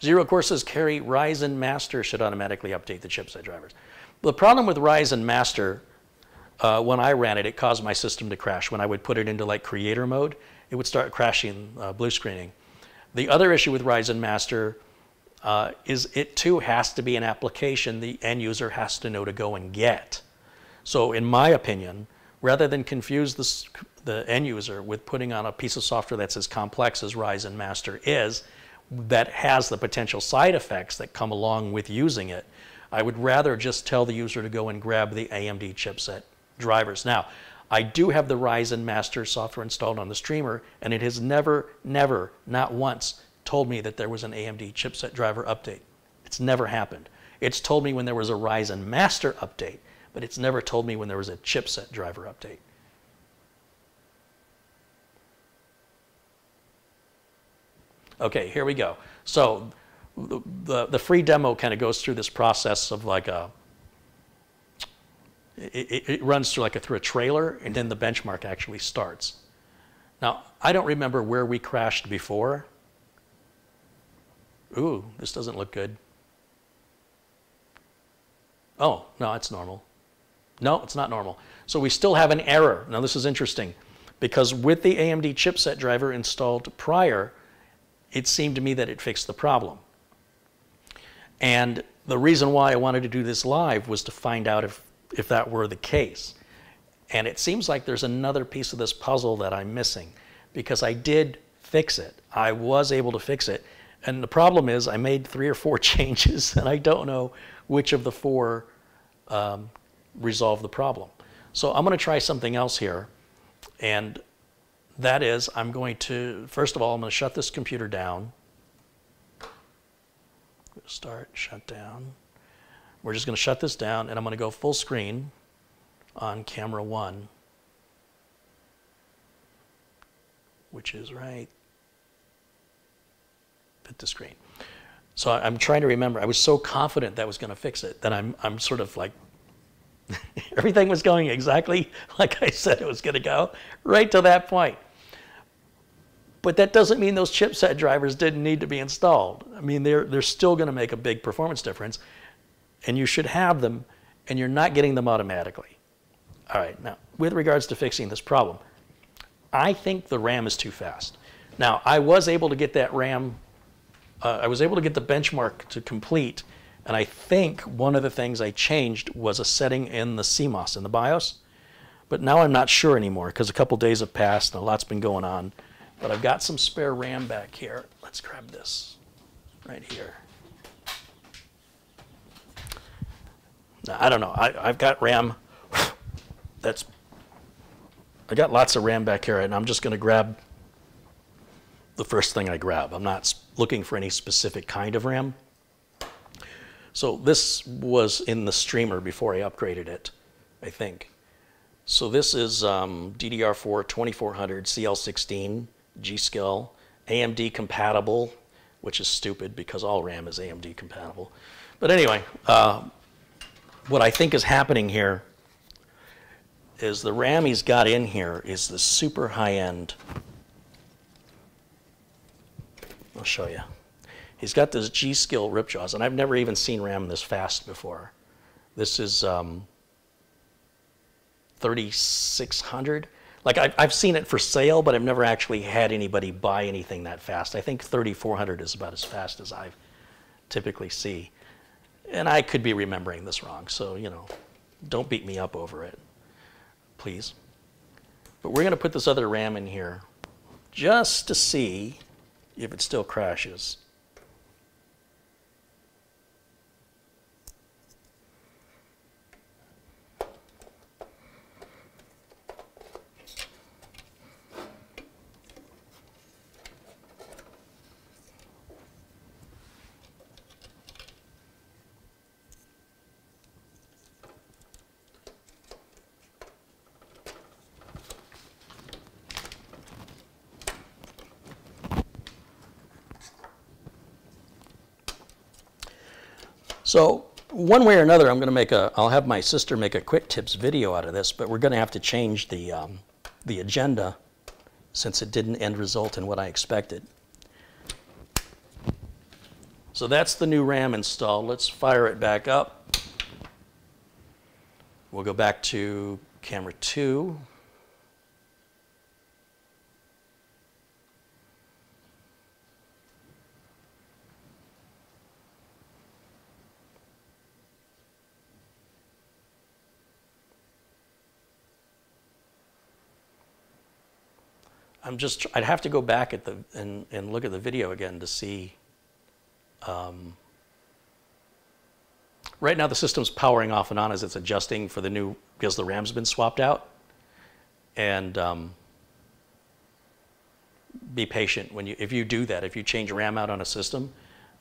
Zero courses Carey Ryzen Master should automatically update the chipset drivers. The problem with Ryzen Master, uh, when I ran it, it caused my system to crash. When I would put it into like creator mode, it would start crashing uh, blue screening. The other issue with Ryzen Master uh, is it too has to be an application the end user has to know to go and get. So in my opinion, rather than confuse the end user with putting on a piece of software that's as complex as Ryzen Master is, that has the potential side effects that come along with using it, I would rather just tell the user to go and grab the AMD chipset drivers. Now, I do have the Ryzen Master software installed on the streamer, and it has never, never, not once told me that there was an AMD chipset driver update. It's never happened. It's told me when there was a Ryzen Master update, but it's never told me when there was a chipset driver update. Okay, here we go. So the, the, the free demo kind of goes through this process of like a, it, it, runs through like a, through a trailer and then the benchmark actually starts. Now, I don't remember where we crashed before. Ooh, this doesn't look good. Oh, no, it's normal. No, it's not normal. So we still have an error. Now this is interesting because with the AMD chipset driver installed prior, it seemed to me that it fixed the problem. And the reason why I wanted to do this live was to find out if, if that were the case. And it seems like there's another piece of this puzzle that I'm missing because I did fix it. I was able to fix it. And the problem is I made three or four changes and I don't know which of the four um, resolve the problem. So I'm going to try something else here. And that is, I'm going to, first of all, I'm going to shut this computer down. Start, shut down. We're just going to shut this down, and I'm going to go full screen on camera one, which is right at the screen. So I'm trying to remember. I was so confident that was going to fix it that I'm, I'm sort of like, everything was going exactly like I said it was going to go, right to that point. But that doesn't mean those chipset drivers didn't need to be installed. I mean, they're, they're still going to make a big performance difference, and you should have them, and you're not getting them automatically. All right, now, with regards to fixing this problem, I think the RAM is too fast. Now, I was able to get that RAM, uh, I was able to get the benchmark to complete, and I think one of the things I changed was a setting in the CMOS, in the BIOS. But now I'm not sure anymore because a couple days have passed and a lot's been going on. But I've got some spare RAM back here. Let's grab this right here. Now, I don't know. I, I've got RAM that's, I got lots of RAM back here, and I'm just going to grab the first thing I grab. I'm not looking for any specific kind of RAM. So this was in the streamer before I upgraded it, I think. So this is um, DDR4 2400 CL16 G.Skill, AMD compatible, which is stupid because all RAM is AMD compatible. But anyway, uh, what I think is happening here is the RAM he's got in here is the super high-end. I'll show you. He's got this G.Skill Ripjaws, and I've never even seen RAM this fast before. This is um, 3600 like I've, I've seen it for sale, but I've never actually had anybody buy anything that fast. I think 3,400 is about as fast as I typically see. And I could be remembering this wrong, so, you know, don't beat me up over it, please. But we're going to put this other RAM in here just to see if it still crashes. So one way or another, I'm going to make a, I'll have my sister make a quick tips video out of this, but we're going to have to change the, um, the agenda since it didn't end result in what I expected. So that's the new RAM installed. Let's fire it back up. We'll go back to camera two. I'm just, I'd have to go back at the, and, and look at the video again to see. Um, right now the system's powering off and on as it's adjusting for the new, because the RAM's been swapped out. And um, be patient when you, if you do that, if you change RAM out on a system,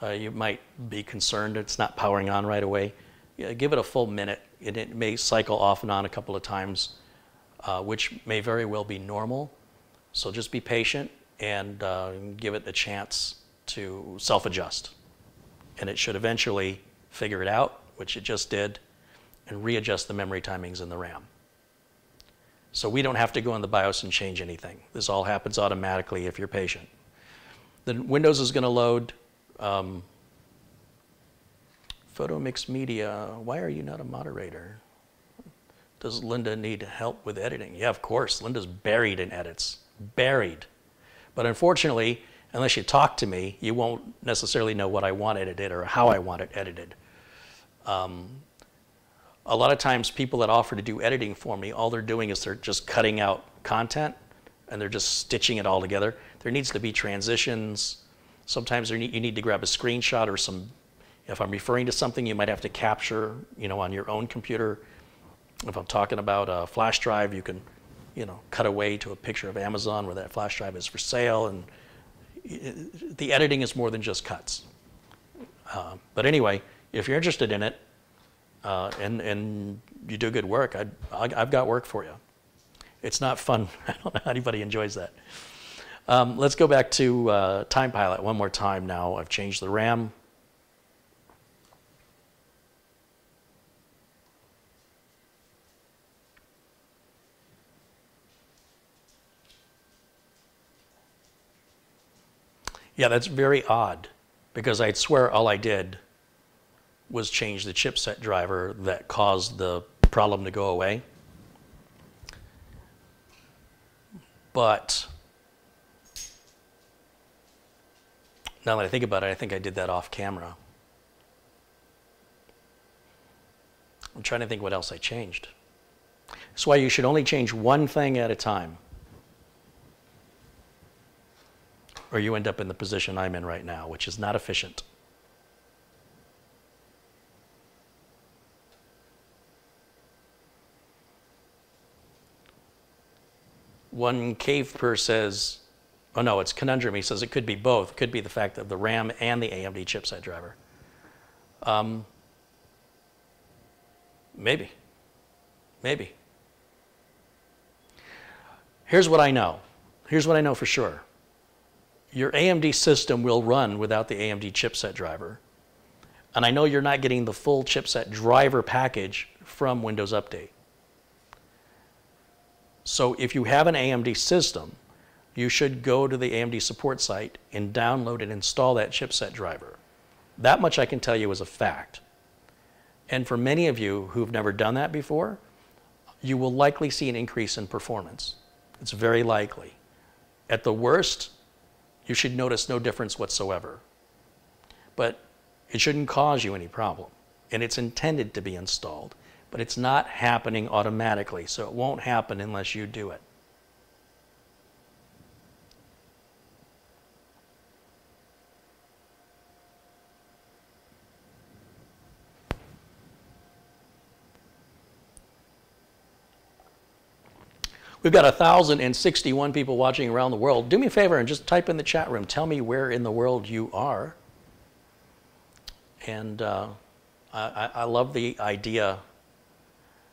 uh, you might be concerned it's not powering on right away. Yeah, give it a full minute and it may cycle off and on a couple of times, uh, which may very well be normal. So just be patient and uh, give it a chance to self-adjust. And it should eventually figure it out, which it just did, and readjust the memory timings in the RAM. So we don't have to go in the BIOS and change anything. This all happens automatically if you're patient. Then Windows is going to load um, Photo Mix Media. Why are you not a moderator? Does Linda need help with editing? Yeah, of course. Linda's buried in edits buried. But unfortunately, unless you talk to me, you won't necessarily know what I want edited or how I want it edited. Um, a lot of times people that offer to do editing for me, all they're doing is they're just cutting out content and they're just stitching it all together. There needs to be transitions. Sometimes need, you need to grab a screenshot or some, if I'm referring to something you might have to capture, you know, on your own computer. If I'm talking about a flash drive, you can you know, cut away to a picture of Amazon where that flash drive is for sale. And the editing is more than just cuts. Uh, but anyway, if you're interested in it uh, and, and you do good work, i have got work for you. It's not fun. I don't know how anybody enjoys that. Um, let's go back to uh, Time Pilot one more time now. I've changed the RAM. Yeah, that's very odd because I'd swear all I did was change the chipset driver that caused the problem to go away. But now that I think about it, I think I did that off camera. I'm trying to think what else I changed. That's why you should only change one thing at a time. Or you end up in the position I'm in right now, which is not efficient. One cave per says, oh no, it's conundrum. He says it could be both. It could be the fact of the RAM and the AMD chipset driver. Um, maybe. Maybe. Here's what I know. Here's what I know for sure your AMD system will run without the AMD chipset driver. And I know you're not getting the full chipset driver package from Windows Update. So if you have an AMD system, you should go to the AMD support site and download and install that chipset driver. That much I can tell you is a fact. And for many of you who've never done that before, you will likely see an increase in performance. It's very likely. At the worst, you should notice no difference whatsoever. But it shouldn't cause you any problem. And it's intended to be installed, but it's not happening automatically, so it won't happen unless you do it. We've got 1,061 people watching around the world. Do me a favor and just type in the chat room. Tell me where in the world you are. And uh, I, I love the idea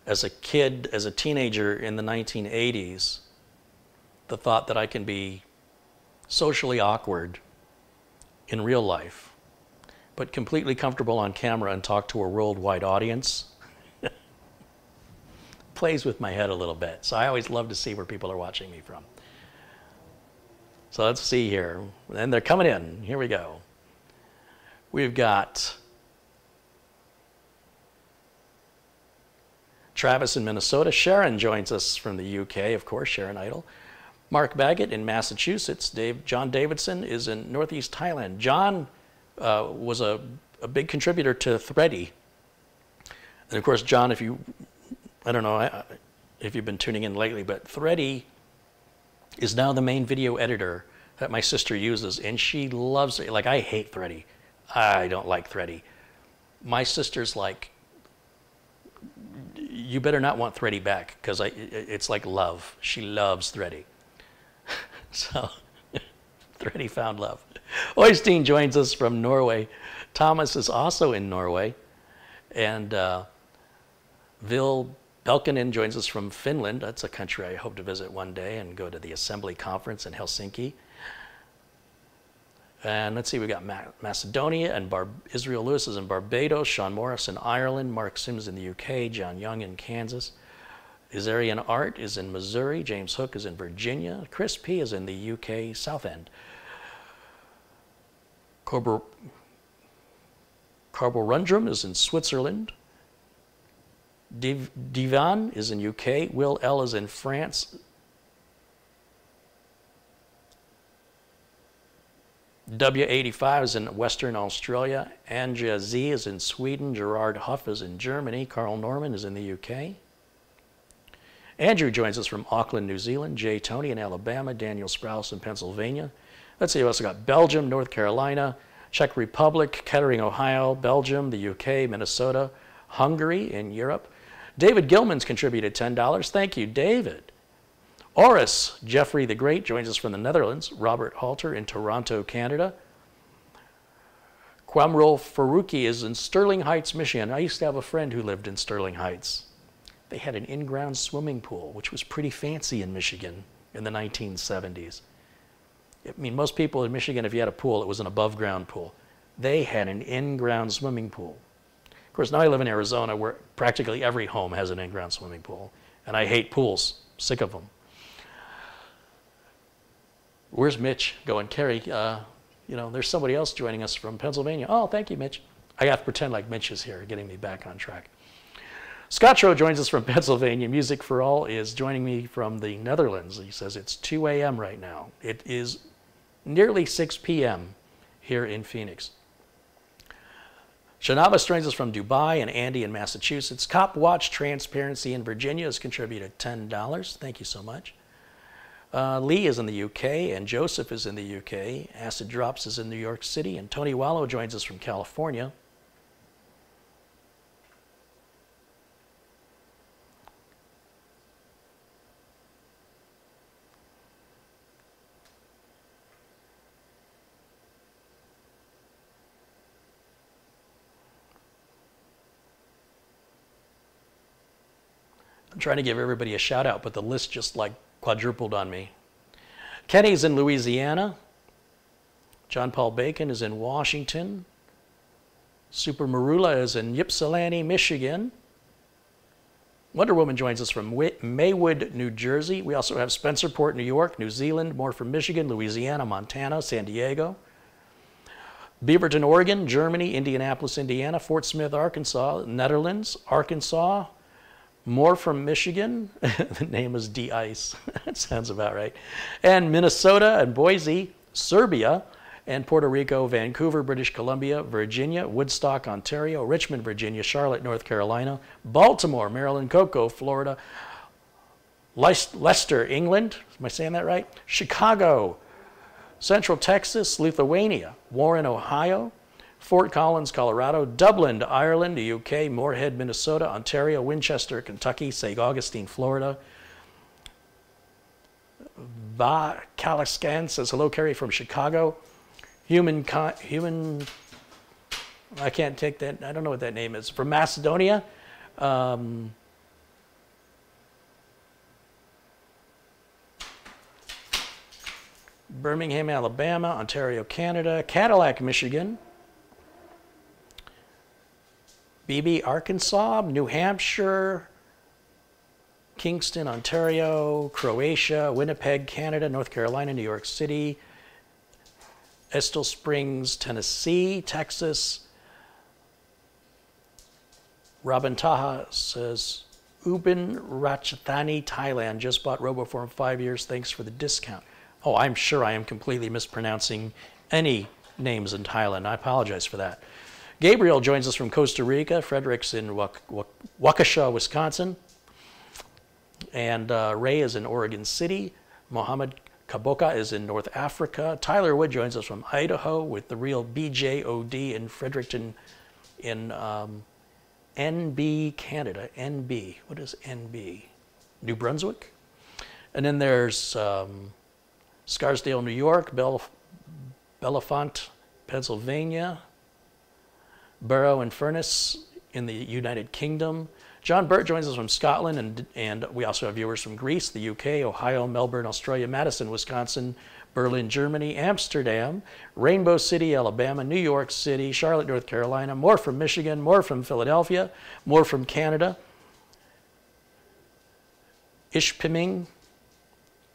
as a kid, as a teenager in the 1980s, the thought that I can be socially awkward in real life, but completely comfortable on camera and talk to a worldwide audience. Plays with my head a little bit. So I always love to see where people are watching me from. So let's see here. And they're coming in. Here we go. We've got Travis in Minnesota. Sharon joins us from the UK, of course, Sharon Idle. Mark Baggett in Massachusetts. Dave, John Davidson is in Northeast Thailand. John uh, was a, a, big contributor to Thready. And of course, John, if you, I don't know if you've been tuning in lately, but Thready is now the main video editor that my sister uses, and she loves it. Like, I hate Thready. I don't like Thready. My sister's like, you better not want Thready back because I it's like love. She loves Thready. so, Thready found love. Oystein joins us from Norway. Thomas is also in Norway. And uh, Vil Belkinen joins us from Finland. That's a country I hope to visit one day and go to the Assembly Conference in Helsinki. And let's see, we've got Macedonia and Bar Israel Lewis is in Barbados, Sean Morris in Ireland, Mark Sims in the UK, John Young in Kansas. Isarian Art is in Missouri, James Hook is in Virginia, Chris P is in the UK South End. Carbor, Carborundrum is in Switzerland. Div, Divan is in UK. Will L is in France. W85 is in Western Australia. Andrea Z is in Sweden. Gerard Huff is in Germany. Carl Norman is in the UK. Andrew joins us from Auckland, New Zealand. Jay Tony in Alabama. Daniel Sprouse in Pennsylvania. Let's see, we also got Belgium, North Carolina, Czech Republic, Kettering, Ohio, Belgium, the UK, Minnesota, Hungary in Europe. David Gilman's contributed $10. Thank you, David. Oris, Jeffrey the Great joins us from the Netherlands. Robert Halter in Toronto, Canada. Kwamrul Faruqi is in Sterling Heights, Michigan. I used to have a friend who lived in Sterling Heights. They had an in-ground swimming pool, which was pretty fancy in Michigan in the 1970s. I mean, most people in Michigan, if you had a pool, it was an above ground pool. They had an in ground swimming pool. Of course, now I live in Arizona where practically every home has an in ground swimming pool. And I hate pools, sick of them. Where's Mitch going? Carey, uh, you know, there's somebody else joining us from Pennsylvania. Oh, thank you, Mitch. I have to pretend like Mitch is here, getting me back on track. Scott Tro joins us from Pennsylvania. Music for All is joining me from the Netherlands. He says it's 2 a.m. right now. It is nearly 6 p.m. here in Phoenix. Shanaba joins us from Dubai and Andy in Massachusetts. Cop Watch Transparency in Virginia has contributed $10. Thank you so much. Uh, Lee is in the UK and Joseph is in the UK. Acid Drops is in New York City and Tony Wallow joins us from California. Trying to give everybody a shout out, but the list just like quadrupled on me. Kenny's in Louisiana. John Paul Bacon is in Washington. Super Marula is in Ypsilanti, Michigan. Wonder Woman joins us from Maywood, New Jersey. We also have Spencerport, New York, New Zealand, more from Michigan, Louisiana, Montana, San Diego. Beaverton, Oregon, Germany, Indianapolis, Indiana, Fort Smith, Arkansas, Netherlands, Arkansas, more from Michigan. the name is D-Ice. that sounds about right. And Minnesota and Boise, Serbia, and Puerto Rico, Vancouver, British Columbia, Virginia, Woodstock, Ontario, Richmond, Virginia, Charlotte, North Carolina, Baltimore, Maryland, Cocoa, Florida, Leicester, England. Am I saying that right? Chicago, Central Texas, Lithuania, Warren, Ohio, Fort Collins, Colorado, Dublin, Ireland, the UK, Moorhead, Minnesota, Ontario, Winchester, Kentucky, St. Augustine, Florida. Va Kalaskan says, hello, Carey from Chicago. Human, human, I can't take that, I don't know what that name is. From Macedonia. Um, Birmingham, Alabama, Ontario, Canada, Cadillac, Michigan, Beebe, Arkansas, New Hampshire, Kingston, Ontario, Croatia, Winnipeg, Canada, North Carolina, New York City, Estill Springs, Tennessee, Texas. Robin Taha says, Ubon Ratchathani, Thailand, just bought RoboForm five years. Thanks for the discount. Oh, I'm sure I am completely mispronouncing any names in Thailand. I apologize for that. Gabriel joins us from Costa Rica. Frederick's in Waukesha, Wisconsin. And uh, Ray is in Oregon City. Mohammed Kaboka is in North Africa. Tyler Wood joins us from Idaho with the real BJOD in Fredericton in um, NB Canada. NB. What is NB? New Brunswick. And then there's um, Scarsdale, New York, Bell, Bellefonte, Pennsylvania, Barrow and Furness in the United Kingdom. John Burt joins us from Scotland, and, and we also have viewers from Greece, the UK, Ohio, Melbourne, Australia, Madison, Wisconsin, Berlin, Germany, Amsterdam, Rainbow City, Alabama, New York City, Charlotte, North Carolina, more from Michigan, more from Philadelphia, more from Canada, Ishpeming,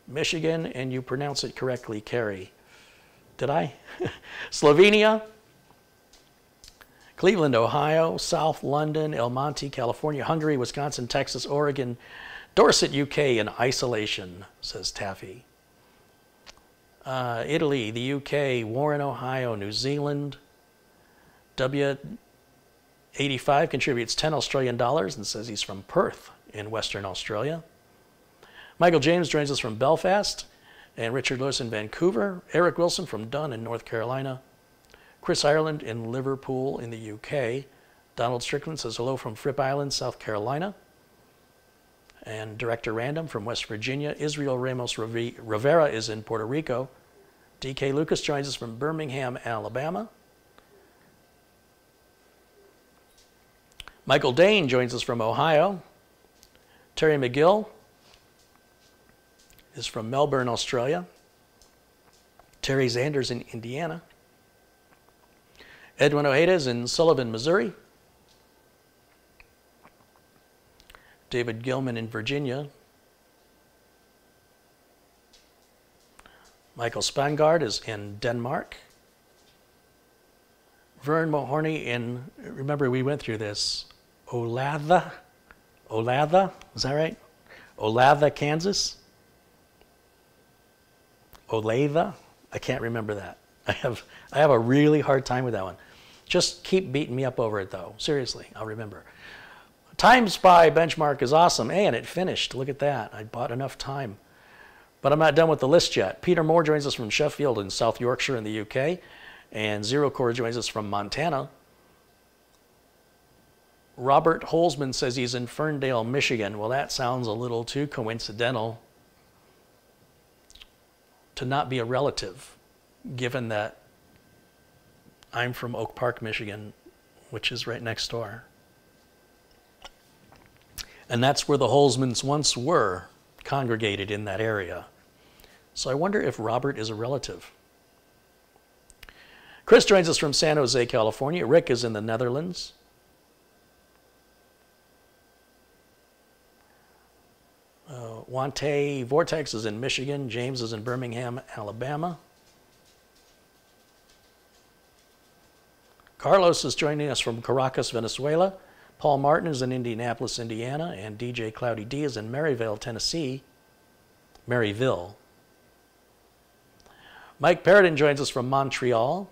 Michigan, and you pronounce it correctly, Carey. Did I? Slovenia, Cleveland, Ohio, South London, El Monte, California, Hungary, Wisconsin, Texas, Oregon, Dorset, UK in isolation, says Taffy. Uh, Italy, the UK, Warren, Ohio, New Zealand. W85 contributes 10 Australian dollars and says he's from Perth in Western Australia. Michael James joins us from Belfast, and Richard Lewis in Vancouver. Eric Wilson from Dunn in North Carolina. Chris Ireland in Liverpool in the UK. Donald Strickland says hello from Fripp Island, South Carolina. And Director Random from West Virginia. Israel Ramos Rivera is in Puerto Rico. DK Lucas joins us from Birmingham, Alabama. Michael Dane joins us from Ohio. Terry McGill is from Melbourne, Australia. Terry Zanders in Indiana. Edwin Ojeda is in Sullivan, Missouri. David Gilman in Virginia. Michael Spangard is in Denmark. Vern Mahorny in, remember we went through this, Olathe, Olathe, is that right? Olathe, Kansas? Olathe? I can't remember that. I have, I have a really hard time with that one. Just keep beating me up over it though. Seriously, I'll remember. Time Spy benchmark is awesome. And it finished. Look at that. I bought enough time. But I'm not done with the list yet. Peter Moore joins us from Sheffield in South Yorkshire in the UK. And Zero Core joins us from Montana. Robert Holzman says he's in Ferndale, Michigan. Well, that sounds a little too coincidental to not be a relative, given that I'm from Oak Park, Michigan, which is right next door. And that's where the Holzmans once were, congregated in that area. So I wonder if Robert is a relative. Chris joins us from San Jose, California. Rick is in the Netherlands. Uh, Wante Vortex is in Michigan. James is in Birmingham, Alabama. Carlos is joining us from Caracas, Venezuela. Paul Martin is in Indianapolis, Indiana. And DJ Cloudy D is in Maryville, Tennessee. Maryville. Mike Paradin joins us from Montreal.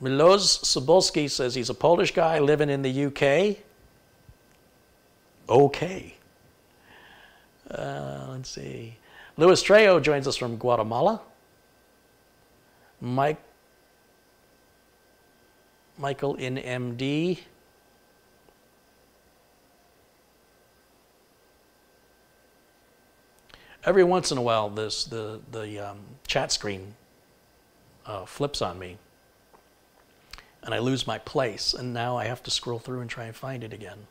Milos Sobolski says he's a Polish guy living in the UK. Okay. Uh, let's see. Luis Trejo joins us from Guatemala. Mike Michael in MD. Every once in a while, this the the um, chat screen uh, flips on me, and I lose my place, and now I have to scroll through and try and find it again.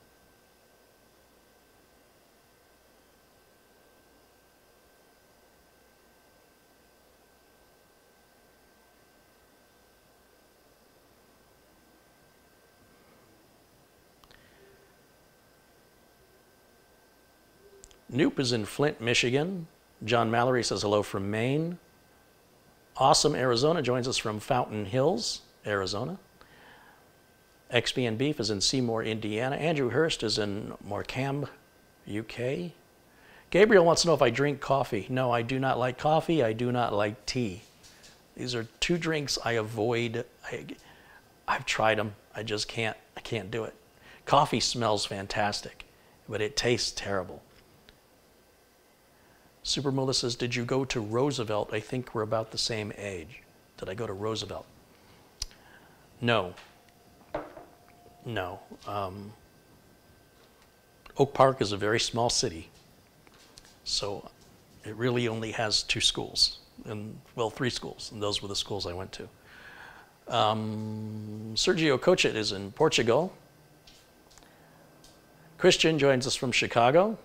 Noop is in Flint, Michigan. John Mallory says hello from Maine. Awesome Arizona joins us from Fountain Hills, Arizona. XB and Beef is in Seymour, Indiana. Andrew Hurst is in Morecambe, UK. Gabriel wants to know if I drink coffee. No, I do not like coffee. I do not like tea. These are two drinks I avoid. I, I've tried them. I just can't. I can't do it. Coffee smells fantastic, but it tastes terrible. Super Mula says, Did you go to Roosevelt? I think we're about the same age. Did I go to Roosevelt? No. No. Um, Oak Park is a very small city, so it really only has two schools, and well, three schools, and those were the schools I went to. Um, Sergio Cochet is in Portugal. Christian joins us from Chicago.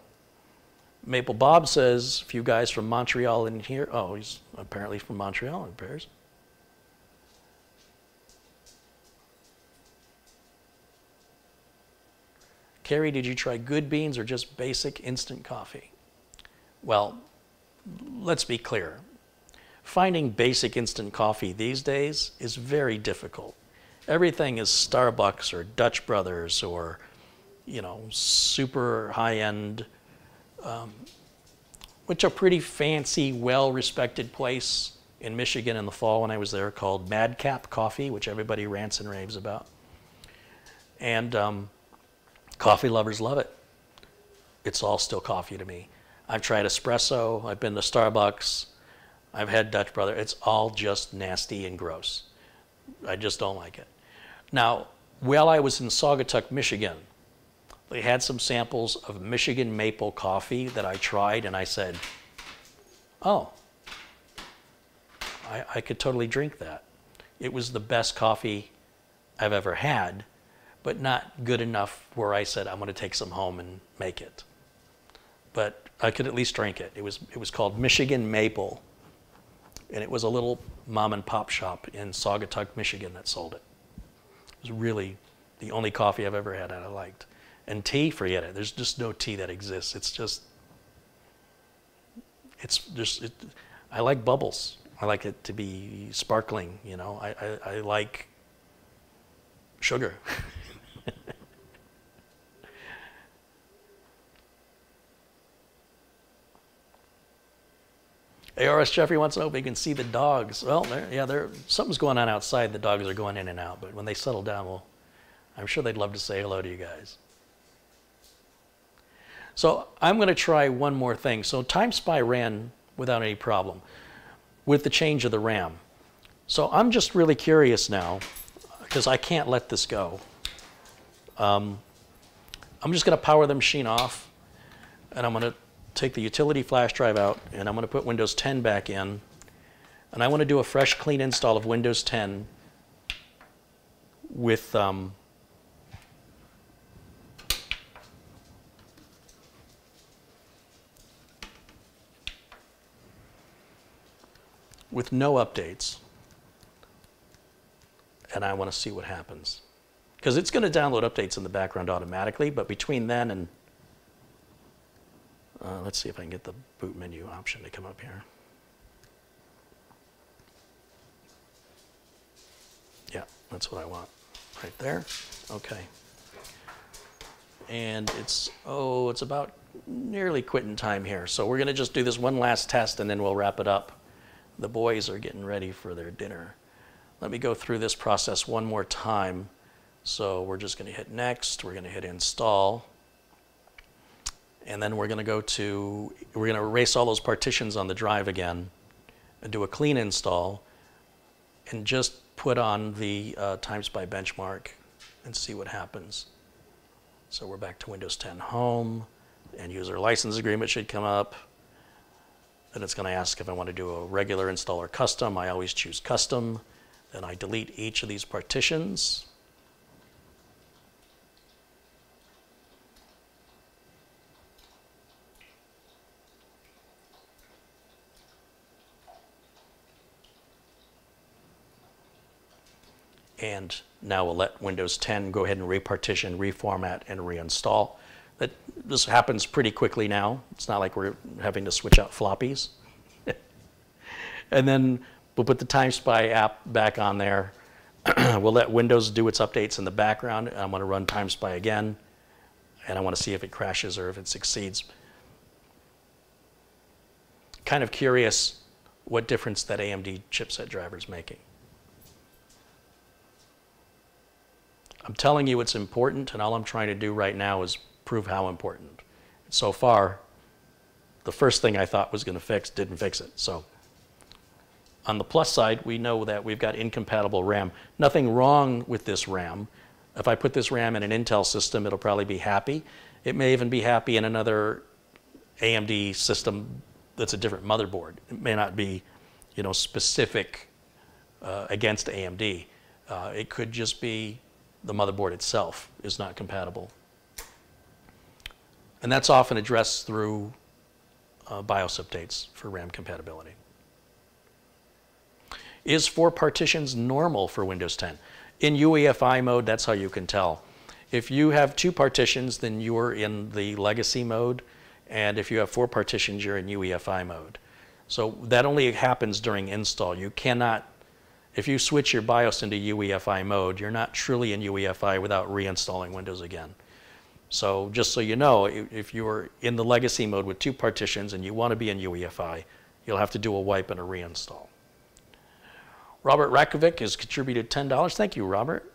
Maple Bob says, a few guys from Montreal in here. Oh, he's apparently from Montreal, it appears. Carey, did you try good beans or just basic instant coffee? Well, let's be clear. Finding basic instant coffee these days is very difficult. Everything is Starbucks or Dutch Brothers or, you know, super high-end um, which a pretty fancy, well-respected place in Michigan in the fall when I was there called Madcap Coffee, which everybody rants and raves about. And um, coffee lovers love it. It's all still coffee to me. I've tried espresso. I've been to Starbucks. I've had Dutch Brother. It's all just nasty and gross. I just don't like it. Now, while I was in Saugatuck, Michigan, they had some samples of Michigan maple coffee that I tried, and I said, oh, I, I could totally drink that. It was the best coffee I've ever had, but not good enough where I said, I'm going to take some home and make it. But I could at least drink it. It was, it was called Michigan Maple, and it was a little mom and pop shop in Saugatuck, Michigan that sold it. It was really the only coffee I've ever had that I liked. And tea, forget it. There's just no tea that exists. It's just, it's just, it, I like bubbles. I like it to be sparkling, you know. I, I, I like sugar. ARS Jeffrey wants to know if we can see the dogs. Well, yeah, there something's going on outside. The dogs are going in and out, but when they settle down, well, I'm sure they'd love to say hello to you guys. So I'm going to try one more thing. So TimeSpy ran without any problem with the change of the RAM. So I'm just really curious now because I can't let this go. Um, I'm just going to power the machine off and I'm going to take the utility flash drive out and I'm going to put Windows 10 back in and I want to do a fresh clean install of Windows 10 with um, with no updates. And I want to see what happens. Because it's going to download updates in the background automatically, but between then and uh, let's see if I can get the boot menu option to come up here. Yeah, that's what I want. Right there. Okay. And it's, oh, it's about nearly quitting time here. So we're going to just do this one last test and then we'll wrap it up the boys are getting ready for their dinner. Let me go through this process one more time. So we're just going to hit next, we're going to hit install, and then we're going to go to, we're going to erase all those partitions on the drive again and do a clean install and just put on the uh, TimeSpy benchmark and see what happens. So we're back to Windows 10 Home, and user license agreement should come up. Then it's going to ask if I want to do a regular install or custom. I always choose custom. Then I delete each of these partitions. And now we'll let Windows 10 go ahead and repartition, reformat, and reinstall. This happens pretty quickly now. It's not like we're having to switch out floppies. and then we'll put the TimeSpy app back on there. we'll let Windows do its updates in the background. I'm going to run TimeSpy again, and I want to see if it crashes or if it succeeds. Kind of curious what difference that AMD chipset driver is making. I'm telling you it's important, and all I'm trying to do right now is prove how important. So far, the first thing I thought was going to fix didn't fix it. So on the plus side, we know that we've got incompatible RAM. Nothing wrong with this RAM. If I put this RAM in an Intel system, it'll probably be happy. It may even be happy in another AMD system that's a different motherboard. It may not be, you know, specific uh, against AMD. Uh, it could just be the motherboard itself is not compatible. And that's often addressed through uh, BIOS updates for RAM compatibility. Is four partitions normal for Windows 10? In UEFI mode, that's how you can tell. If you have two partitions, then you're in the legacy mode. And if you have four partitions, you're in UEFI mode. So that only happens during install. You cannot, if you switch your BIOS into UEFI mode, you're not truly in UEFI without reinstalling Windows again. So just so you know, if you're in the legacy mode with two partitions and you want to be in UEFI, you'll have to do a wipe and a reinstall. Robert Rakovic has contributed $10. Thank you, Robert.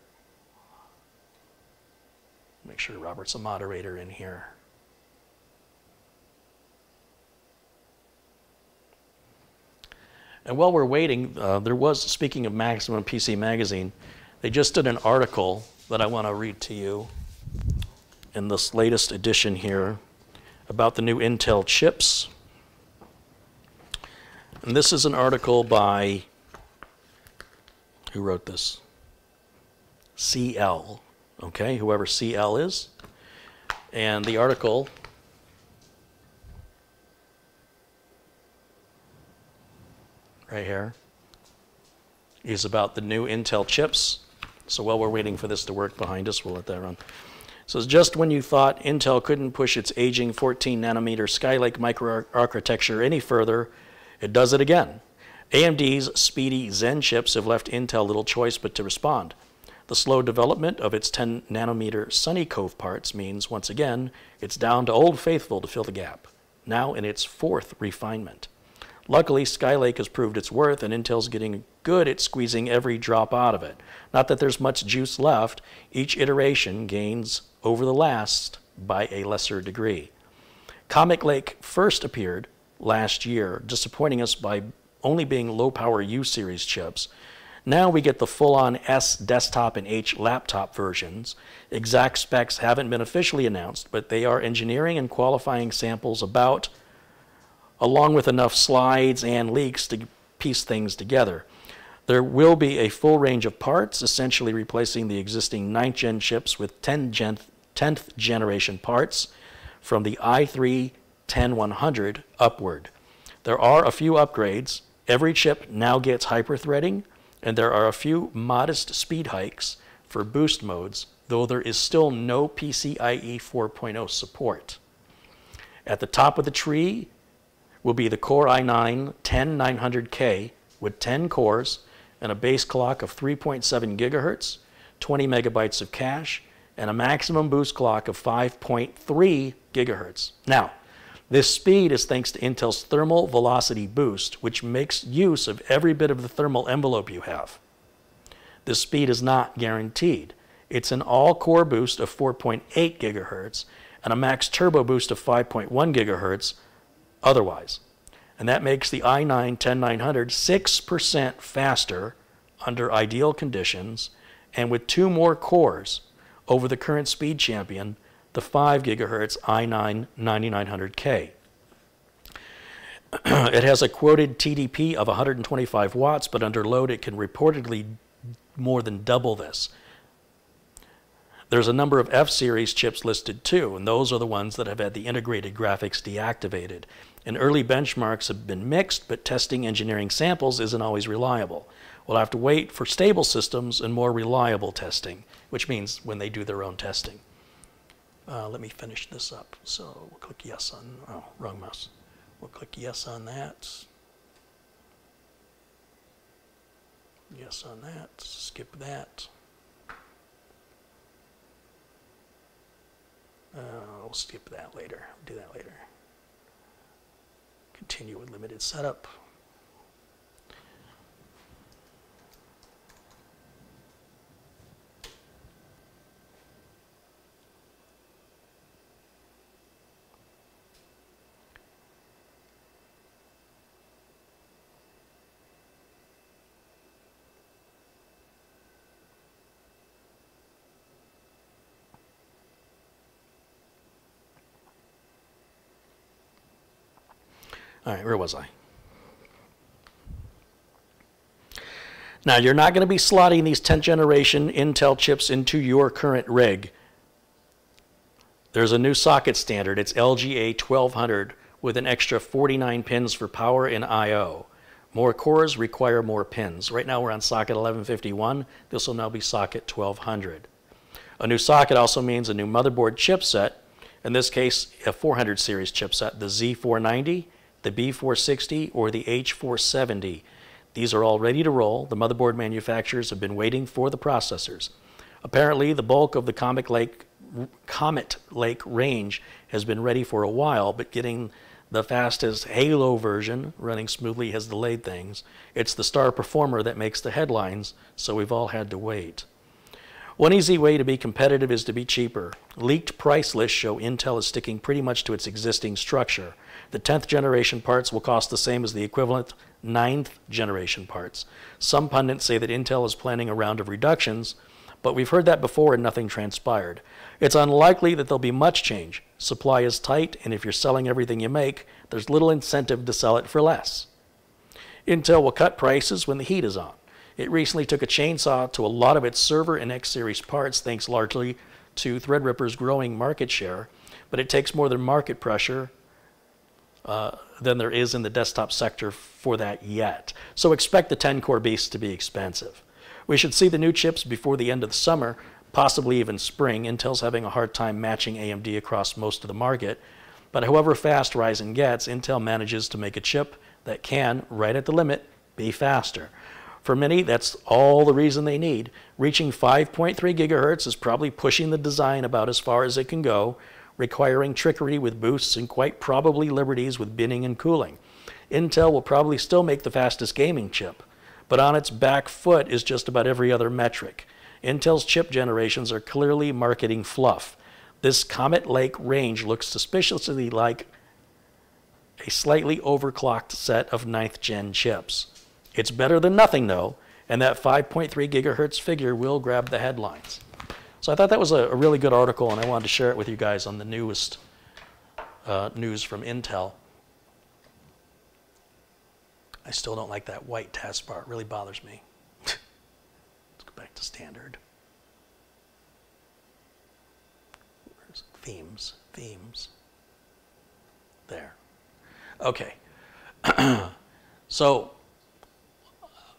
Make sure Robert's a moderator in here. And while we're waiting, uh, there was, speaking of Maximum PC Magazine, they just did an article that I want to read to you in this latest edition here about the new Intel chips. And this is an article by who wrote this? CL, okay, whoever CL is. And the article right here is about the new Intel chips. So while we're waiting for this to work behind us, we'll let that run. So just when you thought Intel couldn't push its aging 14 nanometer Skylake microarchitecture any further, it does it again. AMD's speedy Zen chips have left Intel little choice but to respond. The slow development of its 10 nanometer Sunny Cove parts means, once again, it's down to Old Faithful to fill the gap, now in its fourth refinement. Luckily, Skylake has proved its worth, and Intel's getting good at squeezing every drop out of it. Not that there's much juice left, each iteration gains over the last by a lesser degree. Comet Lake first appeared last year, disappointing us by only being low power U series chips. Now we get the full on S desktop and H laptop versions. Exact specs haven't been officially announced, but they are engineering and qualifying samples about, along with enough slides and leaks to piece things together. There will be a full range of parts, essentially replacing the existing 9th gen chips with 10 gen, 10th generation parts from the i3 10100 upward. There are a few upgrades, Every chip now gets hyperthreading, and there are a few modest speed hikes for boost modes, though there is still no PCIe 4.0 support. At the top of the tree will be the Core i9 10900K with 10 cores and a base clock of 3.7 gigahertz, 20 megabytes of cache, and a maximum boost clock of 5.3 gigahertz. Now, this speed is thanks to Intel's thermal velocity boost, which makes use of every bit of the thermal envelope you have. This speed is not guaranteed. It's an all-core boost of 4.8 gigahertz and a max turbo boost of 5.1 gigahertz otherwise. And that makes the i9 10900 6% faster under ideal conditions and with two more cores over the current speed champion the 5 gigahertz i9 9900K. it has a quoted TDP of 125 watts, but under load it can reportedly more than double this. There's a number of F-series chips listed too, and those are the ones that have had the integrated graphics deactivated. And early benchmarks have been mixed, but testing engineering samples isn't always reliable. We'll have to wait for stable systems and more reliable testing, which means when they do their own testing. Uh, let me finish this up. So we'll click yes on, oh, wrong mouse. We'll click yes on that. Yes on that, skip that. Uh, we'll skip that later, do that later. Continue with limited setup. All right, where was I? Now, you're not going to be slotting these 10th generation Intel chips into your current rig. There's a new socket standard. It's LGA 1200 with an extra 49 pins for power and I.O. More cores require more pins. Right now we're on socket 1151. This will now be socket 1200. A new socket also means a new motherboard chipset. In this case, a 400 series chipset, the Z490 the B460 or the H470. These are all ready to roll. The motherboard manufacturers have been waiting for the processors. Apparently, the bulk of the Comet Lake, Comet Lake range has been ready for a while, but getting the fastest Halo version running smoothly has delayed things. It's the star performer that makes the headlines, so we've all had to wait. One easy way to be competitive is to be cheaper. Leaked price lists show Intel is sticking pretty much to its existing structure. The 10th generation parts will cost the same as the equivalent 9th generation parts. Some pundits say that Intel is planning a round of reductions, but we've heard that before and nothing transpired. It's unlikely that there'll be much change. Supply is tight, and if you're selling everything you make, there's little incentive to sell it for less. Intel will cut prices when the heat is on. It recently took a chainsaw to a lot of its server and X series parts, thanks largely to Threadripper's growing market share, but it takes more than market pressure uh, than there is in the desktop sector for that yet. So expect the 10 core beast to be expensive. We should see the new chips before the end of the summer, possibly even spring. Intel's having a hard time matching AMD across most of the market. But however fast Ryzen gets, Intel manages to make a chip that can, right at the limit, be faster. For many, that's all the reason they need. Reaching 5.3 gigahertz is probably pushing the design about as far as it can go, requiring trickery with boosts and quite probably liberties with binning and cooling. Intel will probably still make the fastest gaming chip, but on its back foot is just about every other metric. Intel's chip generations are clearly marketing fluff. This Comet Lake range looks suspiciously like a slightly overclocked set of 9th gen chips. It's better than nothing though, and that 5.3 gigahertz figure will grab the headlines. So I thought that was a, a really good article, and I wanted to share it with you guys on the newest uh, news from Intel. I still don't like that white taskbar. It really bothers me. Let's go back to standard. Where's themes? Themes. There. Okay. so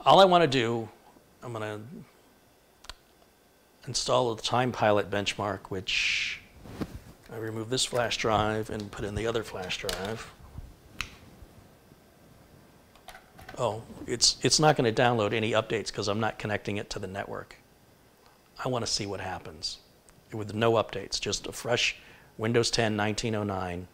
all I want to do, I'm going to install the Time Pilot benchmark, which I remove this flash drive and put in the other flash drive. Oh, it's, it's not going to download any updates because I'm not connecting it to the network. I want to see what happens with no updates, just a fresh Windows 10 1909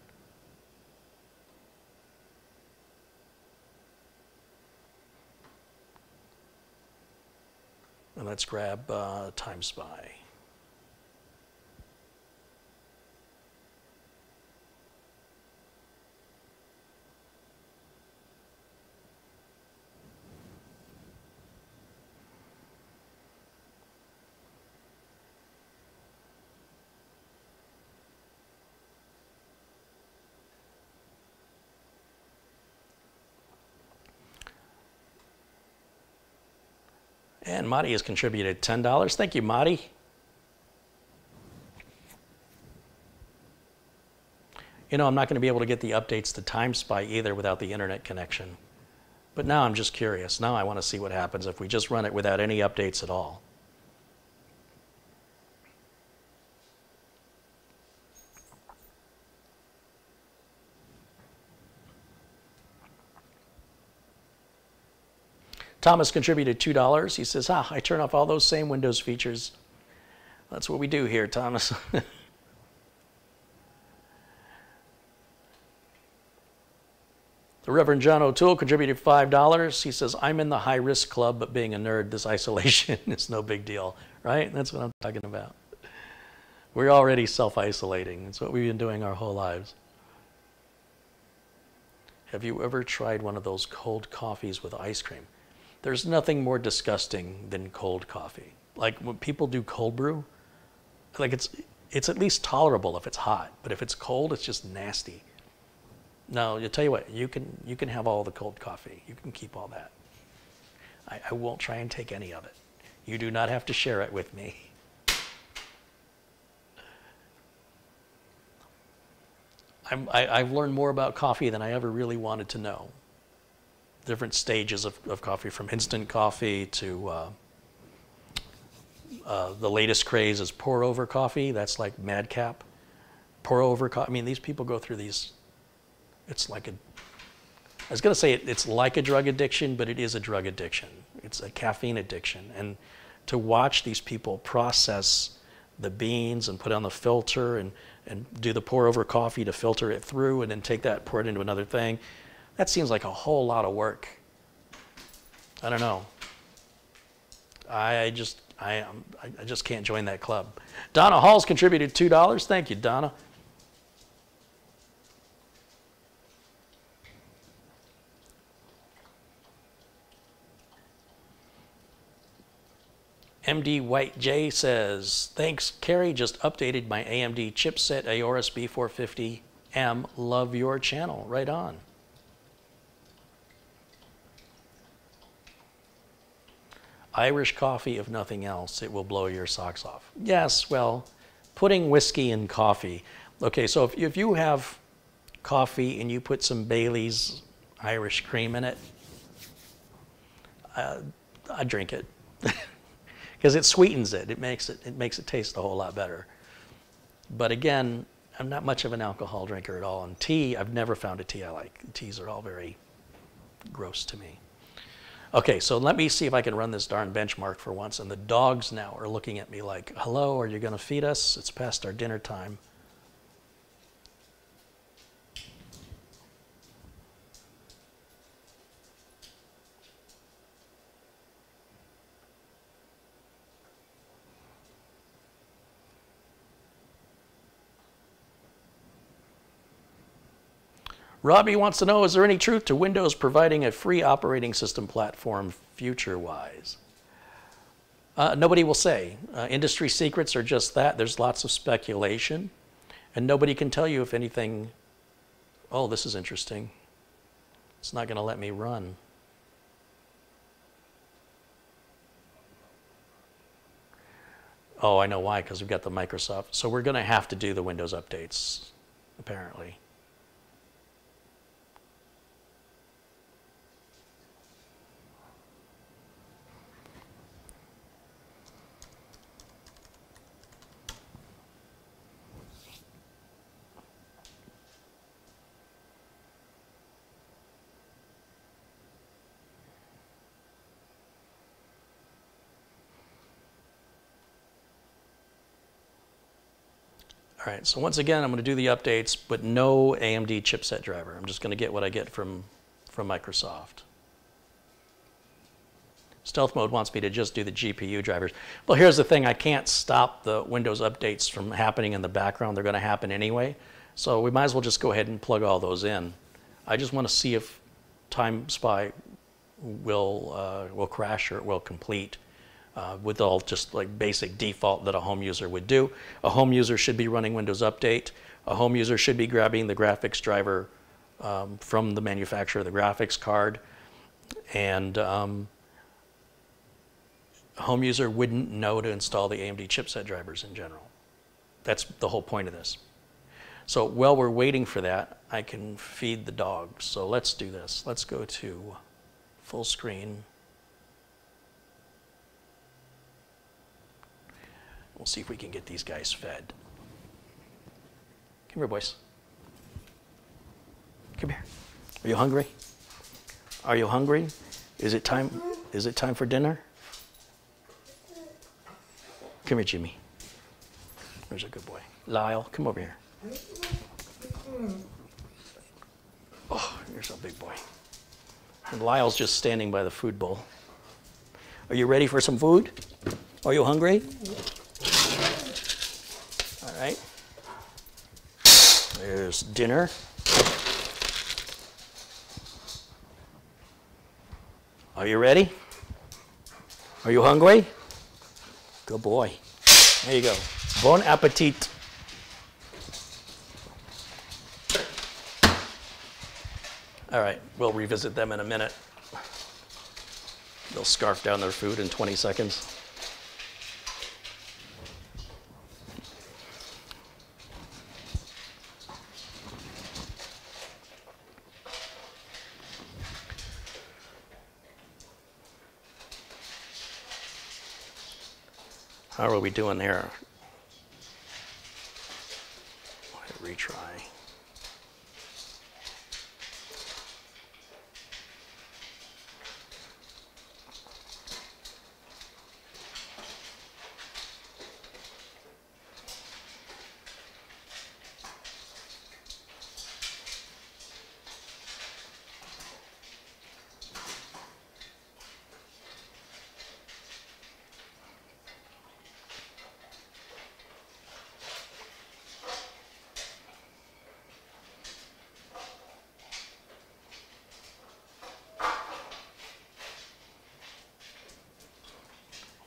And let's grab uh, Time Spy. And Marty has contributed $10. Thank you, Marty. You know, I'm not going to be able to get the updates to TimeSpy either without the internet connection. But now I'm just curious. Now I want to see what happens if we just run it without any updates at all. Thomas contributed $2. He says, ah, I turn off all those same Windows features. That's what we do here, Thomas. The Reverend John O'Toole contributed $5. He says, I'm in the high risk club, but being a nerd, this isolation is no big deal, right? That's what I'm talking about. We're already self isolating. It's what we've been doing our whole lives. Have you ever tried one of those cold coffees with ice cream? There's nothing more disgusting than cold coffee. Like when people do cold brew, like it's it's at least tolerable if it's hot, but if it's cold, it's just nasty. No, I'll tell you what, you can you can have all the cold coffee. You can keep all that. I, I won't try and take any of it. You do not have to share it with me. I'm, I, have learned more about coffee than I ever really wanted to know. Different stages of, of coffee, from instant coffee to uh, uh, the latest craze is pour over coffee. That's like madcap. Pour over coffee. I mean, these people go through these. It's like a. I was going to say it, it's like a drug addiction, but it is a drug addiction. It's a caffeine addiction. And to watch these people process the beans and put on the filter and and do the pour over coffee to filter it through and then take that, pour it into another thing. That seems like a whole lot of work. I don't know. I just I, I just can't join that club. Donna Hall's contributed $2. Thank you, Donna. MD White J says, thanks, Carey. Just updated my AMD chipset Aorus B450M. Love your channel. Right on. Irish coffee, if nothing else, it will blow your socks off. Yes, well, putting whiskey in coffee. Okay, so if, if you have coffee and you put some Bailey's Irish cream in it, uh, I drink it. because it sweetens it. It makes it it makes it taste a whole lot better. But again, I'm not much of an alcohol drinker at all. And tea, I've never found a tea I like. Teas are all very gross to me. Okay, so let me see if I can run this darn benchmark for once. And the dogs now are looking at me like, hello, are you going to feed us? It's past our dinner time. Robbie wants to know, is there any truth to Windows providing a free operating system platform future-wise? Uh, nobody will say. Uh, industry secrets are just that. There's lots of speculation. And nobody can tell you if anything, oh, this is interesting. It's not going to let me run. Oh, I know why, because we've got the Microsoft. So we're going to have to do the Windows updates, apparently. Right, so once again, I'm going to do the updates, but no AMD chipset driver. I'm just going to get what I get from, from Microsoft. Stealth mode wants me to just do the GPU drivers. Well, here's the thing. I can't stop the Windows updates from happening in the background. They're going to happen anyway. So we might as well just go ahead and plug all those in. I just want to see if Time Spy will, uh, will crash or it will complete uh, with all just like basic default that a home user would do. A home user should be running Windows Update. A home user should be grabbing the graphics driver um, from the manufacturer of the graphics card. And um, a home user wouldn't know to install the AMD chipset drivers in general. That's the whole point of this. So while we're waiting for that, I can feed the dog. So let's do this. Let's go to full screen. We'll see if we can get these guys fed. Come here, boys. Come here. Are you hungry? Are you hungry? Is it time? Is it time for dinner? Come here, Jimmy. There's a good boy. Lyle, come over here. Oh, you're so big boy. And Lyle's just standing by the food bowl. Are you ready for some food? Are you hungry? All right. There's dinner. Are you ready? Are you hungry? Good boy. There you go. Bon appetit. All right, we'll revisit them in a minute. They'll scarf down their food in 20 seconds. How are we doing there? Retry.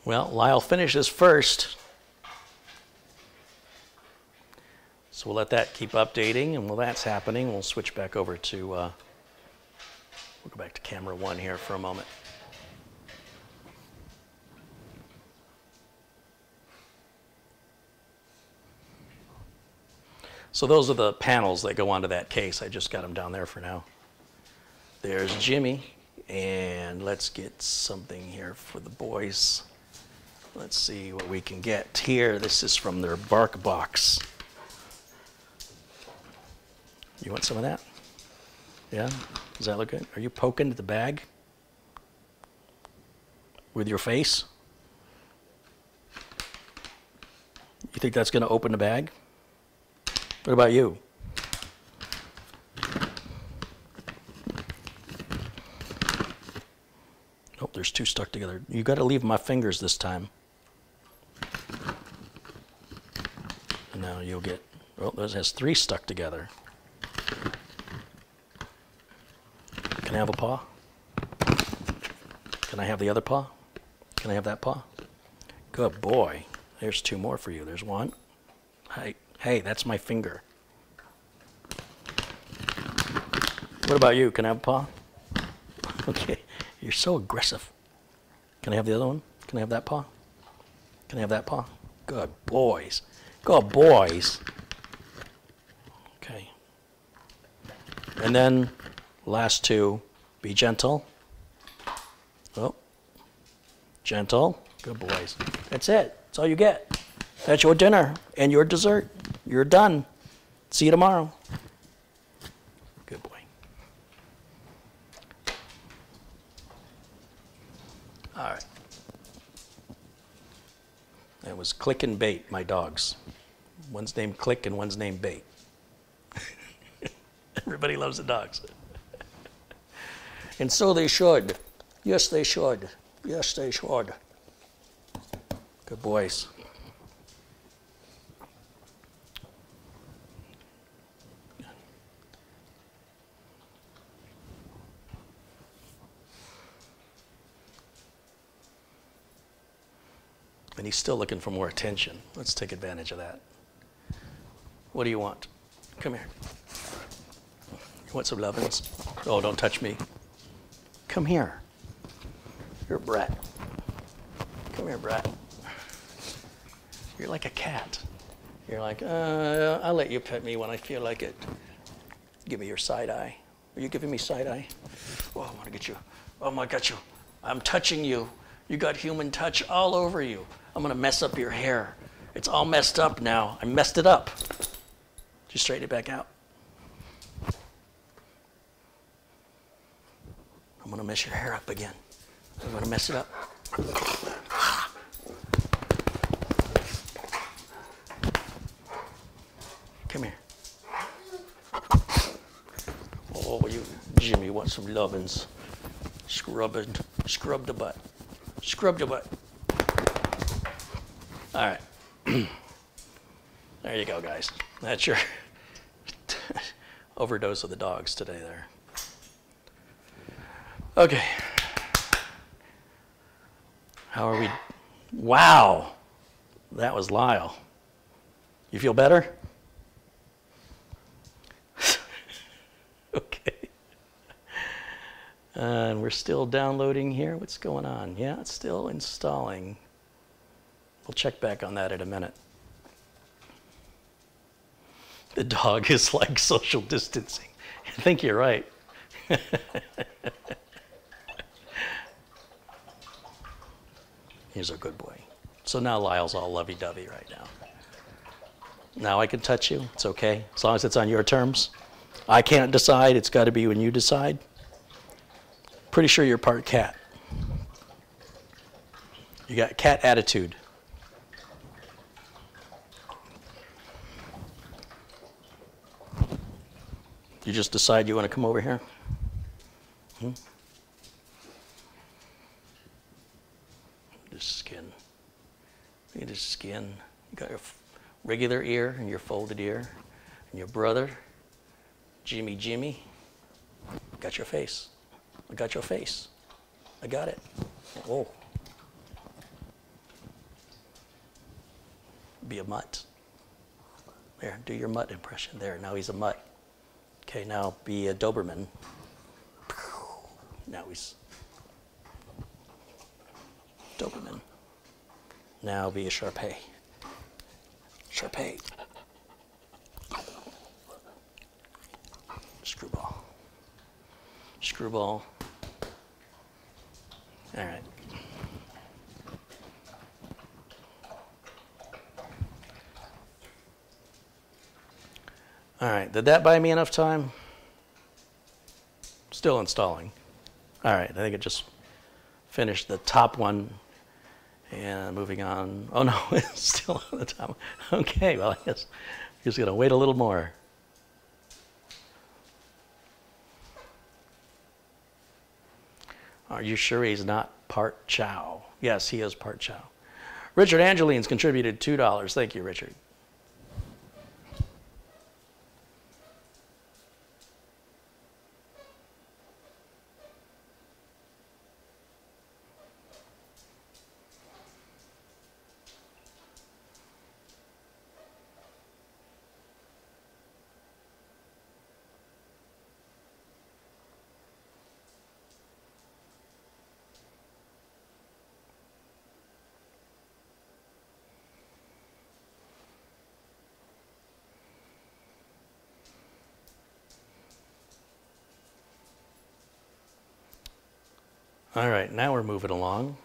Well, Lyle finishes first. So we'll let that keep updating, and while that's happening, we'll switch back over to, uh, we'll go back to camera one here for a moment. So those are the panels that go onto that case. I just got them down there for now. There's Jimmy, and let's get something here for the boys. Let's see what we can get here. This is from their bark box. You want some of that? Yeah? Does that look good? Are you poking at the bag? With your face? You think that's going to open the bag? What about you? Nope, there's two stuck together. You got to leave my fingers this time. And now you'll get, oh, well, those has three stuck together. Can I have a paw? Can I have the other paw? Can I have that paw? Good boy. There's two more for you. There's one. Hey, hey, that's my finger. What about you? Can I have a paw? Okay, you're so aggressive. Can I have the other one? Can I have that paw? Can I have that paw? Good boys. Good boys. Okay. And then last two, be gentle. Oh, gentle. Good boys. That's it. That's all you get. That's your dinner and your dessert. You're done. See you tomorrow. Good boy. All right. That was Click and Bait, my dogs. One's named Click and one's named Bait. Everybody loves the dogs. and so they should. Yes, they should. Yes, they should. Good boys. And he's still looking for more attention. Let's take advantage of that. What do you want? Come here. You want some lovin's? Oh, don't touch me. Come here. You're a brat. Come here, brat. You're like a cat. You're like, uh, I'll let you pet me when I feel like it. Give me your side eye. Are you giving me side eye? Oh, I want to get you. Oh, my, got you. I'm touching you. You got human touch all over you. I'm going to mess up your hair. It's all messed up now. I messed it up. Just straighten it back out. I'm going to mess your hair up again. I'm going to mess it up. Come here. Oh, you, Jimmy, want some lovin's? Scrub it, scrub the butt, scrub the butt. All right. there you go, guys. That's your overdose of the dogs today there. Okay. How are we? Wow. That was Lyle. You feel better? okay. And we're still downloading here. What's going on? Yeah, it's still installing. We'll check back on that in a minute. The dog is like social distancing. I think you're right. He's a good boy. So now Lyle's all lovey dovey right now. Now I can touch you. It's okay. As long as it's on your terms. I can't decide. It's got to be when you decide. Pretty sure you're part cat. You got cat attitude. You just decide you want to come over here? Hmm? This skin. Look at his skin. You got your regular ear and your folded ear. And your brother, Jimmy Jimmy, got your face. I got your face. I got it. Oh. Be a mutt. There, do your mutt impression. There, now he's a mutt. Okay, now be a Doberman. Now he's Doberman. Now be a Shar Pei. Sharpei. Screwball. Screwball. All right. All right, did that buy me enough time? Still installing. All right, I think it just finished the top one and moving on. Oh no, it's still on the top. Okay, well, I guess we're just to wait a little more. Are you sure he's not part Chow? Yes, he is part Chow. Richard Angeline's contributed $2. Thank you, Richard. All right, now we're moving along,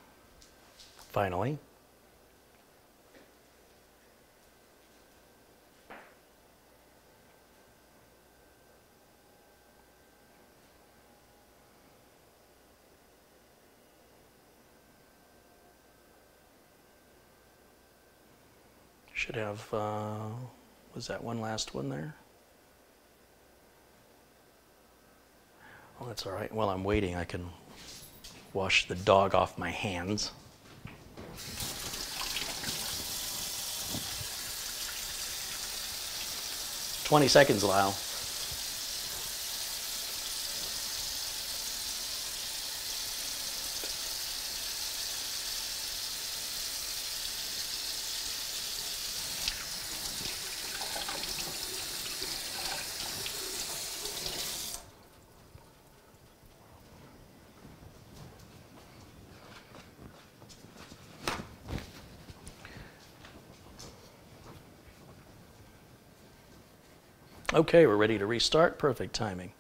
finally. Should have, uh, was that one last one there? Oh, that's all right. While I'm waiting, I can wash the dog off my hands. Twenty seconds, Lyle. Okay, we're ready to restart. Perfect timing.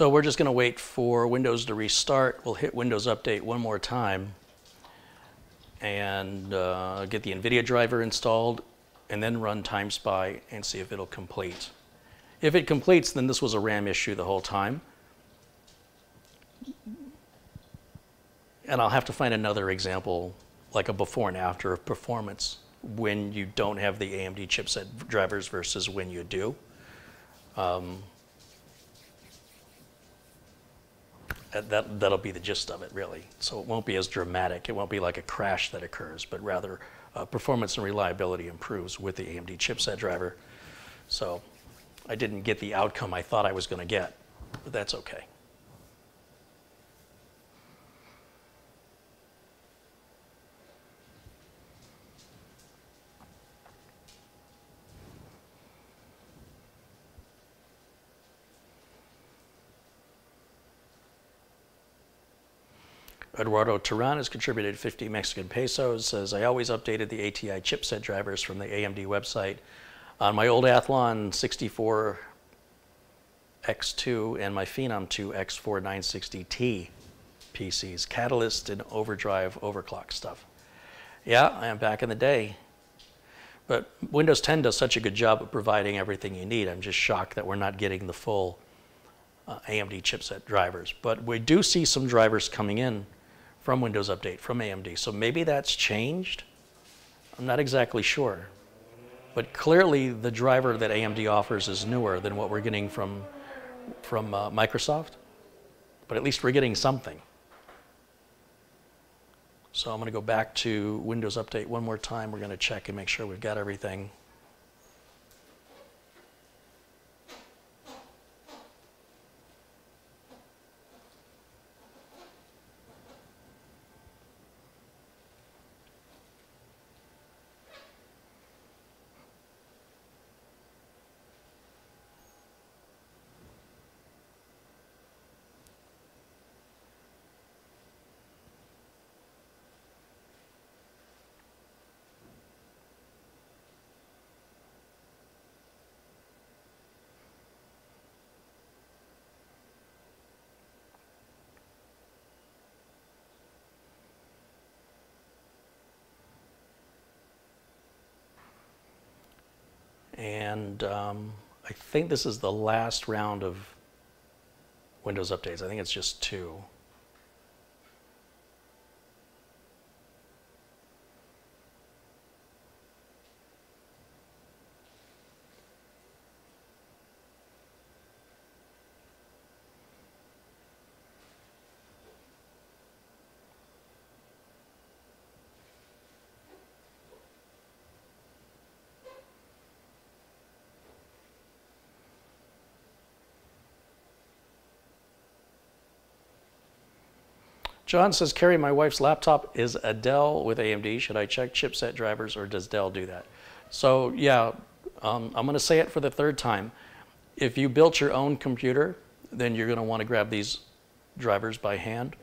So we're just going to wait for Windows to restart. We'll hit Windows Update one more time and uh, get the NVIDIA driver installed and then run TimeSpy and see if it'll complete. If it completes, then this was a RAM issue the whole time. And I'll have to find another example, like a before and after of performance when you don't have the AMD chipset drivers versus when you do. Um, that, that'll be the gist of it, really. So it won't be as dramatic. It won't be like a crash that occurs, but rather uh, performance and reliability improves with the AMD chipset driver. So I didn't get the outcome I thought I was going to get, but that's okay. Eduardo Turan has contributed 50 Mexican pesos, says, I always updated the ATI chipset drivers from the AMD website on my old Athlon 64 X2 and my Phenom 2 X4 960T PCs, Catalyst and Overdrive overclock stuff. Yeah, I am back in the day. But Windows 10 does such a good job of providing everything you need. I'm just shocked that we're not getting the full uh, AMD chipset drivers. But we do see some drivers coming in from Windows Update, from AMD. So maybe that's changed. I'm not exactly sure. But clearly the driver that AMD offers is newer than what we're getting from, from uh, Microsoft. But at least we're getting something. So I'm going to go back to Windows Update one more time. We're going to check and make sure we've got everything. And um, I think this is the last round of Windows updates. I think it's just two. John says, Carey, my wife's laptop is a Dell with AMD. Should I check chipset drivers or does Dell do that? So yeah, um, I'm going to say it for the third time. If you built your own computer, then you're going to want to grab these drivers by hand.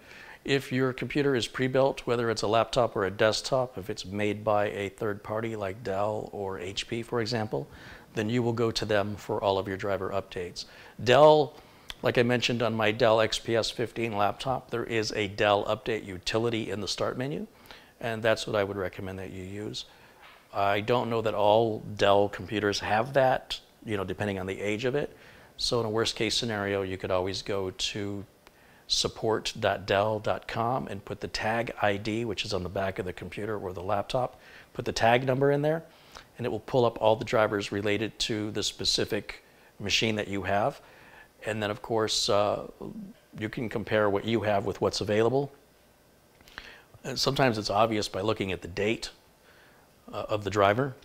If your computer is pre-built, whether it's a laptop or a desktop, if it's made by a third party like Dell or HP, for example, then you will go to them for all of your driver updates. Dell like I mentioned on my Dell XPS 15 laptop, there is a Dell Update utility in the Start menu, and that's what I would recommend that you use. I don't know that all Dell computers have that, you know, depending on the age of it. So in a worst case scenario, you could always go to support.dell.com and put the tag ID, which is on the back of the computer or the laptop, put the tag number in there, and it will pull up all the drivers related to the specific machine that you have. And then, of course, uh, you can compare what you have with what's available. And sometimes it's obvious by looking at the date uh, of the driver.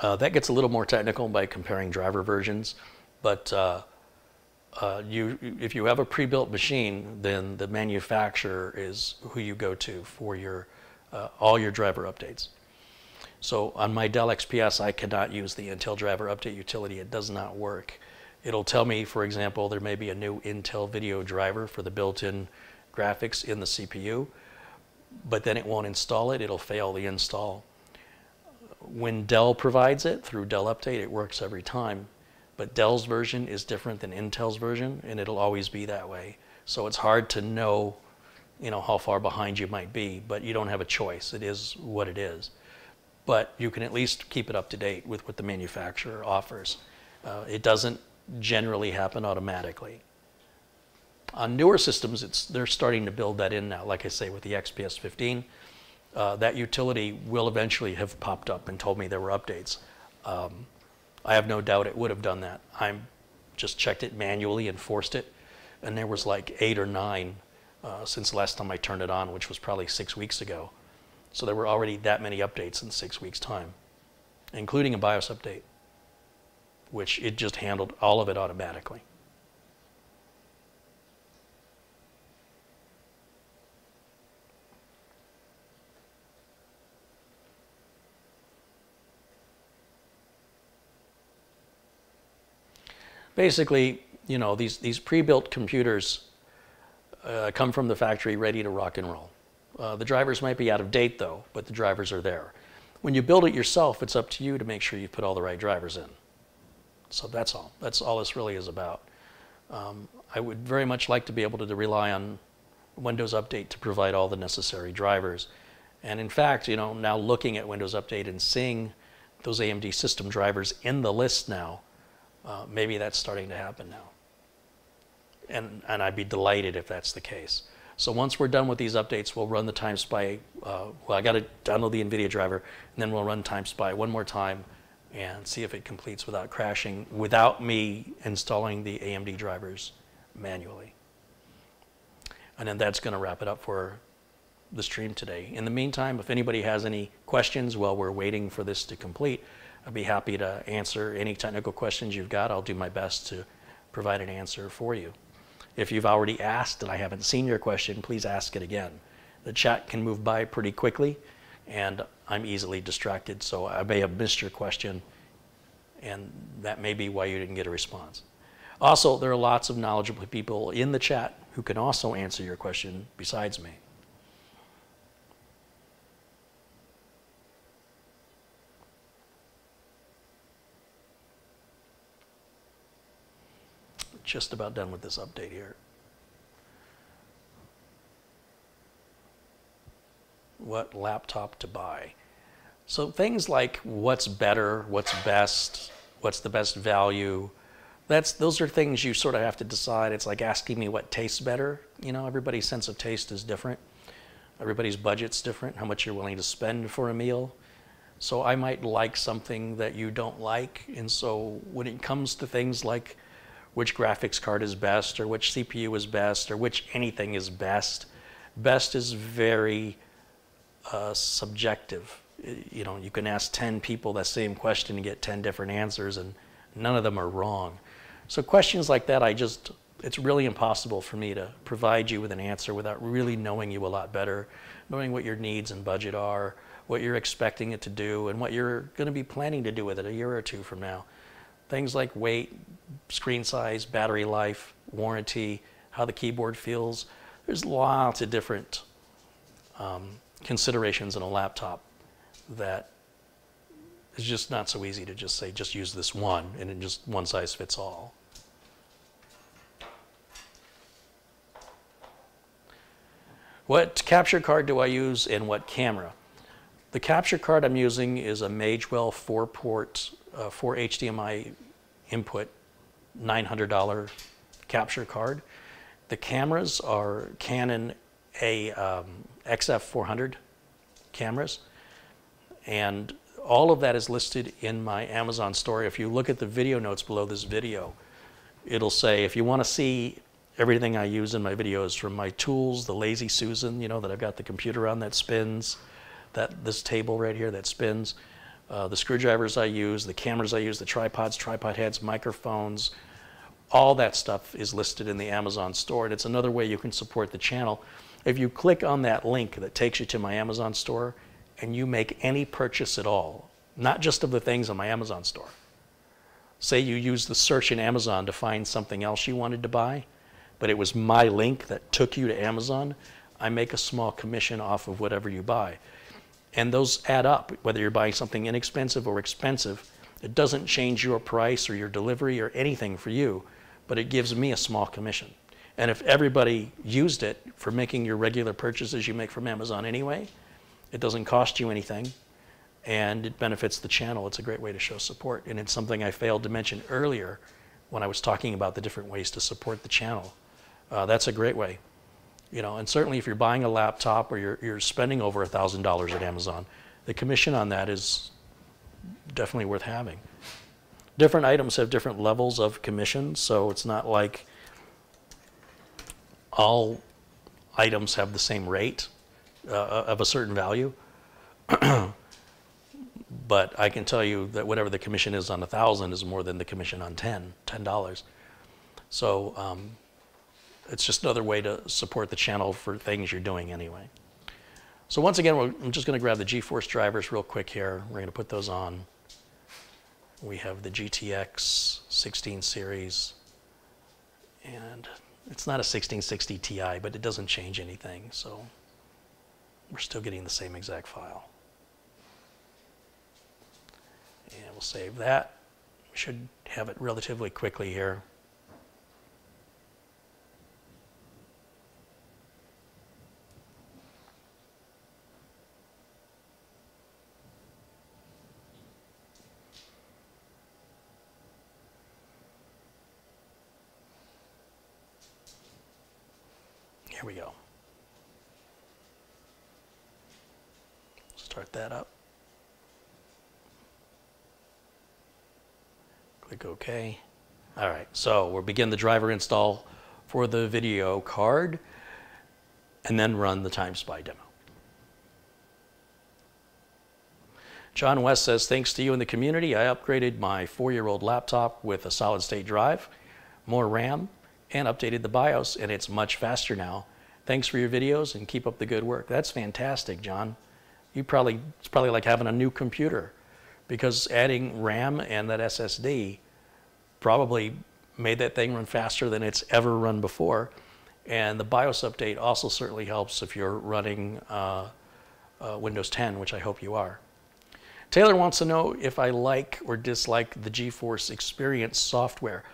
Uh, that gets a little more technical by comparing driver versions, but uh, uh, you, if you have a pre-built machine, then the manufacturer is who you go to for your uh, all your driver updates. So on my Dell XPS, I cannot use the Intel driver update utility. It does not work. It'll tell me, for example, there may be a new Intel video driver for the built-in graphics in the CPU, but then it won't install it. It'll fail the install. When Dell provides it through Dell Update, it works every time. but Dell's version is different than Intel's version, and it'll always be that way. So it's hard to know, you know, how far behind you might be, but you don't have a choice. It is what it is. But you can at least keep it up to date with what the manufacturer offers. Uh, it doesn't generally happen automatically. On newer systems, it's, they're starting to build that in now. Like I say, with the XPS 15, uh, that utility will eventually have popped up and told me there were updates. Um, I have no doubt it would have done that. I just checked it manually and forced it, and there was like eight or nine uh, since last time I turned it on, which was probably six weeks ago. So there were already that many updates in six weeks' time, including a BIOS update, which it just handled all of it automatically. basically, you know, these, these pre-built computers uh, come from the factory ready to rock and roll. Uh, the drivers might be out of date though, but the drivers are there. When you build it yourself, it's up to you to make sure you put all the right drivers in. So that's all. That's all this really is about. Um, I would very much like to be able to, to rely on Windows Update to provide all the necessary drivers. And in fact, you know, now looking at Windows Update and seeing those AMD system drivers in the list now, uh, maybe that's starting to happen now. And, and I'd be delighted if that's the case. So once we're done with these updates, we'll run the time spy. Uh, well, I got to download the NVIDIA driver, and then we'll run time spy one more time and see if it completes without crashing, without me installing the AMD drivers manually. And then that's going to wrap it up for the stream today. In the meantime, if anybody has any questions while we're waiting for this to complete, I'd be happy to answer any technical questions you've got. I'll do my best to provide an answer for you. If you've already asked and I haven't seen your question, please ask it again. The chat can move by pretty quickly and I'm easily distracted, so I may have missed your question and that may be why you didn't get a response. Also, there are lots of knowledgeable people in the chat who can also answer your question besides me. just about done with this update here. What laptop to buy? So things like what's better, what's best, what's the best value, that's, those are things you sort of have to decide. It's like asking me what tastes better. You know, everybody's sense of taste is different. Everybody's budget's different, how much you're willing to spend for a meal. So I might like something that you don't like. And so when it comes to things like which graphics card is best or which CPU is best or which anything is best. Best is very uh, subjective. You know, you can ask 10 people that same question and get 10 different answers and none of them are wrong. So questions like that, I just, it's really impossible for me to provide you with an answer without really knowing you a lot better, knowing what your needs and budget are, what you're expecting it to do, and what you're going to be planning to do with it a year or two from now. Things like weight, screen size, battery life, warranty, how the keyboard feels. There's lots of different um, considerations in a laptop that is just not so easy to just say, just use this one, and it just one size fits all. What capture card do I use and what camera? The capture card I'm using is a Magewell 4-port, uh, 4 HDMI input $900 capture card. The cameras are Canon A um, XF400 cameras. And all of that is listed in my Amazon store. If you look at the video notes below this video, it'll say if you want to see everything I use in my videos from my tools, the Lazy Susan, you know, that I've got the computer on that spins, that this table right here that spins, uh, the screwdrivers I use, the cameras I use, the tripods, tripod heads, microphones, all that stuff is listed in the Amazon store. And it's another way you can support the channel. If you click on that link that takes you to my Amazon store and you make any purchase at all, not just of the things on my Amazon store, say you use the search in Amazon to find something else you wanted to buy, but it was my link that took you to Amazon, I make a small commission off of whatever you buy. And those add up, whether you're buying something inexpensive or expensive. It doesn't change your price or your delivery or anything for you, but it gives me a small commission. And if everybody used it for making your regular purchases you make from Amazon anyway, it doesn't cost you anything and it benefits the channel. It's a great way to show support. And it's something I failed to mention earlier when I was talking about the different ways to support the channel. Uh, that's a great way. You know, and certainly if you're buying a laptop or you're, you're spending over $1,000 at Amazon, the commission on that is definitely worth having. Different items have different levels of commission, so it's not like all items have the same rate uh, of a certain value. but I can tell you that whatever the commission is on a thousand is more than the commission on 10, $10. So um, it's just another way to support the channel for things you're doing anyway. So once again, I'm just going to grab the GeForce drivers real quick here. We're going to put those on. We have the GTX 16 series, and it's not a 1660 Ti, but it doesn't change anything, so we're still getting the same exact file. And we'll save that. We should have it relatively quickly here. Here we go. Start that up. Click OK. All right, so we'll begin the driver install for the video card and then run the TimeSpy demo. John West says, thanks to you and the community, I upgraded my four-year-old laptop with a solid-state drive, more RAM, and updated the BIOS, and it's much faster now. Thanks for your videos and keep up the good work. That's fantastic, John. You probably it's probably like having a new computer, because adding RAM and that SSD probably made that thing run faster than it's ever run before. And the BIOS update also certainly helps if you're running uh, uh, Windows 10, which I hope you are. Taylor wants to know if I like or dislike the GeForce Experience software.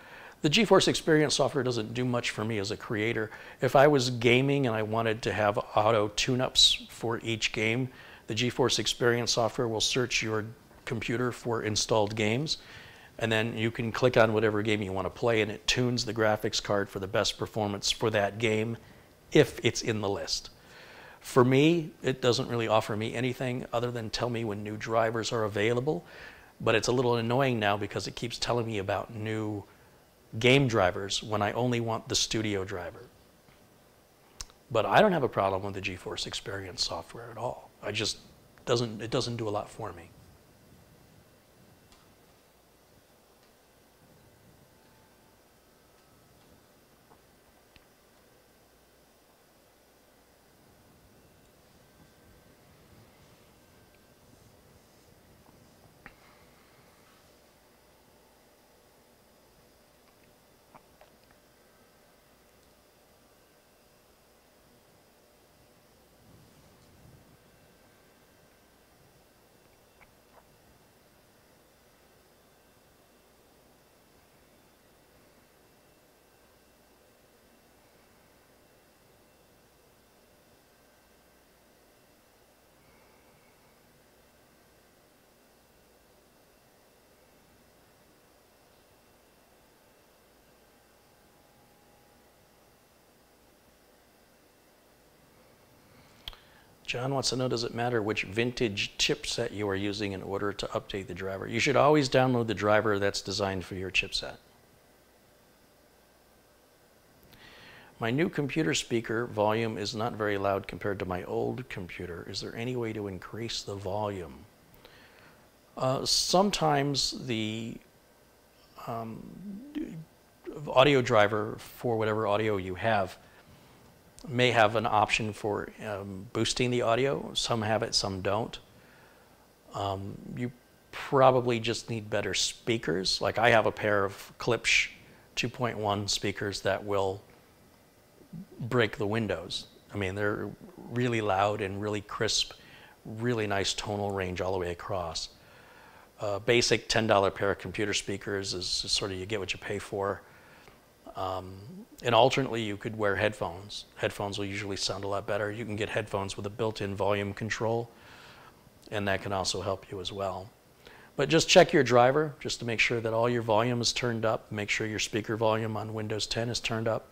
The GeForce Experience software doesn't do much for me as a creator. If I was gaming and I wanted to have auto tune-ups for each game, the GeForce Experience software will search your computer for installed games and then you can click on whatever game you want to play and it tunes the graphics card for the best performance for that game if it's in the list. For me, it doesn't really offer me anything other than tell me when new drivers are available, but it's a little annoying now because it keeps telling me about new game drivers when I only want the studio driver. But I don't have a problem with the GeForce Experience software at all. I just doesn't it doesn't do a lot for me. John wants to know, does it matter which vintage chipset you are using in order to update the driver? You should always download the driver that's designed for your chipset. My new computer speaker volume is not very loud compared to my old computer. Is there any way to increase the volume? Uh, sometimes the um, audio driver for whatever audio you have may have an option for um, boosting the audio. Some have it, some don't. Um, you probably just need better speakers. Like I have a pair of Klipsch 2.1 speakers that will break the windows. I mean, they're really loud and really crisp, really nice tonal range all the way across. A basic $10 pair of computer speakers is sort of you get what you pay for. Um, and alternately, you could wear headphones. Headphones will usually sound a lot better. You can get headphones with a built-in volume control, and that can also help you as well. But just check your driver just to make sure that all your volume is turned up. Make sure your speaker volume on Windows 10 is turned up.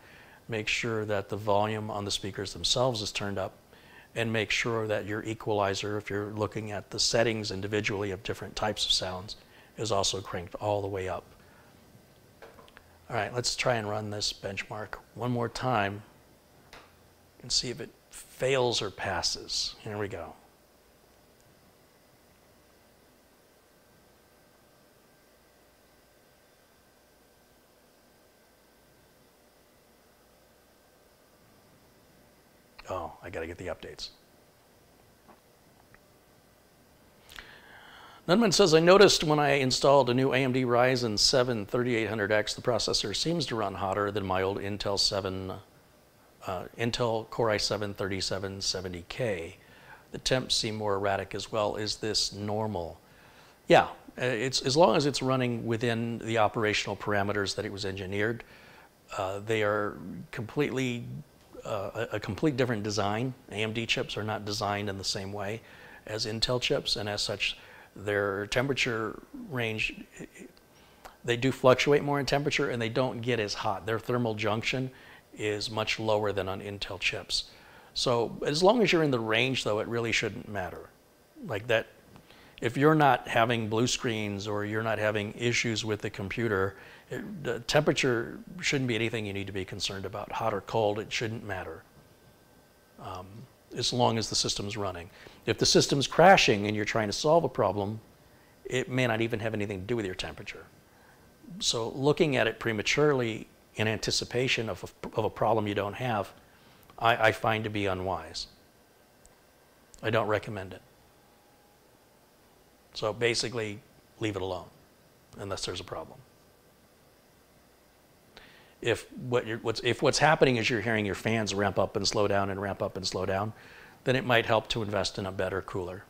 Make sure that the volume on the speakers themselves is turned up. And make sure that your equalizer, if you're looking at the settings individually of different types of sounds, is also cranked all the way up. All right, let's try and run this benchmark one more time and see if it fails or passes. Here we go. Oh, I got to get the updates. Nunman says, I noticed when I installed a new AMD Ryzen 7 3800X, the processor seems to run hotter than my old Intel 7, uh, Intel Core i7 3770K. The temps seem more erratic as well. Is this normal? Yeah, uh, it's, as long as it's running within the operational parameters that it was engineered, uh, they are completely uh, a, a complete different design. AMD chips are not designed in the same way as Intel chips, and as such, their temperature range, they do fluctuate more in temperature and they don't get as hot. Their thermal junction is much lower than on Intel chips. So as long as you're in the range though, it really shouldn't matter. Like that, if you're not having blue screens or you're not having issues with the computer, it, the temperature shouldn't be anything you need to be concerned about. Hot or cold, it shouldn't matter. Um, as long as the system's running. If the system's crashing and you're trying to solve a problem, it may not even have anything to do with your temperature. So looking at it prematurely in anticipation of a, of a problem you don't have, I, I find to be unwise. I don't recommend it. So basically, leave it alone unless there's a problem. If, what what's, if what's happening is you're hearing your fans ramp up and slow down and ramp up and slow down, then it might help to invest in a better cooler.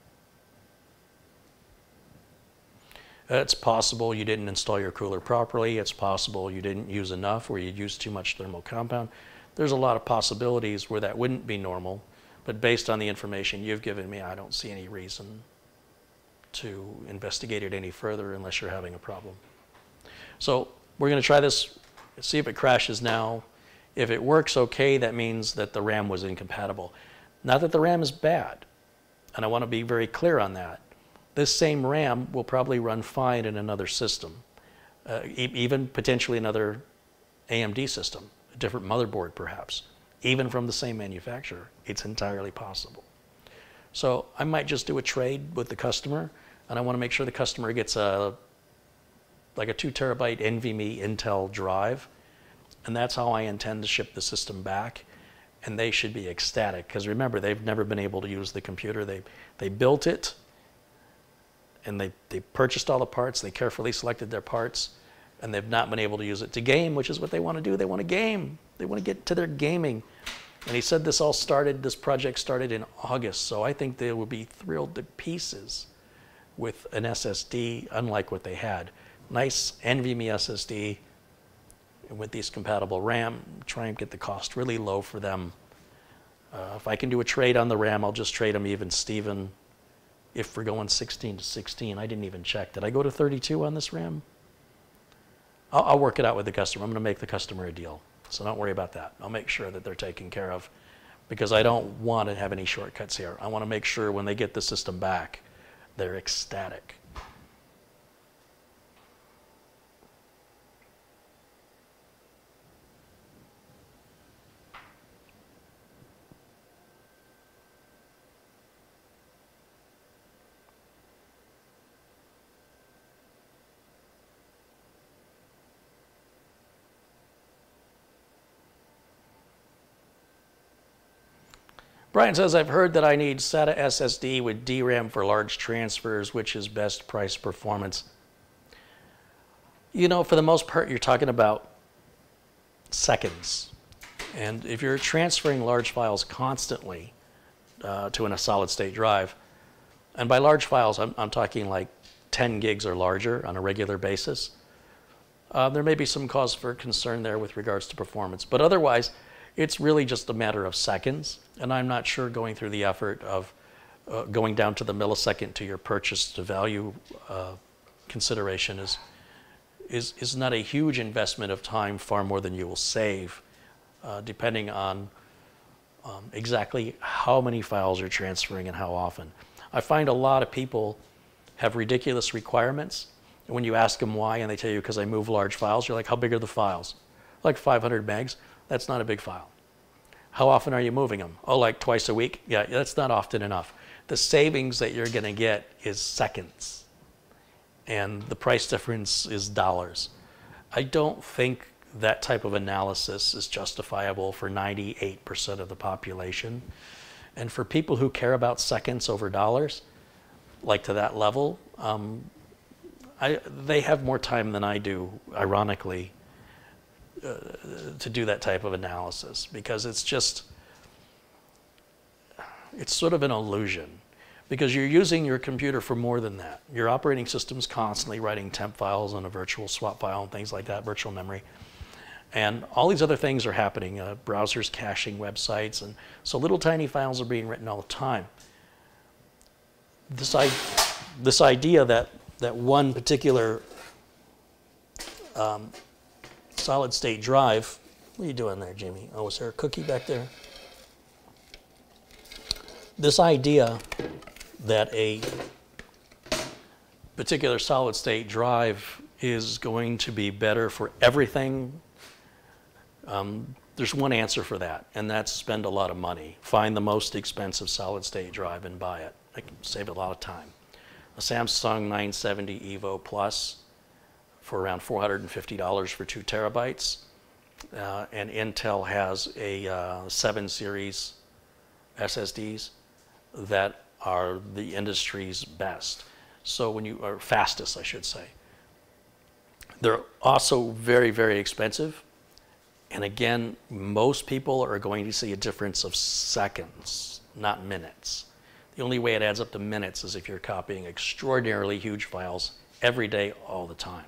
It's possible you didn't install your cooler properly. It's possible you didn't use enough or you used too much thermal compound. There's a lot of possibilities where that wouldn't be normal, but based on the information you've given me, I don't see any reason to investigate it any further unless you're having a problem. So we're going to try this, see if it crashes now. If it works okay, that means that the RAM was incompatible. Not that the RAM is bad, and I want to be very clear on that. This same RAM will probably run fine in another system, uh, e even potentially another AMD system, a different motherboard perhaps, even from the same manufacturer. It's entirely possible. So I might just do a trade with the customer, and I want to make sure the customer gets a like a two terabyte NVMe Intel drive, and that's how I intend to ship the system back and they should be ecstatic because remember they've never been able to use the computer. They they built it and they they purchased all the parts they carefully selected their parts and they've not been able to use it to game which is what they want to do. They want to game. They want to get to their gaming. And he said this all started this project started in August so I think they will be thrilled to pieces with an SSD unlike what they had nice NVMe SSD with these compatible RAM, try and get the cost really low for them. Uh, if I can do a trade on the RAM, I'll just trade them even Steven. If we're going 16 to 16, I didn't even check. Did I go to 32 on this RAM? I'll, I'll work it out with the customer. I'm going to make the customer a deal. So don't worry about that. I'll make sure that they're taken care of because I don't want to have any shortcuts here. I want to make sure when they get the system back, they're ecstatic. Brian says, I've heard that I need SATA SSD with DRAM for large transfers, which is best price performance. You know, for the most part, you're talking about seconds. And if you're transferring large files constantly uh, to a solid state drive, and by large files, I'm, I'm talking like 10 gigs or larger on a regular basis, uh, there may be some cause for concern there with regards to performance. But otherwise, it's really just a matter of seconds. And I'm not sure going through the effort of uh, going down to the millisecond to your purchase to value uh, consideration is, is, is not a huge investment of time, far more than you will save, uh, depending on um, exactly how many files you're transferring and how often. I find a lot of people have ridiculous requirements. And when you ask them why, and they tell you because I move large files, you're like, how big are the files? Like 500 megs. That's not a big file. How often are you moving them? Oh, like twice a week? Yeah, that's not often enough. The savings that you're going to get is seconds, and the price difference is dollars. I don't think that type of analysis is justifiable for 98% of the population. And for people who care about seconds over dollars, like to that level, um, I, they have more time than I do, ironically, uh, to do that type of analysis because it's just, it's sort of an illusion because you're using your computer for more than that. Your operating system's constantly writing temp files on a virtual swap file and things like that, virtual memory. And all these other things are happening. Uh, browsers caching websites, and so little tiny files are being written all the time. This, I, this idea that, that one particular um, solid state drive. What are you doing there, Jimmy? Oh, is there a cookie back there? This idea that a particular solid state drive is going to be better for everything, um, there's one answer for that, and that's spend a lot of money. Find the most expensive solid state drive and buy it. It can save a lot of time. A Samsung 970 EVO Plus for around $450 for two terabytes. Uh, and Intel has a uh, 7 series SSDs that are the industry's best. So when you are fastest, I should say. They're also very, very expensive. And again, most people are going to see a difference of seconds, not minutes. The only way it adds up to minutes is if you're copying extraordinarily huge files every day, all the time.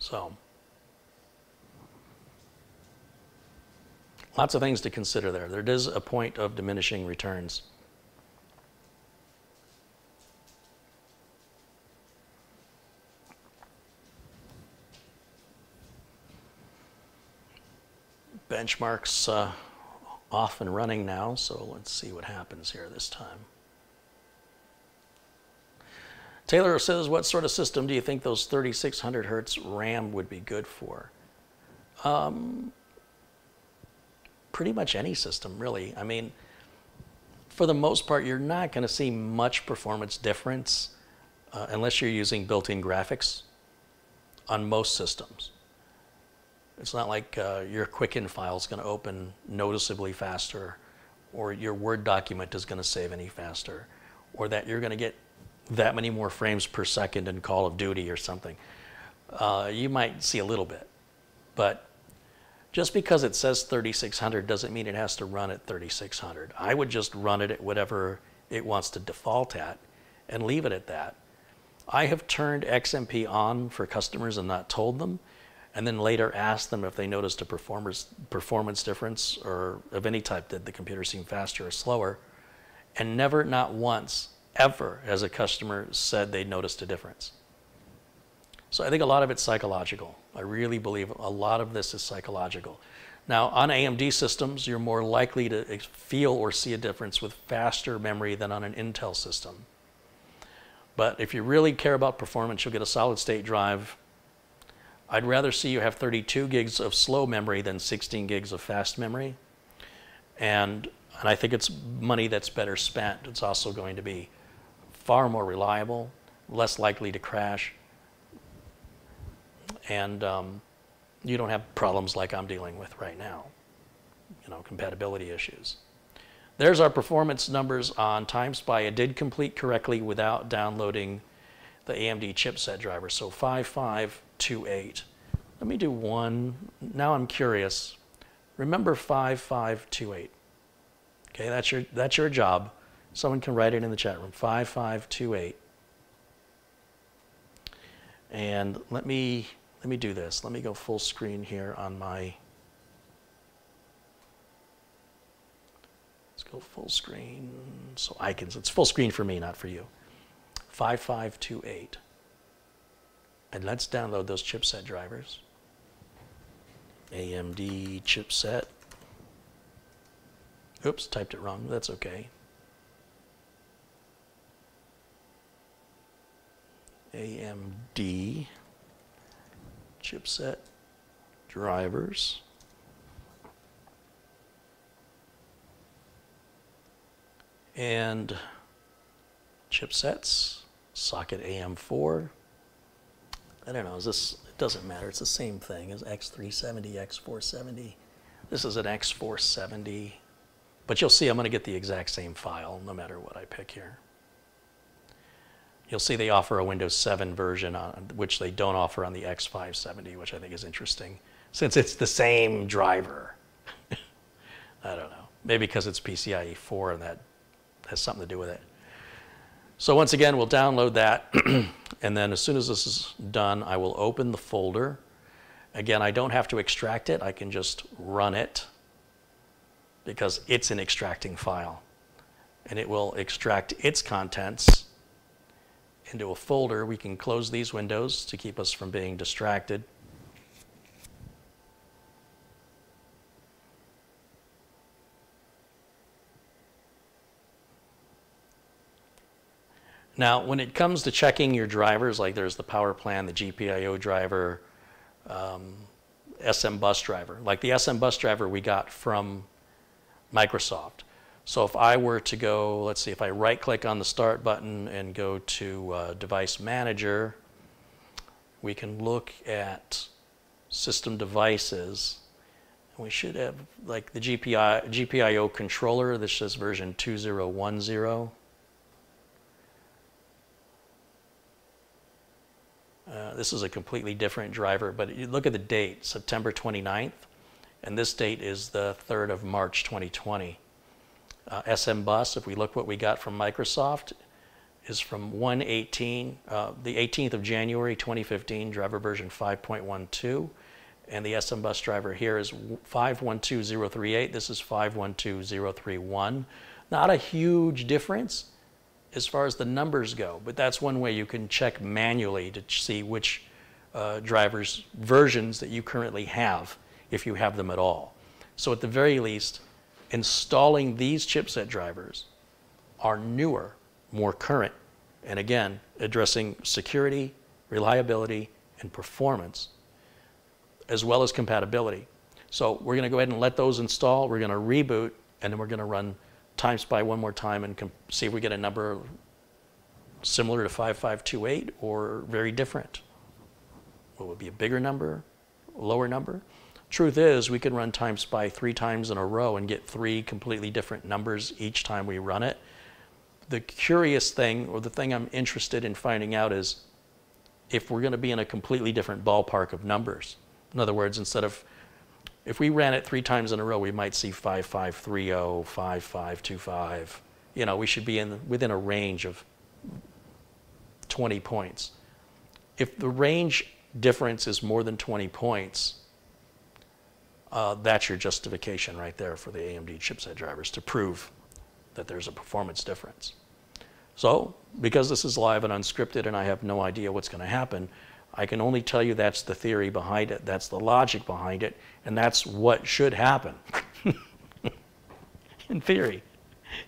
So, lots of things to consider there. There is a point of diminishing returns. Benchmarks uh, off and running now, so let's see what happens here this time. Taylor says, what sort of system do you think those 3600 hertz RAM would be good for? Um, pretty much any system, really. I mean, for the most part, you're not going to see much performance difference uh, unless you're using built-in graphics on most systems. It's not like uh, your Quicken file is going to open noticeably faster, or your Word document is going to save any faster, or that you're going to get that many more frames per second in Call of Duty or something. Uh, you might see a little bit. But just because it says 3600 doesn't mean it has to run at 3600. I would just run it at whatever it wants to default at and leave it at that. I have turned XMP on for customers and not told them, and then later asked them if they noticed a performance, performance difference or of any type. Did the computer seem faster or slower? And never, not once, ever has a customer said they noticed a difference. So I think a lot of it's psychological. I really believe a lot of this is psychological. Now, on AMD systems, you're more likely to feel or see a difference with faster memory than on an Intel system. But if you really care about performance, you'll get a solid state drive. I'd rather see you have 32 gigs of slow memory than 16 gigs of fast memory. And, and I think it's money that's better spent. It's also going to be far more reliable, less likely to crash, and um, you don't have problems like I'm dealing with right now, you know, compatibility issues. There's our performance numbers on TimeSpy. It did complete correctly without downloading the AMD chipset driver, so 5528. Let me do one. Now I'm curious. Remember 5528. Okay, that's your, that's your job. Someone can write it in the chat room. 5528. And let me, let me do this. Let me go full screen here on my, let's go full screen so I can, it's full screen for me, not for you. 5528. And let's download those chipset drivers. AMD chipset. Oops, typed it wrong. That's okay. AMD chipset drivers. And chipsets, socket AM4. I don't know, is this, it doesn't matter, it's the same thing as X370, X470. This is an X470, but you'll see I'm gonna get the exact same file no matter what I pick here. You'll see they offer a Windows 7 version, on, which they don't offer on the X570, which I think is interesting, since it's the same driver. I don't know. Maybe because it's PCIe 4 and that has something to do with it. So once again, we'll download that. and then as soon as this is done, I will open the folder. Again, I don't have to extract it. I can just run it because it's an extracting file. And it will extract its contents into a folder. We can close these windows to keep us from being distracted. Now, when it comes to checking your drivers, like there's the power plan, the GPIO driver, um, SM bus driver. Like the SM bus driver we got from Microsoft. So if I were to go, let's see, if I right click on the start button and go to uh, device manager, we can look at system devices. We should have like the GPI, GPIO controller. This is version 2010. Uh, this is a completely different driver, but you look at the date, September 29th, and this date is the 3rd of March 2020. Uh, SM Bus, if we look what we got from Microsoft, is from 118, uh, the 18th of January 2015, driver version 5.12. And the SM Bus driver here is 512038. This is 512031. Not a huge difference as far as the numbers go, but that's one way you can check manually to see which uh, drivers versions that you currently have, if you have them at all. So at the very least, installing these chipset drivers are newer, more current, and again, addressing security, reliability, and performance, as well as compatibility. So we're going to go ahead and let those install. We're going to reboot, and then we're going to run TimeSpy one more time and see if we get a number similar to 5528 or very different. What would be a bigger number, lower number? Truth is, we can run TimeSpy three times in a row and get three completely different numbers each time we run it. The curious thing, or the thing I'm interested in finding out is if we're going to be in a completely different ballpark of numbers. In other words, instead of, if we ran it three times in a row, we might see 5530, 5525. You know, we should be in within a range of 20 points. If the range difference is more than 20 points, uh, that's your justification right there for the AMD chipset drivers to prove that there's a performance difference. So, because this is live and unscripted and I have no idea what's going to happen, I can only tell you that's the theory behind it, that's the logic behind it, and that's what should happen. In theory,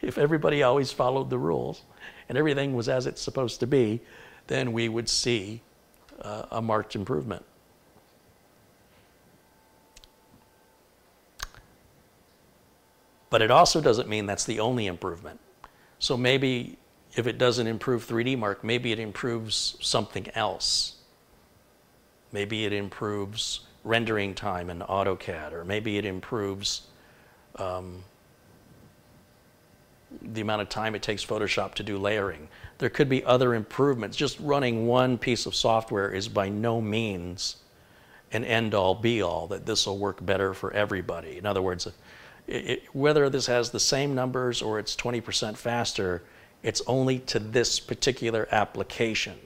if everybody always followed the rules and everything was as it's supposed to be, then we would see uh, a marked improvement. But it also doesn't mean that's the only improvement. So maybe if it doesn't improve 3D Mark, maybe it improves something else. Maybe it improves rendering time in AutoCAD, or maybe it improves um, the amount of time it takes Photoshop to do layering. There could be other improvements. Just running one piece of software is by no means an end all be all that this will work better for everybody. In other words, it, whether this has the same numbers or it's 20% faster, it's only to this particular application.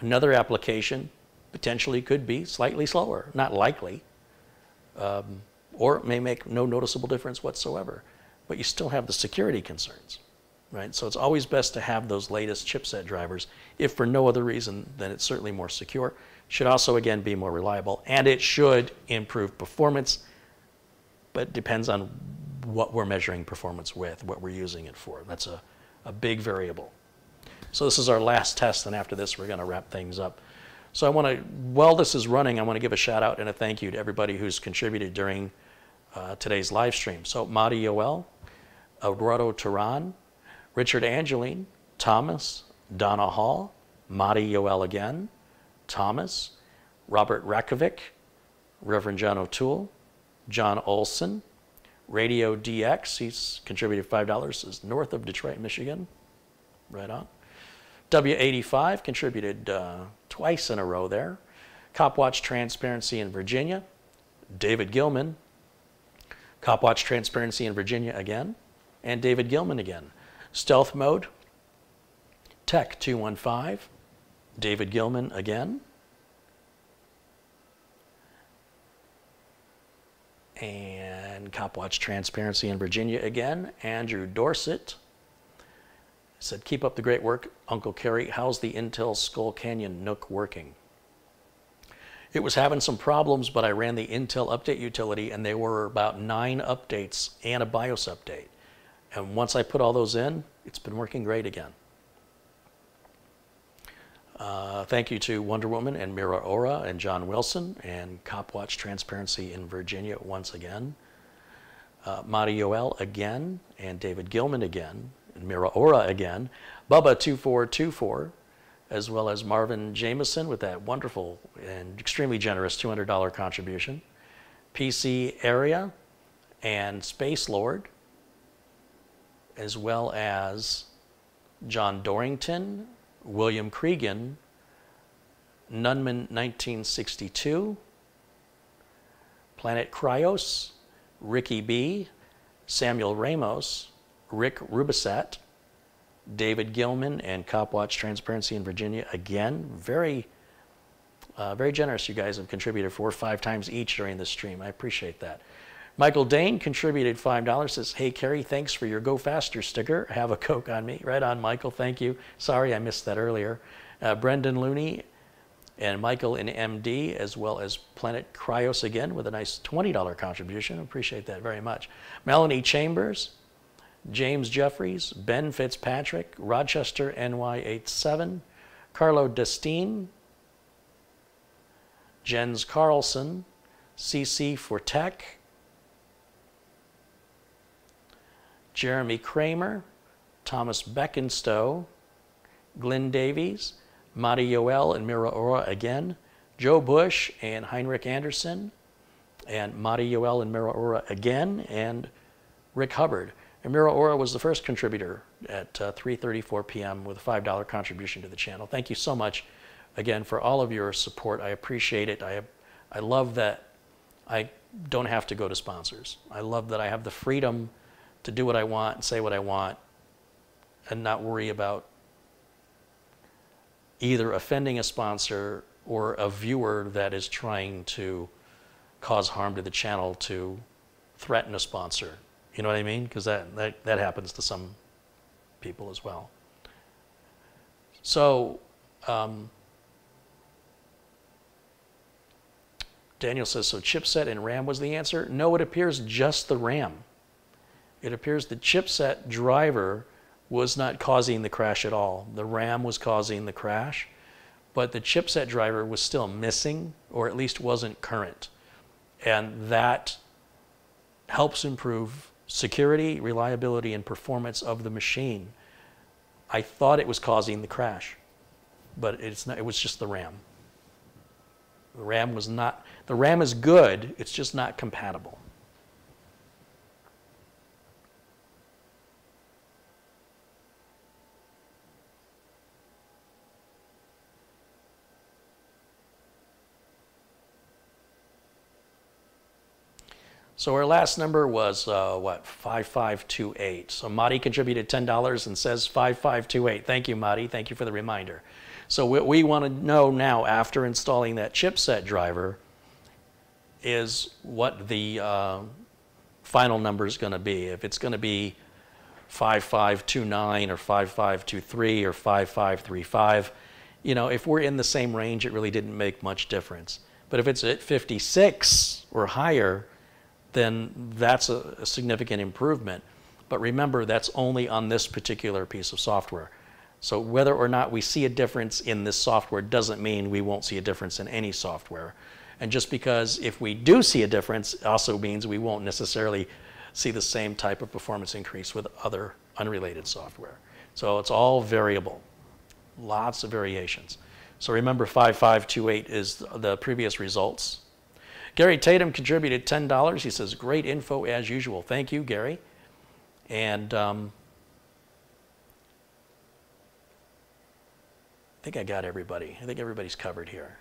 Another application potentially could be slightly slower, not likely, um, or it may make no noticeable difference whatsoever. But you still have the security concerns, right? So it's always best to have those latest chipset drivers, if for no other reason than it's certainly more secure. Should also, again, be more reliable, and it should improve performance, but it depends on what we're measuring performance with, what we're using it for. That's a, a big variable. So this is our last test, and after this, we're going to wrap things up. So I want to, while this is running, I want to give a shout out and a thank you to everybody who's contributed during uh, today's live stream. So Madi Yoel, Eduardo Turan, Richard Angeline, Thomas, Donna Hall, Madi Yoel again, Thomas, Robert Rakovic, Reverend John O'Toole, John Olson, Radio DX, he's contributed $5, is north of Detroit, Michigan. Right on. W85 contributed uh, twice in a row there. Copwatch Transparency in Virginia. David Gilman. Copwatch Transparency in Virginia again. And David Gilman again. Stealth Mode. Tech 215. David Gilman again. And Copwatch Transparency in Virginia again. Andrew Dorset said, keep up the great work, Uncle Carey. How's the Intel Skull Canyon NUC working? It was having some problems, but I ran the Intel update utility and there were about nine updates and a BIOS update. And once I put all those in, it's been working great again. Uh, thank you to Wonder Woman and Mira Ora and John Wilson and Copwatch Transparency in Virginia once again. Uh, Madi Yoel again and David Gilman again and Mira Ora again. Bubba2424 as well as Marvin Jameson with that wonderful and extremely generous $200 contribution. PC Area and Space Lord as well as John Dorrington William Cregan, Nunman 1962, Planet Cryos, Ricky B., Samuel Ramos, Rick Rubisat, David Gilman, and Copwatch Transparency in Virginia. Again, very, uh, very generous. You guys have contributed four or five times each during the stream. I appreciate that. Michael Dane contributed $5, says, hey, Carey, thanks for your Go Faster sticker. Have a Coke on me. Right on, Michael. Thank you. Sorry I missed that earlier. Uh, Brendan Looney and Michael in MD, as well as Planet Cryos again with a nice $20 contribution. Appreciate that very much. Melanie Chambers, James Jeffries, Ben Fitzpatrick, Rochester NY87, Carlo Destine, Jens Carlson, CC for Tech, Jeremy Kramer, Thomas Beckenstow, Glenn Davies, Madi Yoel and Mira Ora again, Joe Bush and Heinrich Anderson, and Madi Yoel and Mira Ora again, and Rick Hubbard. And Mira Ora was the first contributor at uh, 3.34 p.m. with a $5 contribution to the channel. Thank you so much again for all of your support. I appreciate it. I, I love that I don't have to go to sponsors. I love that I have the freedom to do what I want and say what I want and not worry about either offending a sponsor or a viewer that is trying to cause harm to the channel to threaten a sponsor. You know what I mean? Because that, that, that happens to some people as well. So, um, Daniel says, so chipset and RAM was the answer? No, it appears just the RAM it appears the chipset driver was not causing the crash at all. The RAM was causing the crash, but the chipset driver was still missing, or at least wasn't current. And that helps improve security, reliability, and performance of the machine. I thought it was causing the crash, but it's not, it was just the RAM. The RAM was not, the RAM is good, it's just not compatible. So our last number was uh, what, 5528. So Madi contributed $10 and says 5528. Thank you, Madi. Thank you for the reminder. So what we want to know now after installing that chipset driver is what the uh, final number is going to be. If it's going to be 5529 or 5523 or 5535, you know, if we're in the same range, it really didn't make much difference. But if it's at 56 or higher, then that's a, a significant improvement. But remember, that's only on this particular piece of software. So whether or not we see a difference in this software doesn't mean we won't see a difference in any software. And just because if we do see a difference also means we won't necessarily see the same type of performance increase with other unrelated software. So it's all variable, lots of variations. So remember 5528 is the previous results. Gary Tatum contributed $10. He says, great info as usual. Thank you, Gary. And um, I think I got everybody. I think everybody's covered here.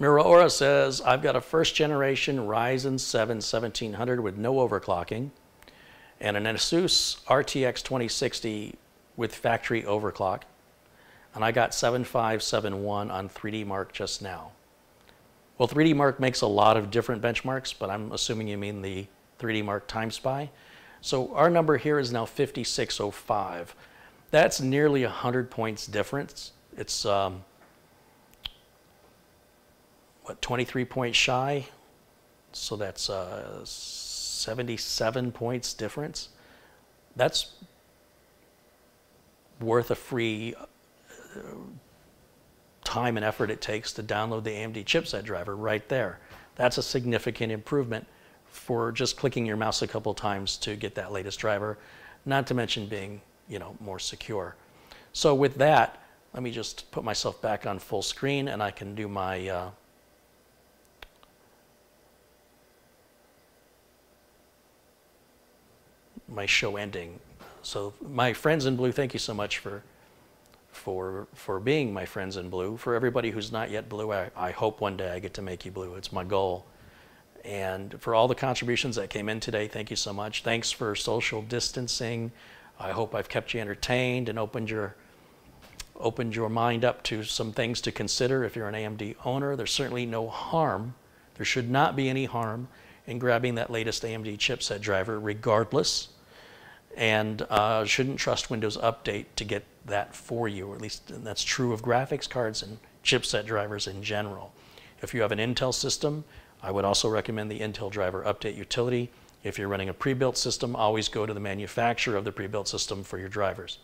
Miraora says, I've got a first generation Ryzen 7 1700 with no overclocking and an Asus RTX 2060 with factory overclock. And I got 7571 on 3D Mark just now. Well, 3D Mark makes a lot of different benchmarks, but I'm assuming you mean the 3D Mark Time Spy. So our number here is now 5605. That's nearly 100 points difference. It's um, what, 23 points shy. So that's uh, 77 points difference. That's worth a free uh, time and effort it takes to download the AMD chipset driver right there. That's a significant improvement for just clicking your mouse a couple times to get that latest driver, not to mention being you know, more secure. So with that, let me just put myself back on full screen and I can do my uh, my show ending. So my friends in blue, thank you so much for for for being my friends in blue. For everybody who's not yet blue, I, I hope one day I get to make you blue. It's my goal. And for all the contributions that came in today, thank you so much. Thanks for social distancing. I hope I've kept you entertained and opened your opened your mind up to some things to consider if you're an AMD owner. There's certainly no harm. There should not be any harm in grabbing that latest AMD chipset driver regardless and uh, shouldn't trust Windows Update to get that for you, or at least that's true of graphics cards and chipset drivers in general. If you have an Intel system, I would also recommend the Intel Driver Update utility. If you're running a pre-built system, always go to the manufacturer of the pre-built system for your drivers.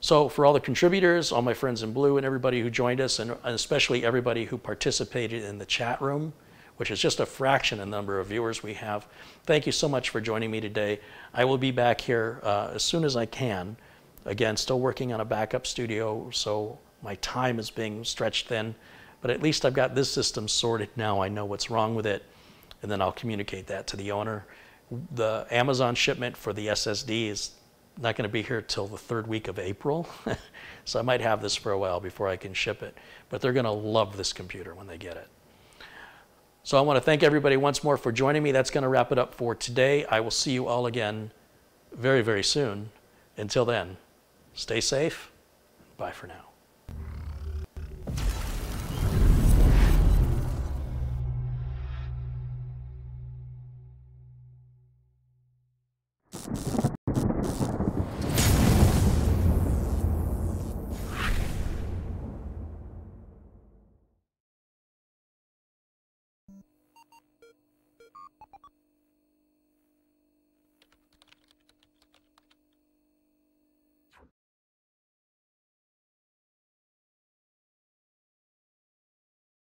So for all the contributors, all my friends in blue and everybody who joined us, and especially everybody who participated in the chat room, which is just a fraction of the number of viewers we have. Thank you so much for joining me today. I will be back here uh, as soon as I can. Again, still working on a backup studio, so my time is being stretched thin, but at least I've got this system sorted now. I know what's wrong with it, and then I'll communicate that to the owner. The Amazon shipment for the SSD is not going to be here till the third week of April. so I might have this for a while before I can ship it. But they're going to love this computer when they get it. So I want to thank everybody once more for joining me. That's going to wrap it up for today. I will see you all again very, very soon. Until then, stay safe. Bye for now.